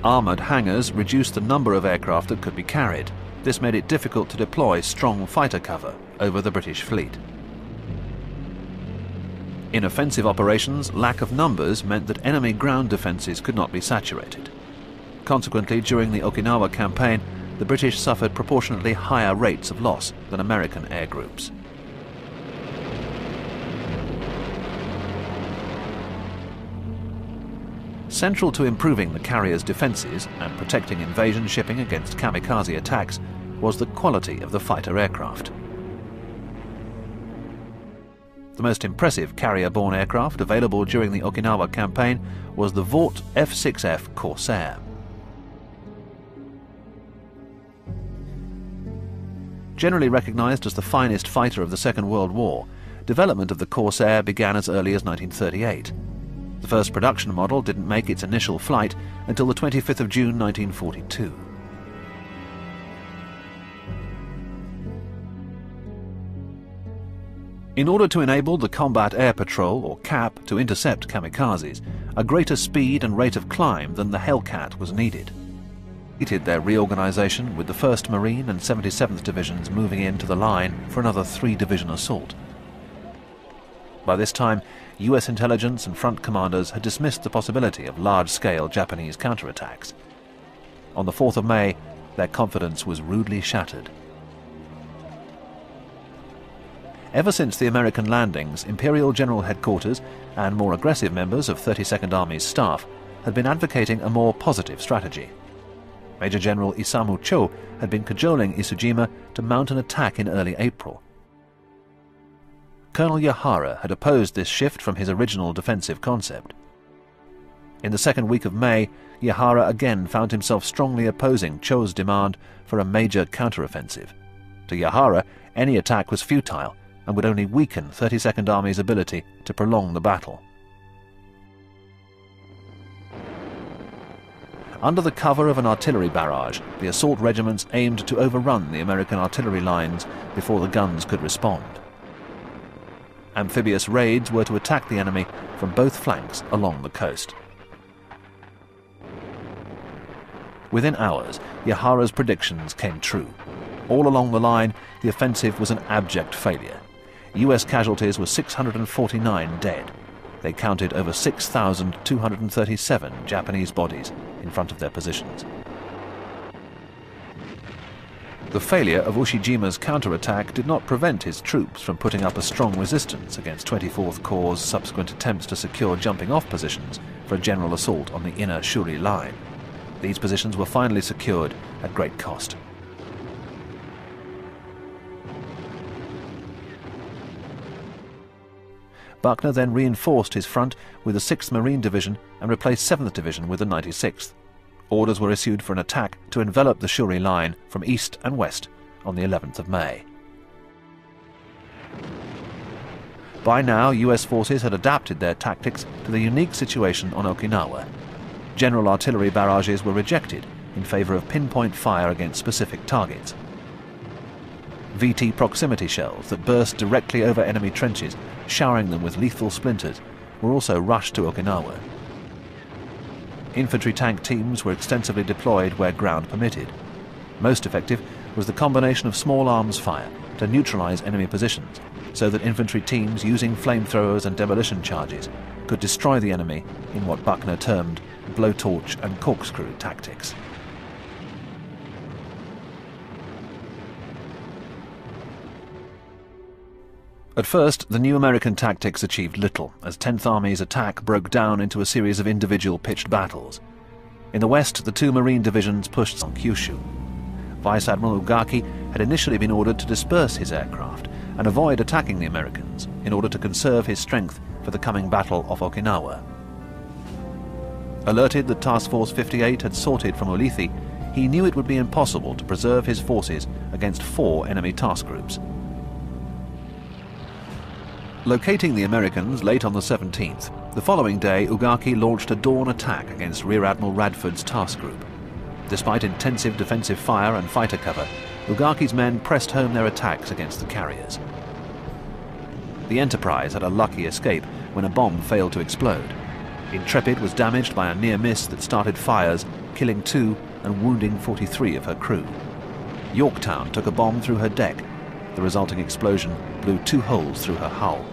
Armoured hangars reduced the number of aircraft that could be carried, this made it difficult to deploy strong fighter cover over the British fleet. In offensive operations, lack of numbers meant that enemy ground defences could not be saturated. Consequently, during the Okinawa campaign, the British suffered proportionately higher rates of loss than American air groups. Central to improving the carrier's defences and protecting invasion shipping against kamikaze attacks was the quality of the fighter aircraft. The most impressive carrier-borne aircraft available during the Okinawa campaign was the Vought F-6F Corsair. Generally recognized as the finest fighter of the Second World War, development of the Corsair began as early as 1938. The first production model didn't make its initial flight until the 25th of June 1942. In order to enable the Combat Air Patrol, or CAP, to intercept kamikazes, a greater speed and rate of climb than the Hellcat was needed. Completed their reorganization with the 1st Marine and 77th Divisions moving into the line for another three-division assault. By this time, US intelligence and front commanders had dismissed the possibility of large-scale Japanese counterattacks. On the 4th of May, their confidence was rudely shattered. Ever since the American landings, Imperial General Headquarters and more aggressive members of 32nd Army's staff had been advocating a more positive strategy. Major General Isamu Cho had been cajoling Ushijima to mount an attack in early April. Colonel Yahara had opposed this shift from his original defensive concept. In the second week of May, Yahara again found himself strongly opposing Cho's demand for a major counteroffensive. To Yahara, any attack was futile and would only weaken 32nd Army's ability to prolong the battle. Under the cover of an artillery barrage, the assault regiments aimed to overrun the American artillery lines before the guns could respond. Amphibious raids were to attack the enemy from both flanks along the coast. Within hours, Yahara's predictions came true. All along the line, the offensive was an abject failure. US casualties were 649 dead. They counted over 6,237 Japanese bodies in front of their positions. The failure of Ushijima's counterattack did not prevent his troops from putting up a strong resistance against 24th Corps' subsequent attempts to secure jumping-off positions for a general assault on the inner Shuri line. These positions were finally secured at great cost. Buckner then reinforced his front with the 6th Marine Division and replaced 7th Division with the 96th. Orders were issued for an attack to envelop the Shuri line from east and west on the 11th of May. By now, US forces had adapted their tactics to the unique situation on Okinawa. General artillery barrages were rejected in favor of pinpoint fire against specific targets. VT proximity shells that burst directly over enemy trenches, showering them with lethal splinters, were also rushed to Okinawa. Infantry tank teams were extensively deployed where ground permitted. Most effective was the combination of small arms fire to neutralize enemy positions, so that infantry teams using flamethrowers and demolition charges could destroy the enemy in what Buckner termed blowtorch and corkscrew tactics. At first, the new American tactics achieved little, as 10th Army's attack broke down into a series of individual pitched battles. In the west, the two Marine divisions pushed on Kyushu. Vice Admiral Ugaki had initially been ordered to disperse his aircraft and avoid attacking the Americans in order to conserve his strength for the coming Battle of Okinawa. Alerted that Task Force 58 had sorted from Ulithi, he knew it would be impossible to preserve his forces against four enemy task groups. Locating the Americans late on the 17th, the following day Ugaki launched a dawn attack against Rear Admiral Radford's task group. Despite intensive defensive fire and fighter cover, Ugaki's men pressed home their attacks against the carriers. The Enterprise had a lucky escape when a bomb failed to explode. Intrepid was damaged by a near miss that started fires, killing two and wounding 43 of her crew. Yorktown took a bomb through her deck. The resulting explosion blew two holes through her hull.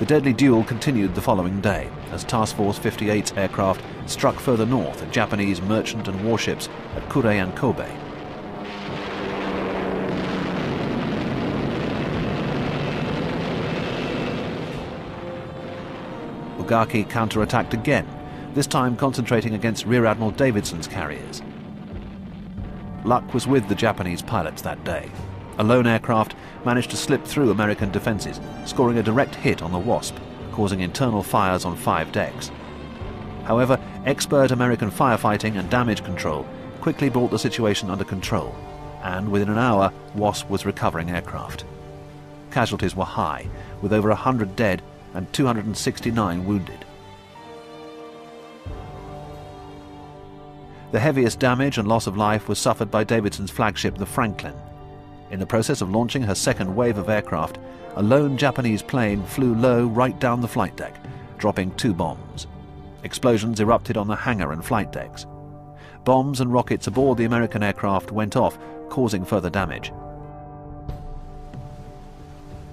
The deadly duel continued the following day as Task Force 58's aircraft struck further north at Japanese merchant and warships at Kure and Kobe. Ugaki counterattacked again, this time concentrating against Rear Admiral Davison's carriers. Luck was with the Japanese pilots that day. A lone aircraft managed to slip through American defences, scoring a direct hit on the Wasp, causing internal fires on five decks. However, expert American firefighting and damage control quickly brought the situation under control, and within an hour, Wasp was recovering aircraft. Casualties were high, with over 100 dead and 269 wounded. The heaviest damage and loss of life was suffered by Davison's flagship, the Franklin, in the process of launching her second wave of aircraft, a lone Japanese plane flew low right down the flight deck, dropping two bombs. Explosions erupted on the hangar and flight decks. Bombs and rockets aboard the American aircraft went off, causing further damage.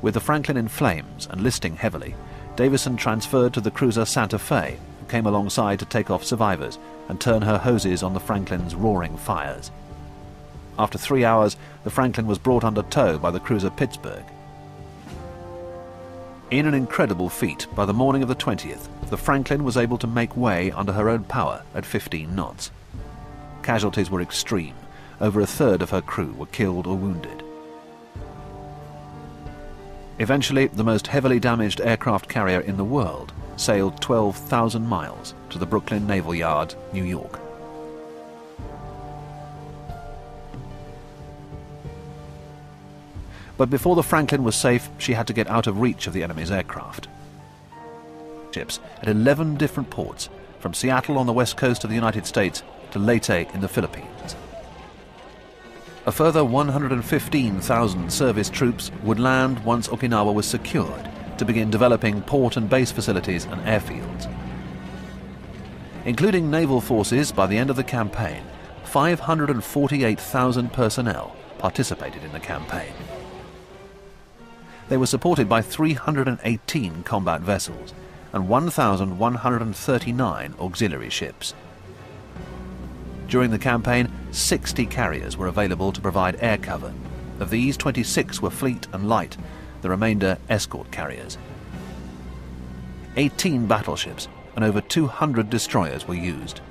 With the Franklin in flames and listing heavily, Davison transferred to the cruiser Santa Fe, who came alongside to take off survivors and turn her hoses on the Franklin's roaring fires. After three hours, the Franklin was brought under tow by the cruiser Pittsburgh. In an incredible feat, by the morning of the 20th, the Franklin was able to make way under her own power at 15 knots. Casualties were extreme. Over a third of her crew were killed or wounded. Eventually, the most heavily damaged aircraft carrier in the world sailed 12,000 miles to the Brooklyn Naval Yard, New York. But before the Franklin was safe, she had to get out of reach of the enemy's aircraft. Ships at 11 different ports, from Seattle on the west coast of the United States to Leyte in the Philippines. A further 115,000 service troops would land once Okinawa was secured to begin developing port and base facilities and airfields. Including naval forces by the end of the campaign, 548,000 personnel participated in the campaign. They were supported by 318 combat vessels and 1,139 auxiliary ships. During the campaign, 60 carriers were available to provide air cover. Of these, 26 were fleet and light, the remainder escort carriers. 18 battleships and over 200 destroyers were used.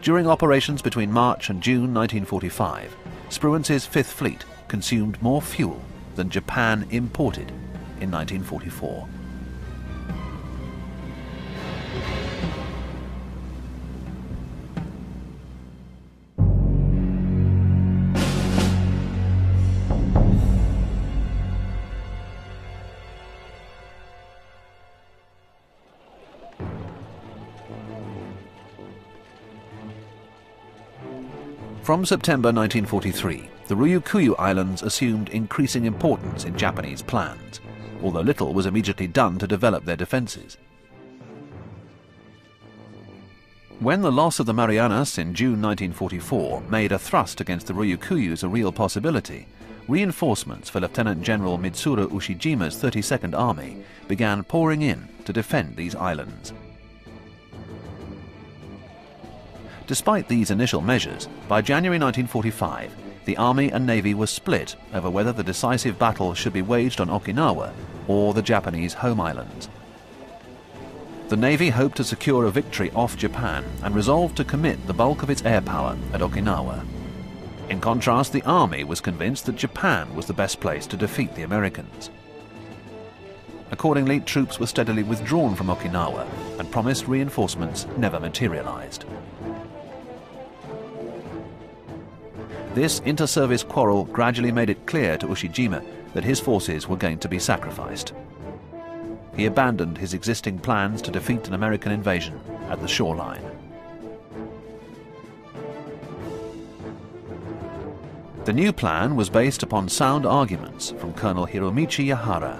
During operations between March and June 1945, Spruance's Fifth Fleet consumed more fuel than Japan imported in 1944. From September 1943, the Ryukyu Islands assumed increasing importance in Japanese plans, although little was immediately done to develop their defences. When the loss of the Marianas in June 1944 made a thrust against the Ryukyus a real possibility, reinforcements for Lieutenant General Mitsuru Ushijima's 32nd Army began pouring in to defend these islands. Despite these initial measures, by January 1945, the Army and Navy were split over whether the decisive battle should be waged on Okinawa or the Japanese home islands. The Navy hoped to secure a victory off Japan and resolved to commit the bulk of its air power at Okinawa. In contrast, the Army was convinced that Japan was the best place to defeat the Americans. Accordingly, troops were steadily withdrawn from Okinawa and promised reinforcements never materialized. This inter-service quarrel gradually made it clear to Ushijima that his forces were going to be sacrificed. He abandoned his existing plans to defeat an American invasion at the shoreline. The new plan was based upon sound arguments from Colonel Hiromichi Yahara,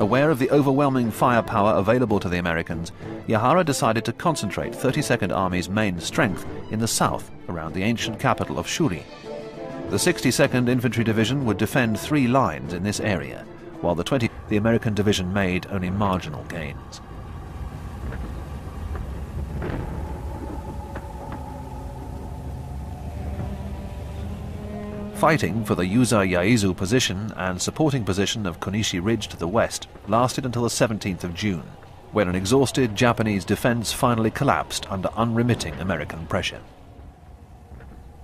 Aware of the overwhelming firepower available to the Americans, Yahara decided to concentrate 32nd Army's main strength in the south around the ancient capital of Shuri. The 62nd Infantry Division would defend three lines in this area, while the 20th the American division made only marginal gains. Fighting for the Yuza Yaizu position and supporting position of Kunishi Ridge to the west lasted until the 17th of June, when an exhausted Japanese defense finally collapsed under unremitting American pressure.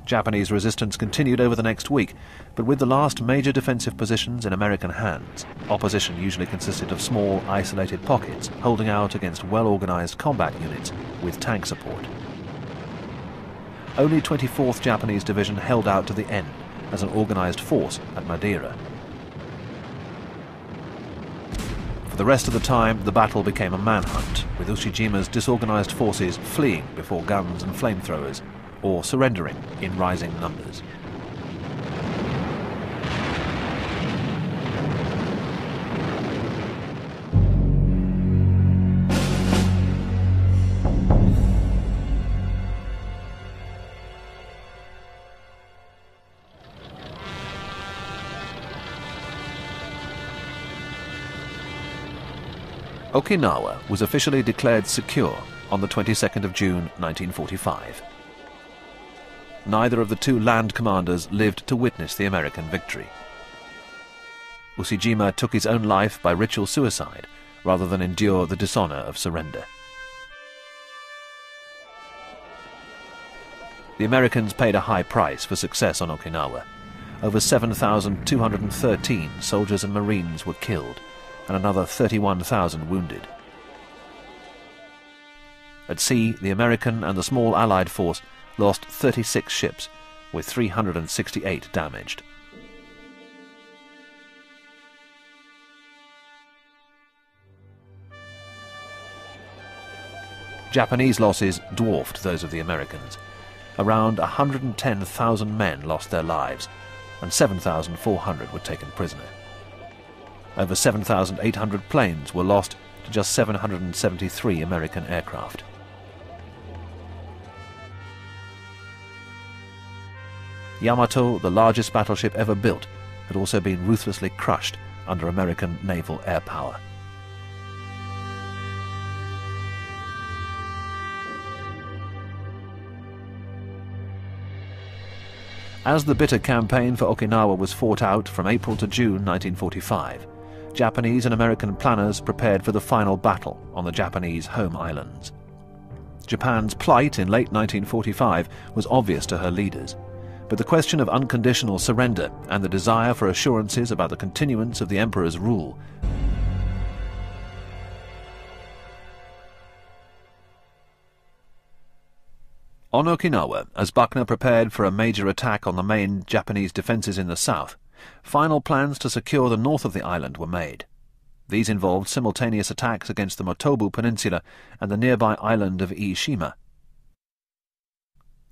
Japanese resistance continued over the next week, but with the last major defensive positions in American hands, opposition usually consisted of small, isolated pockets holding out against well-organized combat units with tank support. Only 24th Japanese Division held out to the end, as an organised force at Medeera. For the rest of the time, the battle became a manhunt, with Ushijima's disorganised forces fleeing before guns and flamethrowers, or surrendering in rising numbers. Okinawa was officially declared secure on the 22nd of June 1945. Neither of the two land commanders lived to witness the American victory. Ushijima took his own life by ritual suicide rather than endure the dishonor of surrender. The Americans paid a high price for success on Okinawa. over 7,213 soldiers and marines were killed, and another 31,000 wounded. At sea, the American and the small Allied force lost 36 ships, with 368 damaged. Japanese losses dwarfed those of the Americans. Around 110,000 men lost their lives, and 7,400 were taken prisoner. Over 7,800 planes were lost to just 773 American aircraft. Yamato, the largest battleship ever built, had also been ruthlessly crushed under American naval air power. As the bitter campaign for Okinawa was fought out from April to June 1945, Japanese and American planners prepared for the final battle on the Japanese home islands. Japan's plight in late 1945 was obvious to her leaders, but the question of unconditional surrender and the desire for assurances about the continuance of the emperor's rule On Okinawa, as Buckner prepared for a major attack on the main Japanese defences in the south, final plans to secure the north of the island were made. These involved simultaneous attacks against the Motobu Peninsula and the nearby island of Ie Shima.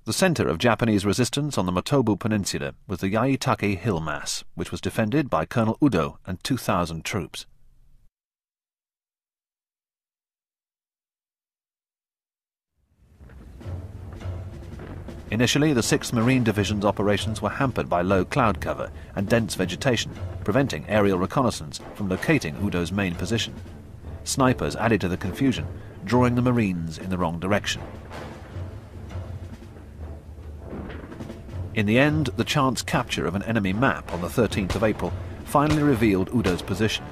The centre of Japanese resistance on the Motobu Peninsula was the Yae-Take Hill Mass, which was defended by Colonel Udo and 2,000 troops. Initially, the 6th Marine Division's operations were hampered by low cloud cover and dense vegetation, preventing aerial reconnaissance from locating Udo's main position. Snipers added to the confusion, drawing the Marines in the wrong direction. In the end, the chance capture of an enemy map on the 13th of April finally revealed Udo's position,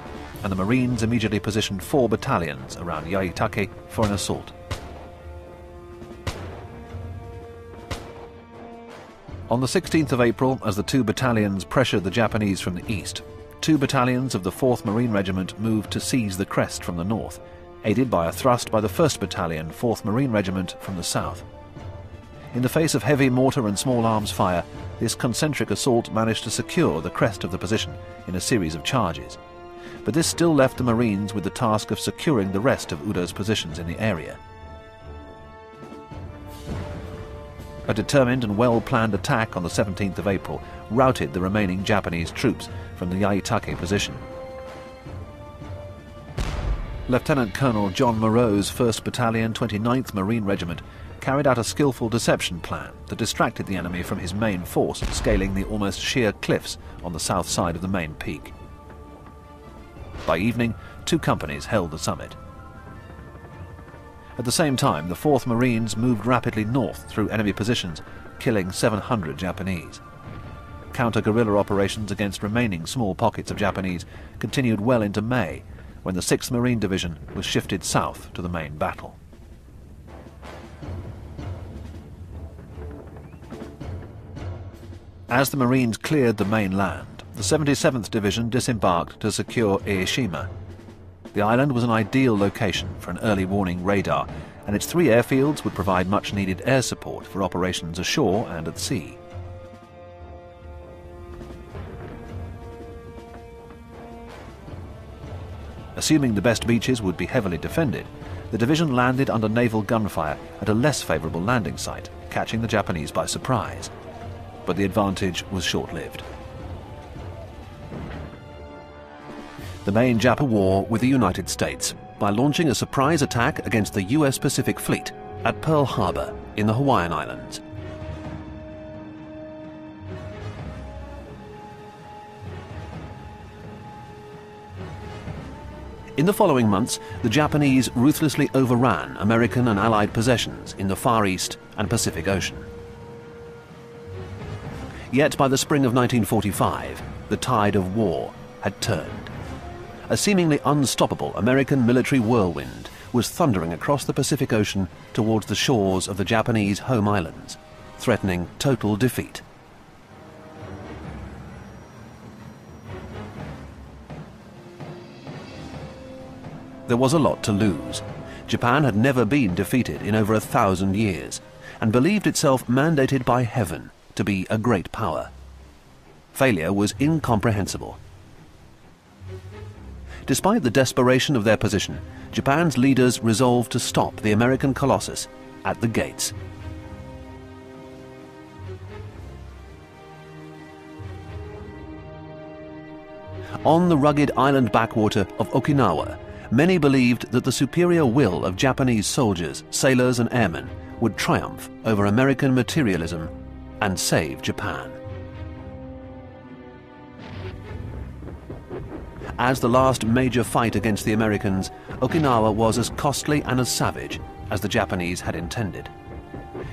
and the Marines immediately positioned four battalions around Yae-Take for an assault. On the 16th of April, as the two battalions pressured the Japanese from the east, two battalions of the 4th Marine Regiment moved to seize the crest from the north, aided by a thrust by the 1st Battalion, 4th Marine Regiment from the south. In the face of heavy mortar and small arms fire, this concentric assault managed to secure the crest of the position in a series of charges. But this still left the Marines with the task of securing the rest of Udo's positions in the area. A determined and well-planned attack on the 17th of April routed the remaining Japanese troops from the Yae-Take position. Lieutenant Colonel John Moreau's 1st Battalion, 29th Marine Regiment carried out a skillful deception plan that distracted the enemy from his main force scaling the almost sheer cliffs on the south side of the main peak. By evening, two companies held the summit. At the same time, the 4th Marines moved rapidly north through enemy positions, killing 700 Japanese. Counter-guerrilla operations against remaining small pockets of Japanese continued well into May, when the 6th Marine Division was shifted south to the main battle. As the Marines cleared the mainland, the 77th Division disembarked to secure Ie Shima, the island was an ideal location for an early warning radar, and its three airfields would provide much needed air support for operations ashore and at sea. Assuming the best beaches would be heavily defended, the division landed under naval gunfire at a less favourable landing site, catching the Japanese by surprise. But the advantage was short-lived. The main Japa war with the United States by launching a surprise attack against the US Pacific Fleet at Pearl Harbor in the Hawaiian Islands. In the following months, the Japanese ruthlessly overran American and Allied possessions in the Far East and Pacific Ocean. Yet by the spring of 1945, the tide of war had turned a seemingly unstoppable American military whirlwind was thundering across the Pacific Ocean towards the shores of the Japanese home islands, threatening total defeat. There was a lot to lose. Japan had never been defeated in over a thousand years and believed itself mandated by heaven to be a great power. Failure was incomprehensible Despite the desperation of their position, Japan's leaders resolved to stop the American colossus at the gates. On the rugged island backwater of Okinawa, many believed that the superior will of Japanese soldiers, sailors and airmen would triumph over American materialism and save Japan. As the last major fight against the Americans, Okinawa was as costly and as savage as the Japanese had intended.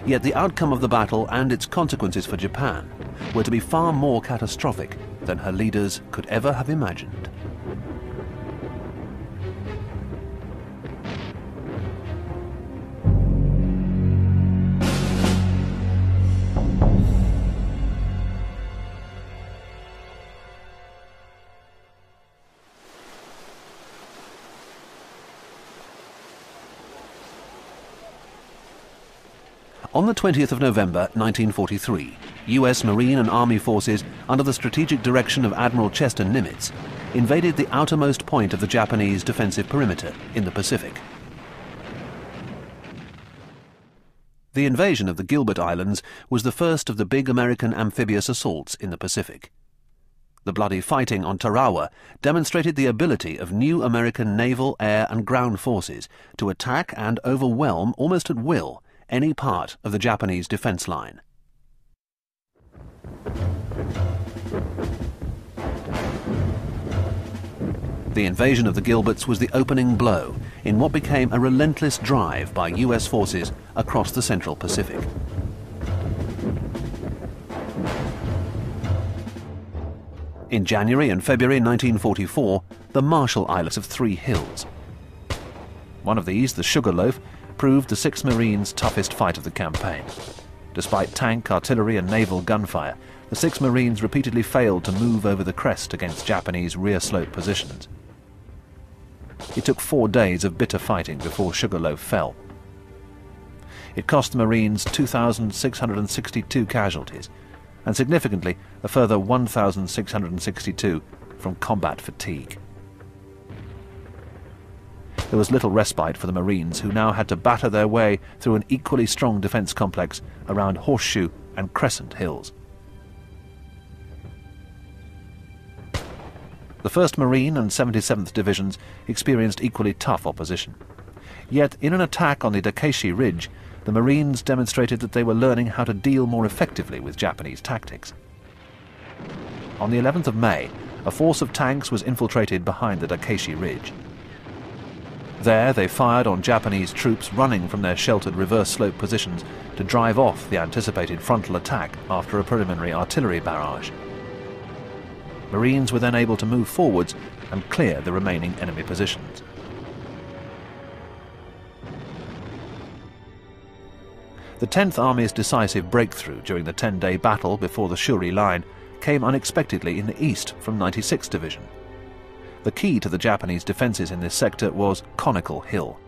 Yet the outcome of the battle and its consequences for Japan were to be far more catastrophic than her leaders could ever have imagined. On the 20th of November 1943, US Marine and Army forces, under the strategic direction of Admiral Chester Nimitz, invaded the outermost point of the Japanese defensive perimeter in the Pacific. The invasion of the Gilbert Islands was the first of the big American amphibious assaults in the Pacific. The bloody fighting on Tarawa demonstrated the ability of new American naval, air, and ground forces to attack and overwhelm almost at will any part of the Japanese defense line. The invasion of the Gilberts was the opening blow in what became a relentless drive by US forces across the Central Pacific. In January and February 1944, the Marshall Islets of Three Hills. One of these, the Sugarloaf, proved the Six Marines' toughest fight of the campaign. Despite tank, artillery and naval gunfire, the Six Marines repeatedly failed to move over the crest against Japanese rear slope positions. It took four days of bitter fighting before Sugarloaf fell. It cost the Marines 2,662 casualties, and significantly, a further 1,662 from combat fatigue. There was little respite for the Marines, who now had to batter their way through an equally strong defence complex around Horseshoe and Crescent Hills. The 1st Marine and 77th Divisions experienced equally tough opposition. Yet, in an attack on the Dakeshi Ridge, the Marines demonstrated that they were learning how to deal more effectively with Japanese tactics. On the 11th of May, a force of tanks was infiltrated behind the Dakeshi Ridge. There they fired on Japanese troops running from their sheltered reverse slope positions to drive off the anticipated frontal attack after a preliminary artillery barrage. Marines were then able to move forwards and clear the remaining enemy positions. The 10th Army's decisive breakthrough during the 10-day battle before the Shuri Line came unexpectedly in the east from 96th Division. The key to the Japanese defences in this sector was Conical Hill.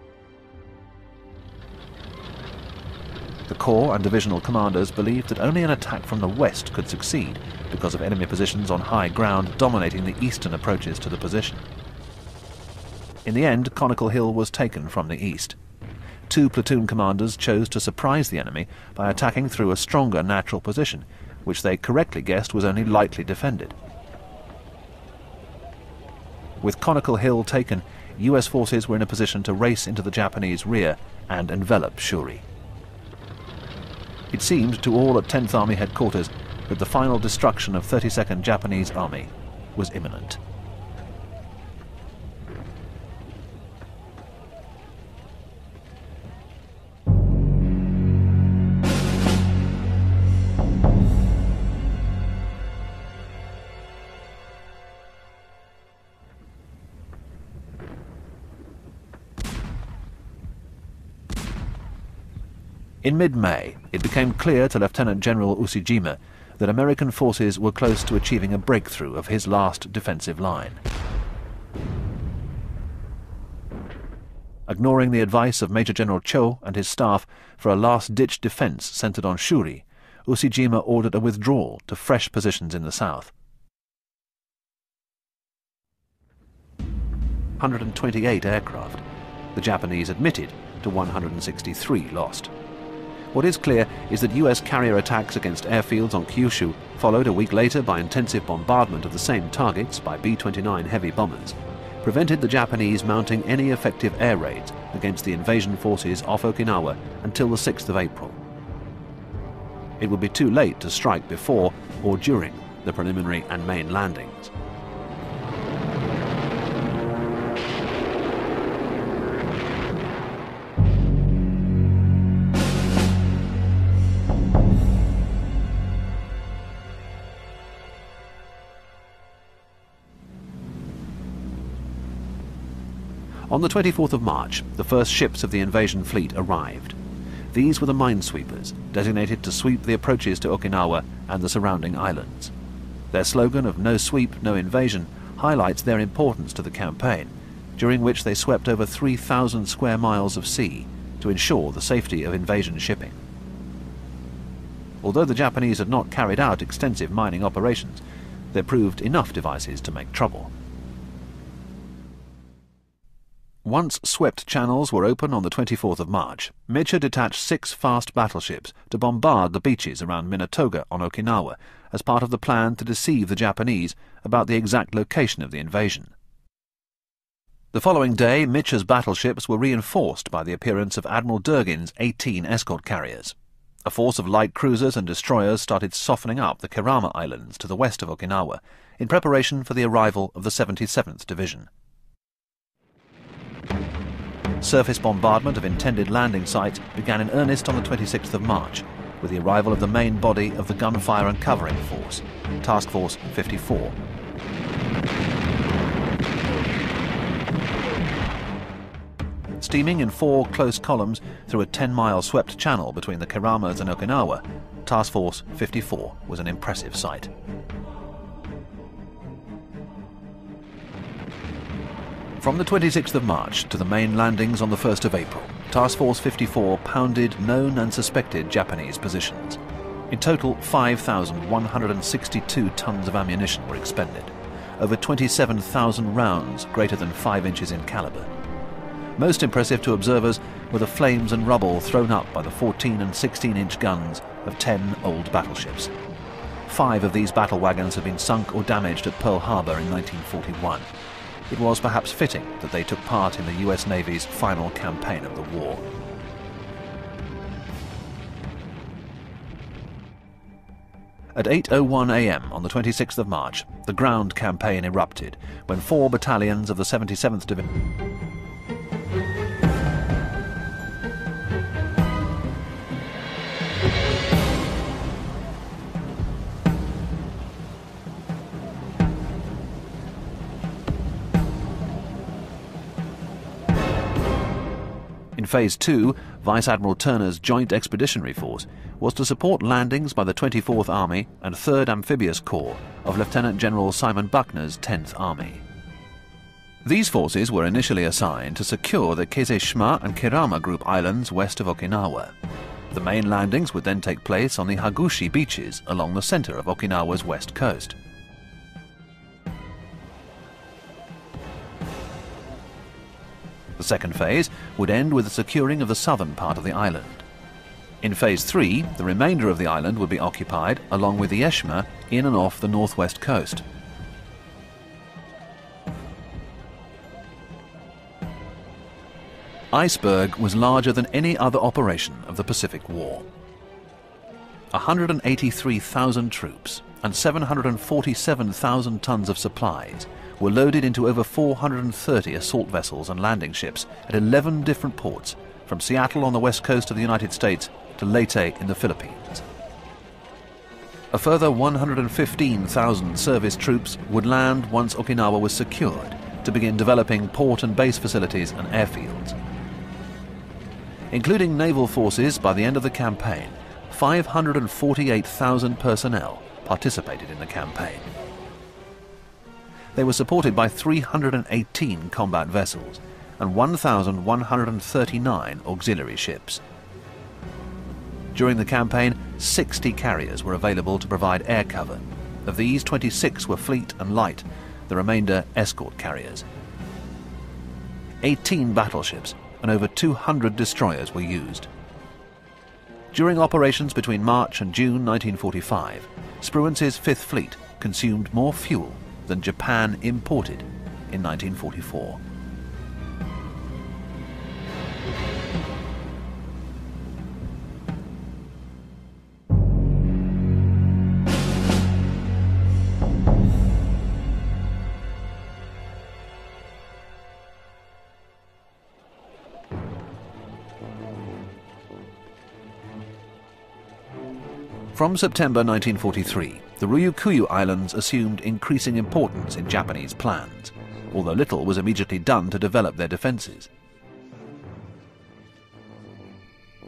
The Corps and divisional commanders believed that only an attack from the west could succeed because of enemy positions on high ground dominating the eastern approaches to the position. In the end, Conical Hill was taken from the east. Two platoon commanders chose to surprise the enemy by attacking through a stronger natural position, which they correctly guessed was only lightly defended. With Conical Hill taken, US forces were in a position to race into the Japanese rear and envelop Shuri. It seemed to all at 10th Army headquarters that the final destruction of 32nd Japanese Army was imminent. In mid-May, it became clear to Lieutenant General Ushijima that American forces were close to achieving a breakthrough of his last defensive line. ignoring the advice of Major General Cho and his staff for a last-ditch defense centered on Shuri, Ushijima ordered a withdrawal to fresh positions in the south. 128 aircraft. The Japanese admitted to 163 lost. What is clear is that US carrier attacks against airfields on Kyushu followed a week later by intensive bombardment of the same targets by B-29 heavy bombers, prevented the Japanese mounting any effective air raids against the invasion forces off Okinawa until the 6th of April. It would be too late to strike before or during the preliminary and main landings. On the 24th of March, the first ships of the invasion fleet arrived. These were the minesweepers, designated to sweep the approaches to Okinawa and the surrounding islands. Their slogan of no sweep, no invasion highlights their importance to the campaign, during which they swept over 3,000 square miles of sea to ensure the safety of invasion shipping. Although the Japanese had not carried out extensive mining operations, there proved enough devices to make trouble. Once swept channels were open on the 24th of March, Mitscher detached six fast battleships to bombard the beaches around Minatoga on Okinawa as part of the plan to deceive the Japanese about the exact location of the invasion. The following day, Mitscher's battleships were reinforced by the appearance of Admiral Durgin's 18 escort carriers. A force of light cruisers and destroyers started softening up the Kerama Islands to the west of Okinawa in preparation for the arrival of the 77th Division. Surface bombardment of intended landing sites began in earnest on the 26th of March, with the arrival of the main body of the Gunfire and Covering Force, Task Force 54. Steaming in four close columns through a 10-mile swept channel between the Keramas and Okinawa, Task Force 54 was an impressive sight. From the 26th of March to the main landings on the 1st of April, Task Force 54 pounded known and suspected Japanese positions. In total, 5,162 tons of ammunition were expended, over 27,000 rounds greater than 5 inches in caliber. Most impressive to observers were the flames and rubble thrown up by the 14 and 16 inch guns of 10 old battleships. Five of these battle wagons had been sunk or damaged at Pearl Harbor in 1941 it was perhaps fitting that they took part in the US Navy's final campaign of the war. At 8.01 am on the 26th of March, the ground campaign erupted when four battalions of the 77th Division Phase 2, Vice Admiral Turner's Joint Expeditionary Force was to support landings by the 24th Army and 3rd Amphibious Corps of Lieutenant General Simon Buckner's 10th Army. These forces were initially assigned to secure the Keise Shima and Kerama Group Islands west of Okinawa. The main landings would then take place on the Hagushi beaches along the center of Okinawa's west coast. The second phase would end with the securing of the southern part of the island. In Phase 3, the remainder of the island would be occupied, along with the Ie Shima, in and off the northwest coast. Iceberg was larger than any other operation of the Pacific War. 183,000 troops and 747,000 tons of supplies were loaded into over 430 assault vessels and landing ships at 11 different ports, from Seattle on the west coast of the United States to Leyte in the Philippines. A further 115,000 service troops would land once Okinawa was secured to begin developing port and base facilities and airfields. Including naval forces by the end of the campaign, 548,000 personnel participated in the campaign. They were supported by 318 combat vessels, and 1,139 auxiliary ships. During the campaign, 60 carriers were available to provide air cover. Of these, 26 were fleet and light, the remainder escort carriers. 18 battleships and over 200 destroyers were used. During operations between March and June 1945, Spruance's Fifth Fleet consumed more fuel than Japan imported in 1944. From September 1943, the Ryukyu Islands assumed increasing importance in Japanese plans, although little was immediately done to develop their defences.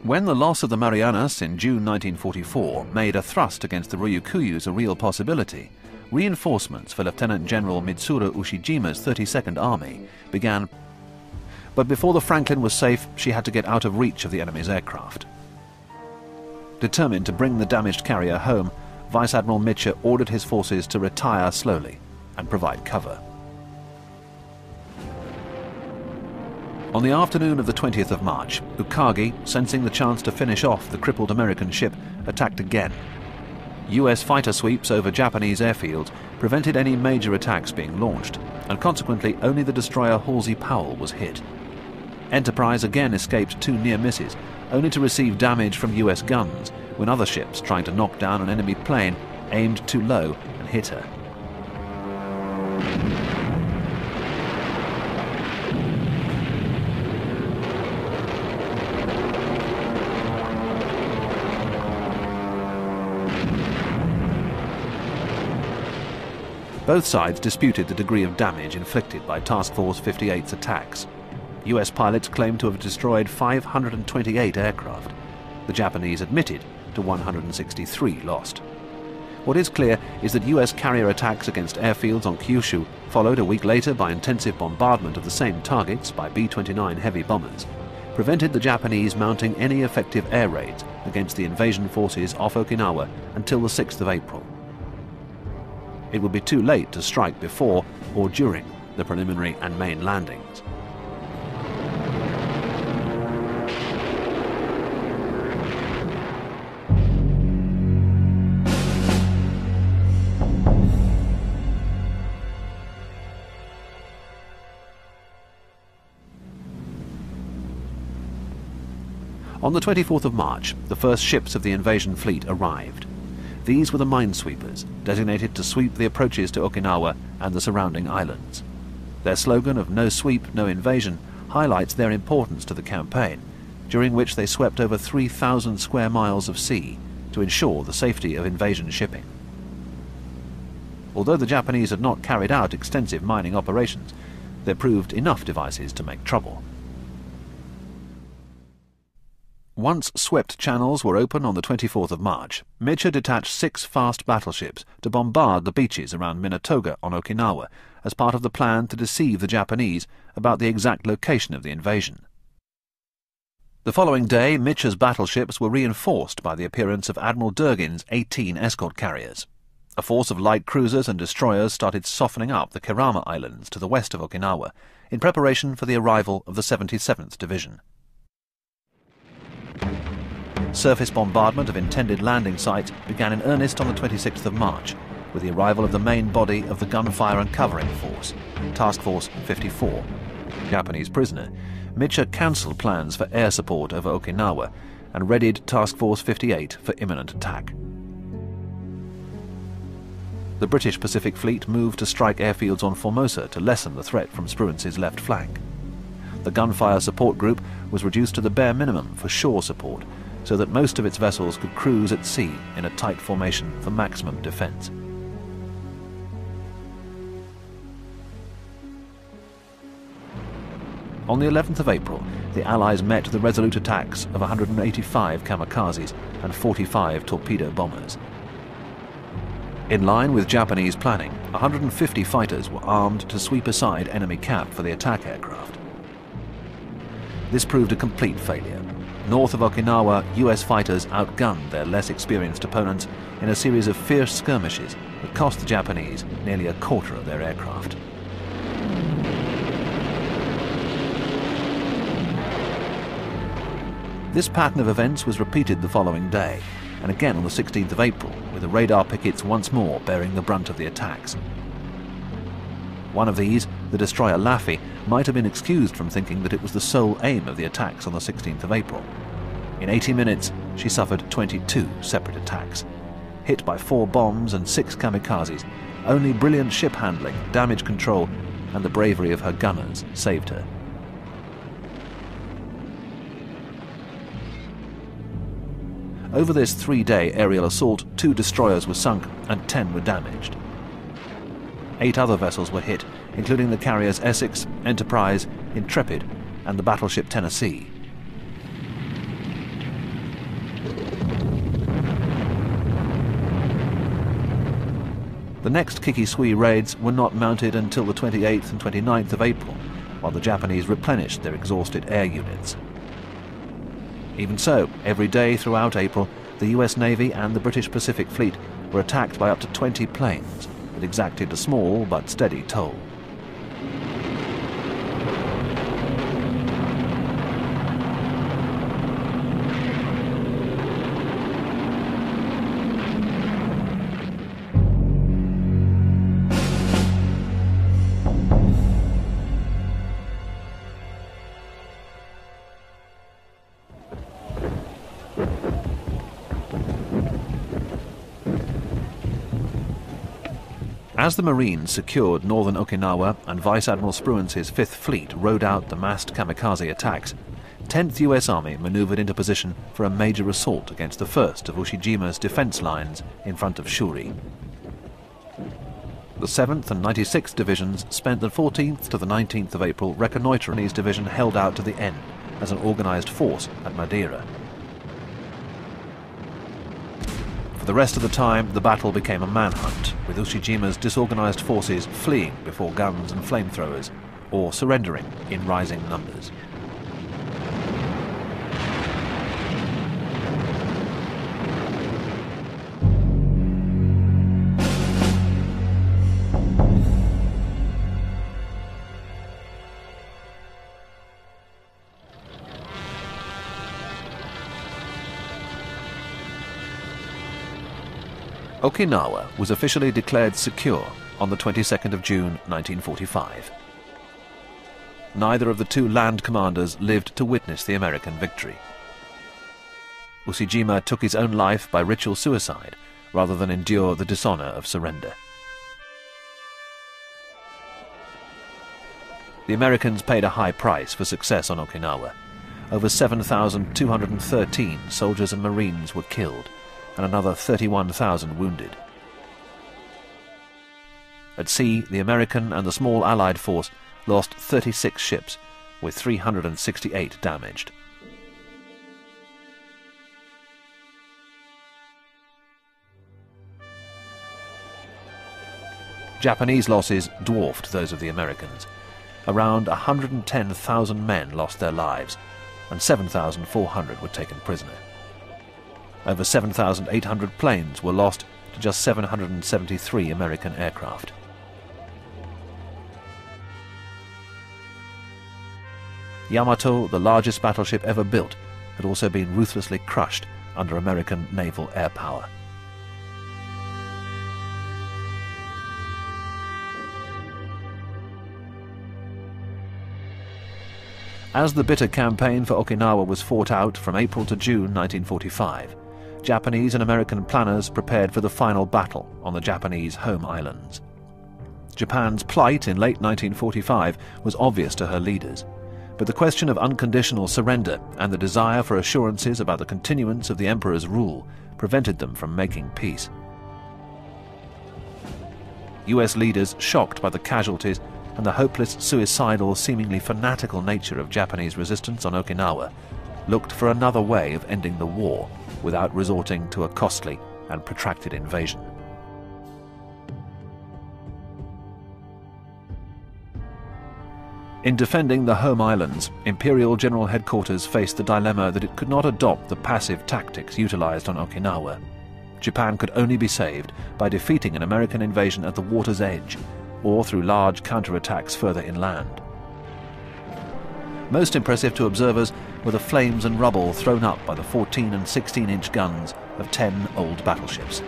When the loss of the Marianas in June 1944 made a thrust against the Ryukyus a real possibility, reinforcements for Lieutenant General Mitsuru Ushijima's 32nd Army began. But before the Franklin was safe, she had to get out of reach of the enemy's aircraft. Determined to bring the damaged carrier home, Vice Admiral Mitscher ordered his forces to retire slowly and provide cover. On the afternoon of the 20th of March, Ugaki, sensing the chance to finish off the crippled American ship, attacked again. US fighter sweeps over Japanese airfields prevented any major attacks being launched, and consequently only the destroyer Halsey Powell was hit. Enterprise again escaped two near misses, only to receive damage from US guns when other ships trying to knock down an enemy plane aimed too low and hit her. Both sides disputed the degree of damage inflicted by Task Force 58's attacks. US pilots claimed to have destroyed 528 aircraft. The Japanese admitted to 163 lost. What is clear is that US carrier attacks against airfields on Kyushu, followed a week later by intensive bombardment of the same targets by B-29 heavy bombers, prevented the Japanese mounting any effective air raids against the invasion forces off Okinawa until the 6th of April. It would be too late to strike before or during the preliminary and main landings. On the 24th of March, the first ships of the invasion fleet arrived. These were the minesweepers, designated to sweep the approaches to Okinawa and the surrounding islands. Their slogan of no sweep, no invasion highlights their importance to the campaign, during which they swept over 3,000 square miles of sea to ensure the safety of invasion shipping. Although the Japanese had not carried out extensive mining operations, there proved enough devices to make trouble. Once swept channels were open on the 24th of March, Mitscher detached six fast battleships to bombard the beaches around Minatoga on Okinawa as part of the plan to deceive the Japanese about the exact location of the invasion. The following day, Mitscher's battleships were reinforced by the appearance of Admiral Durgin's 18 escort carriers. A force of light cruisers and destroyers started softening up the Kerama Islands to the west of Okinawa in preparation for the arrival of the 77th Division. Surface bombardment of intended landing sites began in earnest on the 26th of March, with the arrival of the main body of the Gunfire and Covering Force, Task Force 54. Japanese prisoner, Mitscher cancelled plans for air support over Okinawa and readied Task Force 58 for imminent attack. The British Pacific Fleet moved to strike airfields on Formosa to lessen the threat from Spruance's left flank. The gunfire support group was reduced to the bare minimum for shore support, so that most of its vessels could cruise at sea in a tight formation for maximum defence. On the 11th of April, the Allies met the resolute attacks of 185 kamikazes and 45 torpedo bombers. In line with Japanese planning, 150 fighters were armed to sweep aside enemy cap for the attack aircraft. This proved a complete failure. North of Okinawa, US fighters outgunned their less experienced opponents in a series of fierce skirmishes that cost the Japanese nearly a quarter of their aircraft. This pattern of events was repeated the following day, and again on the 16th of April, with the radar pickets once more bearing the brunt of the attacks. One of these, the destroyer Laffey, might have been excused from thinking that it was the sole aim of the attacks on the 16th of April. In 80 minutes, she suffered 22 separate attacks. Hit by four bombs and six kamikazes, only brilliant ship handling, damage control, and the bravery of her gunners saved her. Over this three-day aerial assault, two destroyers were sunk and ten were damaged. Eight other vessels were hit, including the carriers Essex, Enterprise, Intrepid, and the battleship Tennessee. The next Kikusui raids were not mounted until the 28th and 29th of April, while the Japanese replenished their exhausted air units. Even so, every day throughout April, the US Navy and the British Pacific Fleet were attacked by up to 20 planes exacted a small but steady toll. As the Marines secured northern Okinawa and Vice Admiral Spruance's Fifth Fleet rode out the massed kamikaze attacks, 10th US Army manoeuvred into position for a major assault against the first of Ushijima's defense lines in front of Shuri. The 7th and 96th Divisions spent the 14th to the 19th of April reconnoitering. Division held out to the end as an organized force at Medeera. For the rest of the time, the battle became a manhunt, with Ushijima's disorganized forces fleeing before guns and flamethrowers, or surrendering in rising numbers. Okinawa was officially declared secure on the 22nd of June 1945. Neither of the two land commanders lived to witness the American victory. Ushijima took his own life by ritual suicide rather than endure the dishonor of surrender. The Americans paid a high price for success on Okinawa. Over 7,213 soldiers and marines were killed, and another 31,000 wounded. At sea, the American and the small Allied force lost 36 ships, with 368 damaged. Japanese losses dwarfed those of the Americans. Around 110,000 men lost their lives, and 7,400 were taken prisoner. Over 7,800 planes were lost to just 773 American aircraft. Yamato, the largest battleship ever built, had also been ruthlessly crushed under American naval air power. As the bitter campaign for Okinawa was fought out from April to June 1945, Japanese and American planners prepared for the final battle on the Japanese home islands. Japan's plight in late 1945 was obvious to her leaders, but the question of unconditional surrender and the desire for assurances about the continuance of the emperor's rule prevented them from making peace. US leaders, shocked by the casualties and the hopeless, suicidal, seemingly fanatical nature of Japanese resistance on Okinawa, looked for another way of ending the war without resorting to a costly and protracted invasion. In defending the home islands, Imperial General Headquarters faced the dilemma that it could not adopt the passive tactics utilized on Okinawa. Japan could only be saved by defeating an American invasion at the water's edge, or through large counterattacks further inland. Most impressive to observers were the flames and rubble thrown up by the 14 and 16 inch guns of 10 old battleships.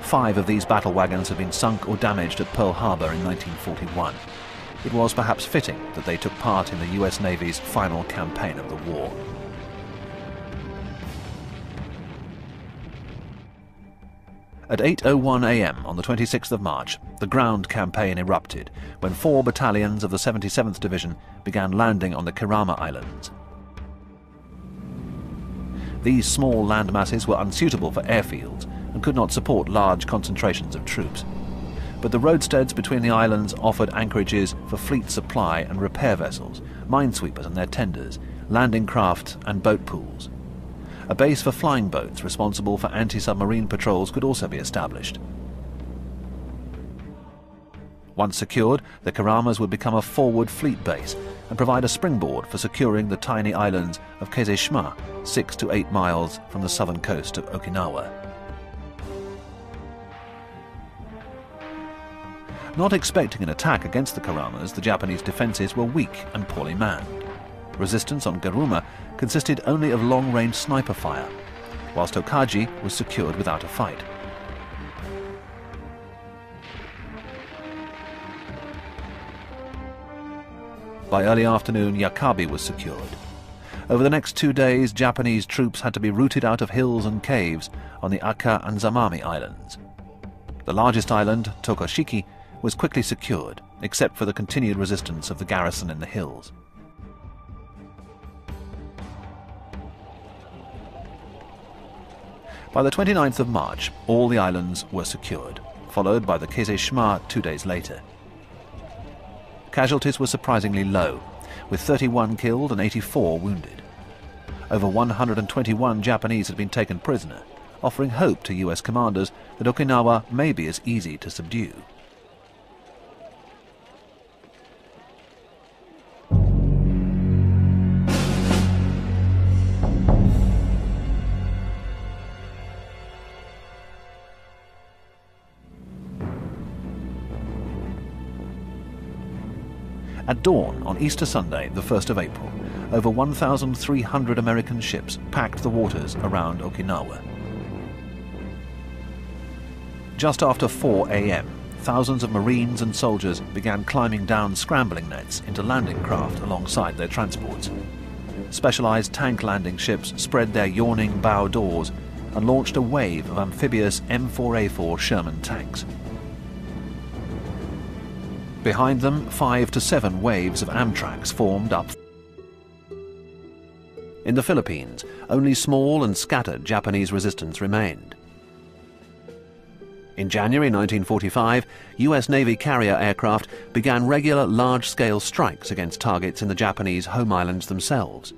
Five of these battle wagons had been sunk or damaged at Pearl Harbor in 1941 it was perhaps fitting that they took part in the US Navy's final campaign of the war. At 8.01 am on the 26th of March, the ground campaign erupted when four battalions of the 77th Division began landing on the Kerama Islands. These small land masses were unsuitable for airfields and could not support large concentrations of troops but the roadsteads between the islands offered anchorages for fleet supply and repair vessels, minesweepers and their tenders, landing craft and boat pools. A base for flying boats responsible for anti-submarine patrols could also be established. Once secured, the Keramas would become a forward fleet base and provide a springboard for securing the tiny islands of Keise Shima, six to eight miles from the southern coast of Okinawa. Not expecting an attack against the Keramas, the Japanese defences were weak and poorly manned. Resistance on Geruma consisted only of long-range sniper fire, whilst Hokaji was secured without a fight. By early afternoon, Yakabi was secured. Over the next two days, Japanese troops had to be routed out of hills and caves on the Aka and Zamami Islands. The largest island, Tokashiki, was quickly secured, except for the continued resistance of the garrison in the hills. By the 29th of March, all the islands were secured, followed by the Keise Shima two days later. Casualties were surprisingly low, with 31 killed and 84 wounded. Over 121 Japanese had been taken prisoner, offering hope to US commanders that Okinawa may be as easy to subdue. At dawn on Easter Sunday, the 1st of April, over 1,300 American ships packed the waters around Okinawa. Just after 4 a.m., thousands of Marines and soldiers began climbing down scrambling nets into landing craft alongside their transports. Specialized tank landing ships spread their yawning bow doors and launched a wave of amphibious M4A4 Sherman tanks. Behind them, five to seven waves of Amtraks formed up. In the Philippines, only small and scattered Japanese resistance remained. In January 1945, US Navy carrier aircraft began regular large-scale strikes against targets in the Japanese home islands themselves.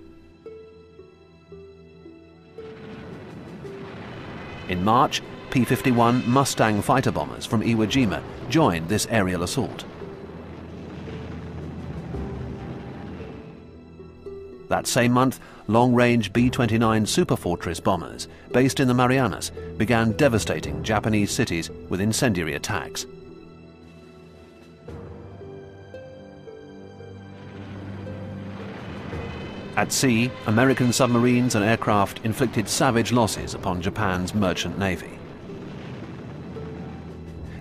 In March, P-51 Mustang fighter bombers from Iwo Jima joined this aerial assault. That same month, long-range B-29 Superfortress bombers, based in the Marianas, began devastating Japanese cities with incendiary attacks. At sea, American submarines and aircraft inflicted savage losses upon Japan's merchant navy.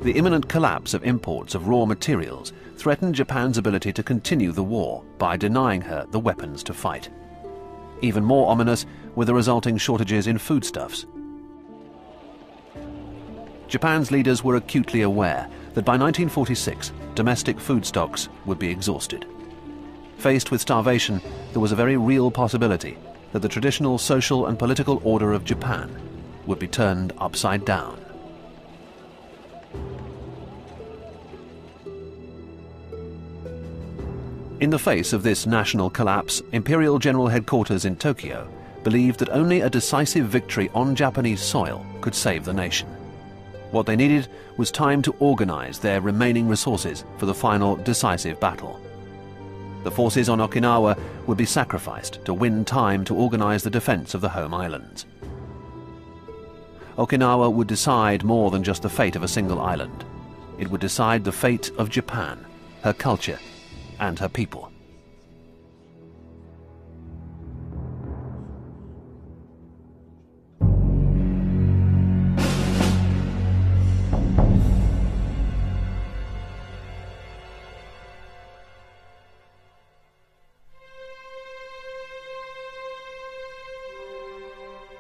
The imminent collapse of imports of raw materials threatened Japan's ability to continue the war by denying her the weapons to fight. Even more ominous were the resulting shortages in foodstuffs. Japan's leaders were acutely aware that by 1946 domestic food stocks would be exhausted. Faced with starvation, there was a very real possibility that the traditional social and political order of Japan would be turned upside down. In the face of this national collapse, Imperial General Headquarters in Tokyo believed that only a decisive victory on Japanese soil could save the nation. What they needed was time to organize their remaining resources for the final decisive battle. the forces on Okinawa would be sacrificed to win time to organize the defense of the home islands. Okinawa would decide more than just the fate of a single island. It would decide the fate of Japan, her culture, and her people.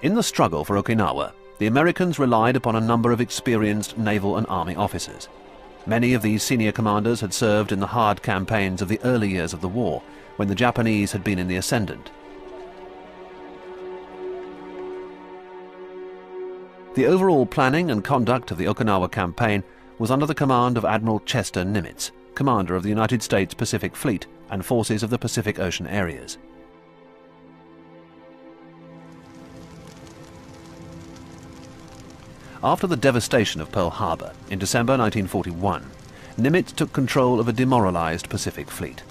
In the struggle for Okinawa, the Americans relied upon a number of experienced naval and army officers. Many of these senior commanders had served in the hard campaigns of the early years of the war, when the Japanese had been in the ascendant. The overall planning and conduct of the Okinawa campaign was under the command of Admiral Chester Nimitz, commander of the United States Pacific Fleet and forces of the Pacific Ocean areas. After the devastation of Pearl Harbor in December 1941, Nimitz took control of a demoralized Pacific fleet.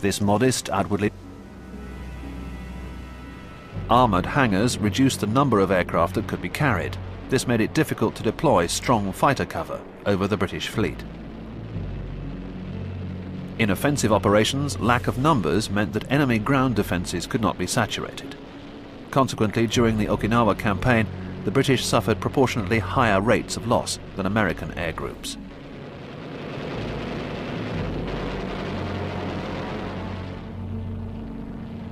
This modest, outwardly armored hangars reduced the number of aircraft that could be carried. This made it difficult to deploy strong fighter cover over the British fleet. In offensive operations, lack of numbers meant that enemy ground defences could not be saturated. Consequently, during the Okinawa campaign, the British suffered proportionately higher rates of loss than American air groups.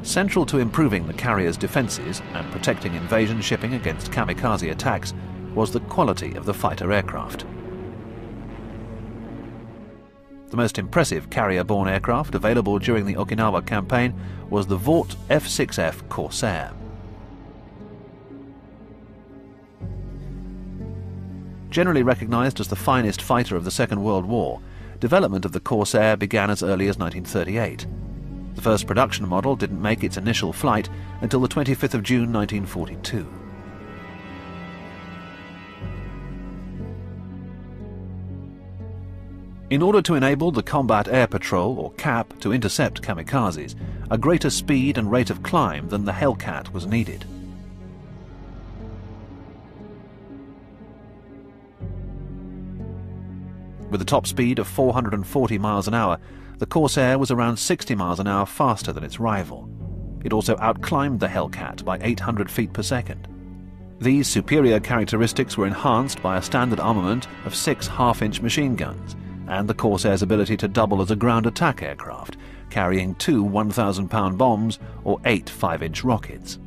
Central to improving the carrier's defences and protecting invasion shipping against kamikaze attacks was the quality of the fighter aircraft. The most impressive carrier-borne aircraft available during the Okinawa campaign was the Vought F-6F Corsair. Generally recognized as the finest fighter of the Second World War, development of the Corsair began as early as 1938. The first production model didn't make its initial flight until the 25th of June 1942. In order to enable the Combat Air Patrol, or CAP, to intercept kamikazes, a greater speed and rate of climb than the Hellcat was needed. With a top speed of 440 miles an hour, the Corsair was around 60 miles an hour faster than its rival. It also outclimbed the Hellcat by 800 feet per second. These superior characteristics were enhanced by a standard armament of six half-inch machine guns and the Corsair's ability to double as a ground attack aircraft, carrying two 1,000-pound bombs or eight 5-inch rockets.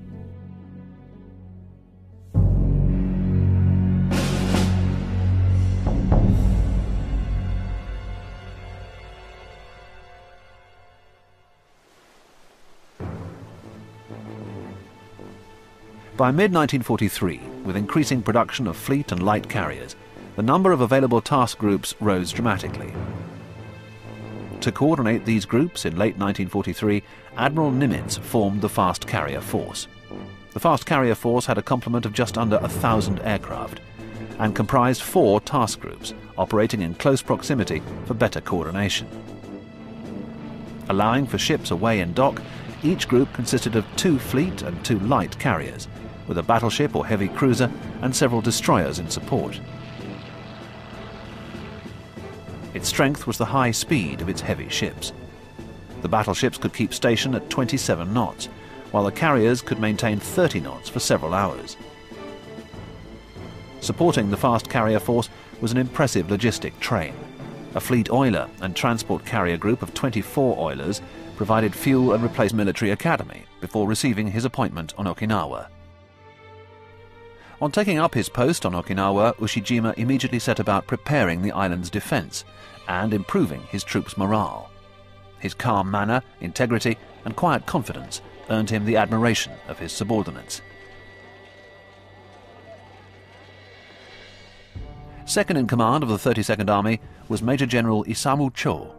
By mid-1943, with increasing production of fleet and light carriers, the number of available task groups rose dramatically. To coordinate these groups in late 1943, Admiral Nimitz formed the Fast Carrier Force. The Fast Carrier Force had a complement of just under a thousand aircraft and comprised four task groups operating in close proximity for better coordination. Allowing for ships away in dock, each group consisted of two fleet and two light carriers, with a battleship or heavy cruiser and several destroyers in support. Its strength was the high speed of its heavy ships. The battleships could keep station at 27 knots, while the carriers could maintain 30 knots for several hours. Supporting the fast carrier force was an impressive logistic train. A fleet oiler and transport carrier group of 24 oilers provided fuel and replaced military academy before receiving his appointment on Okinawa. On taking up his post on Okinawa, Ushijima immediately set about preparing the island's defense and improving his troops' morale. His calm manner, integrity, and quiet confidence earned him the admiration of his subordinates. Second in command of the 32nd Army was Major General Isamu Cho,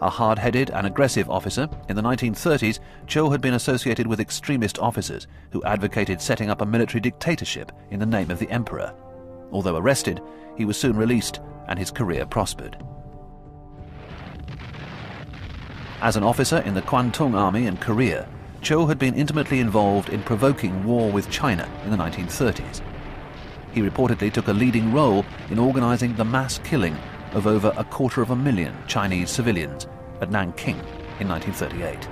a hard-headed and aggressive officer, in the 1930s, Cho had been associated with extremist officers who advocated setting up a military dictatorship in the name of the emperor. Although arrested, he was soon released and his career prospered. As an officer in the Kwantung Army in Korea, Cho had been intimately involved in provoking war with China in the 1930s. He reportedly took a leading role in organizing the mass killing of over a quarter of a million Chinese civilians at Nanking in 1938.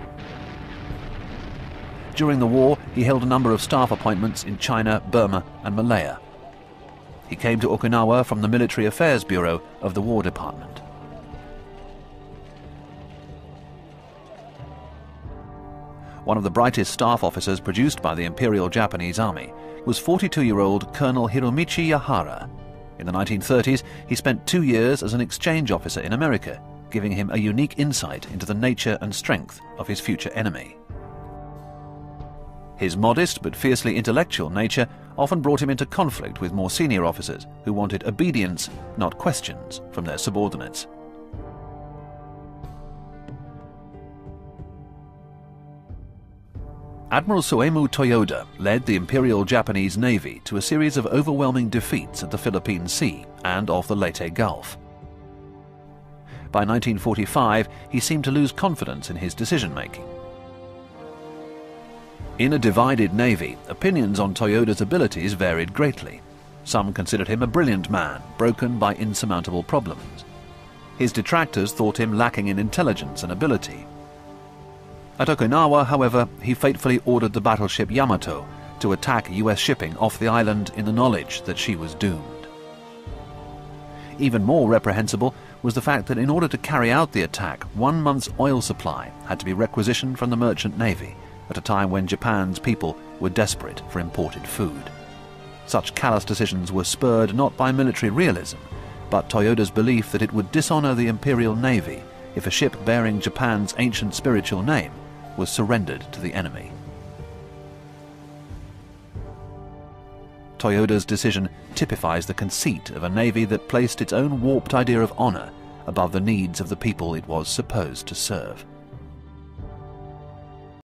During the war, he held a number of staff appointments in China, Burma, and Malaya. He came to Okinawa from the Military Affairs Bureau of the War Department. One of the brightest staff officers produced by the Imperial Japanese Army was 42-year-old Colonel Hiromichi Yahara. In the 1930s, he spent two years as an exchange officer in America, giving him a unique insight into the nature and strength of his future enemy. His modest but fiercely intellectual nature often brought him into conflict with more senior officers who wanted obedience, not questions, from their subordinates. Admiral Soemu Toyoda led the Imperial Japanese Navy to a series of overwhelming defeats at the Philippine Sea and off the Leyte Gulf. By 1945, he seemed to lose confidence in his decision-making. In a divided navy, opinions on Toyoda's abilities varied greatly. Some considered him a brilliant man, broken by insurmountable problems. His detractors thought him lacking in intelligence and ability. At Okinawa, however, he fatefully ordered the battleship Yamato to attack US shipping off the island in the knowledge that she was doomed. Even more reprehensible was the fact that in order to carry out the attack, one month's oil supply had to be requisitioned from the merchant navy, at a time when Japan's people were desperate for imported food. Such callous decisions were spurred not by military realism, but Toyoda's belief that it would dishonor the Imperial Navy if a ship bearing Japan's ancient spiritual name was surrendered to the enemy. Toyoda's decision typifies the conceit of a navy that placed its own warped idea of honor above the needs of the people it was supposed to serve.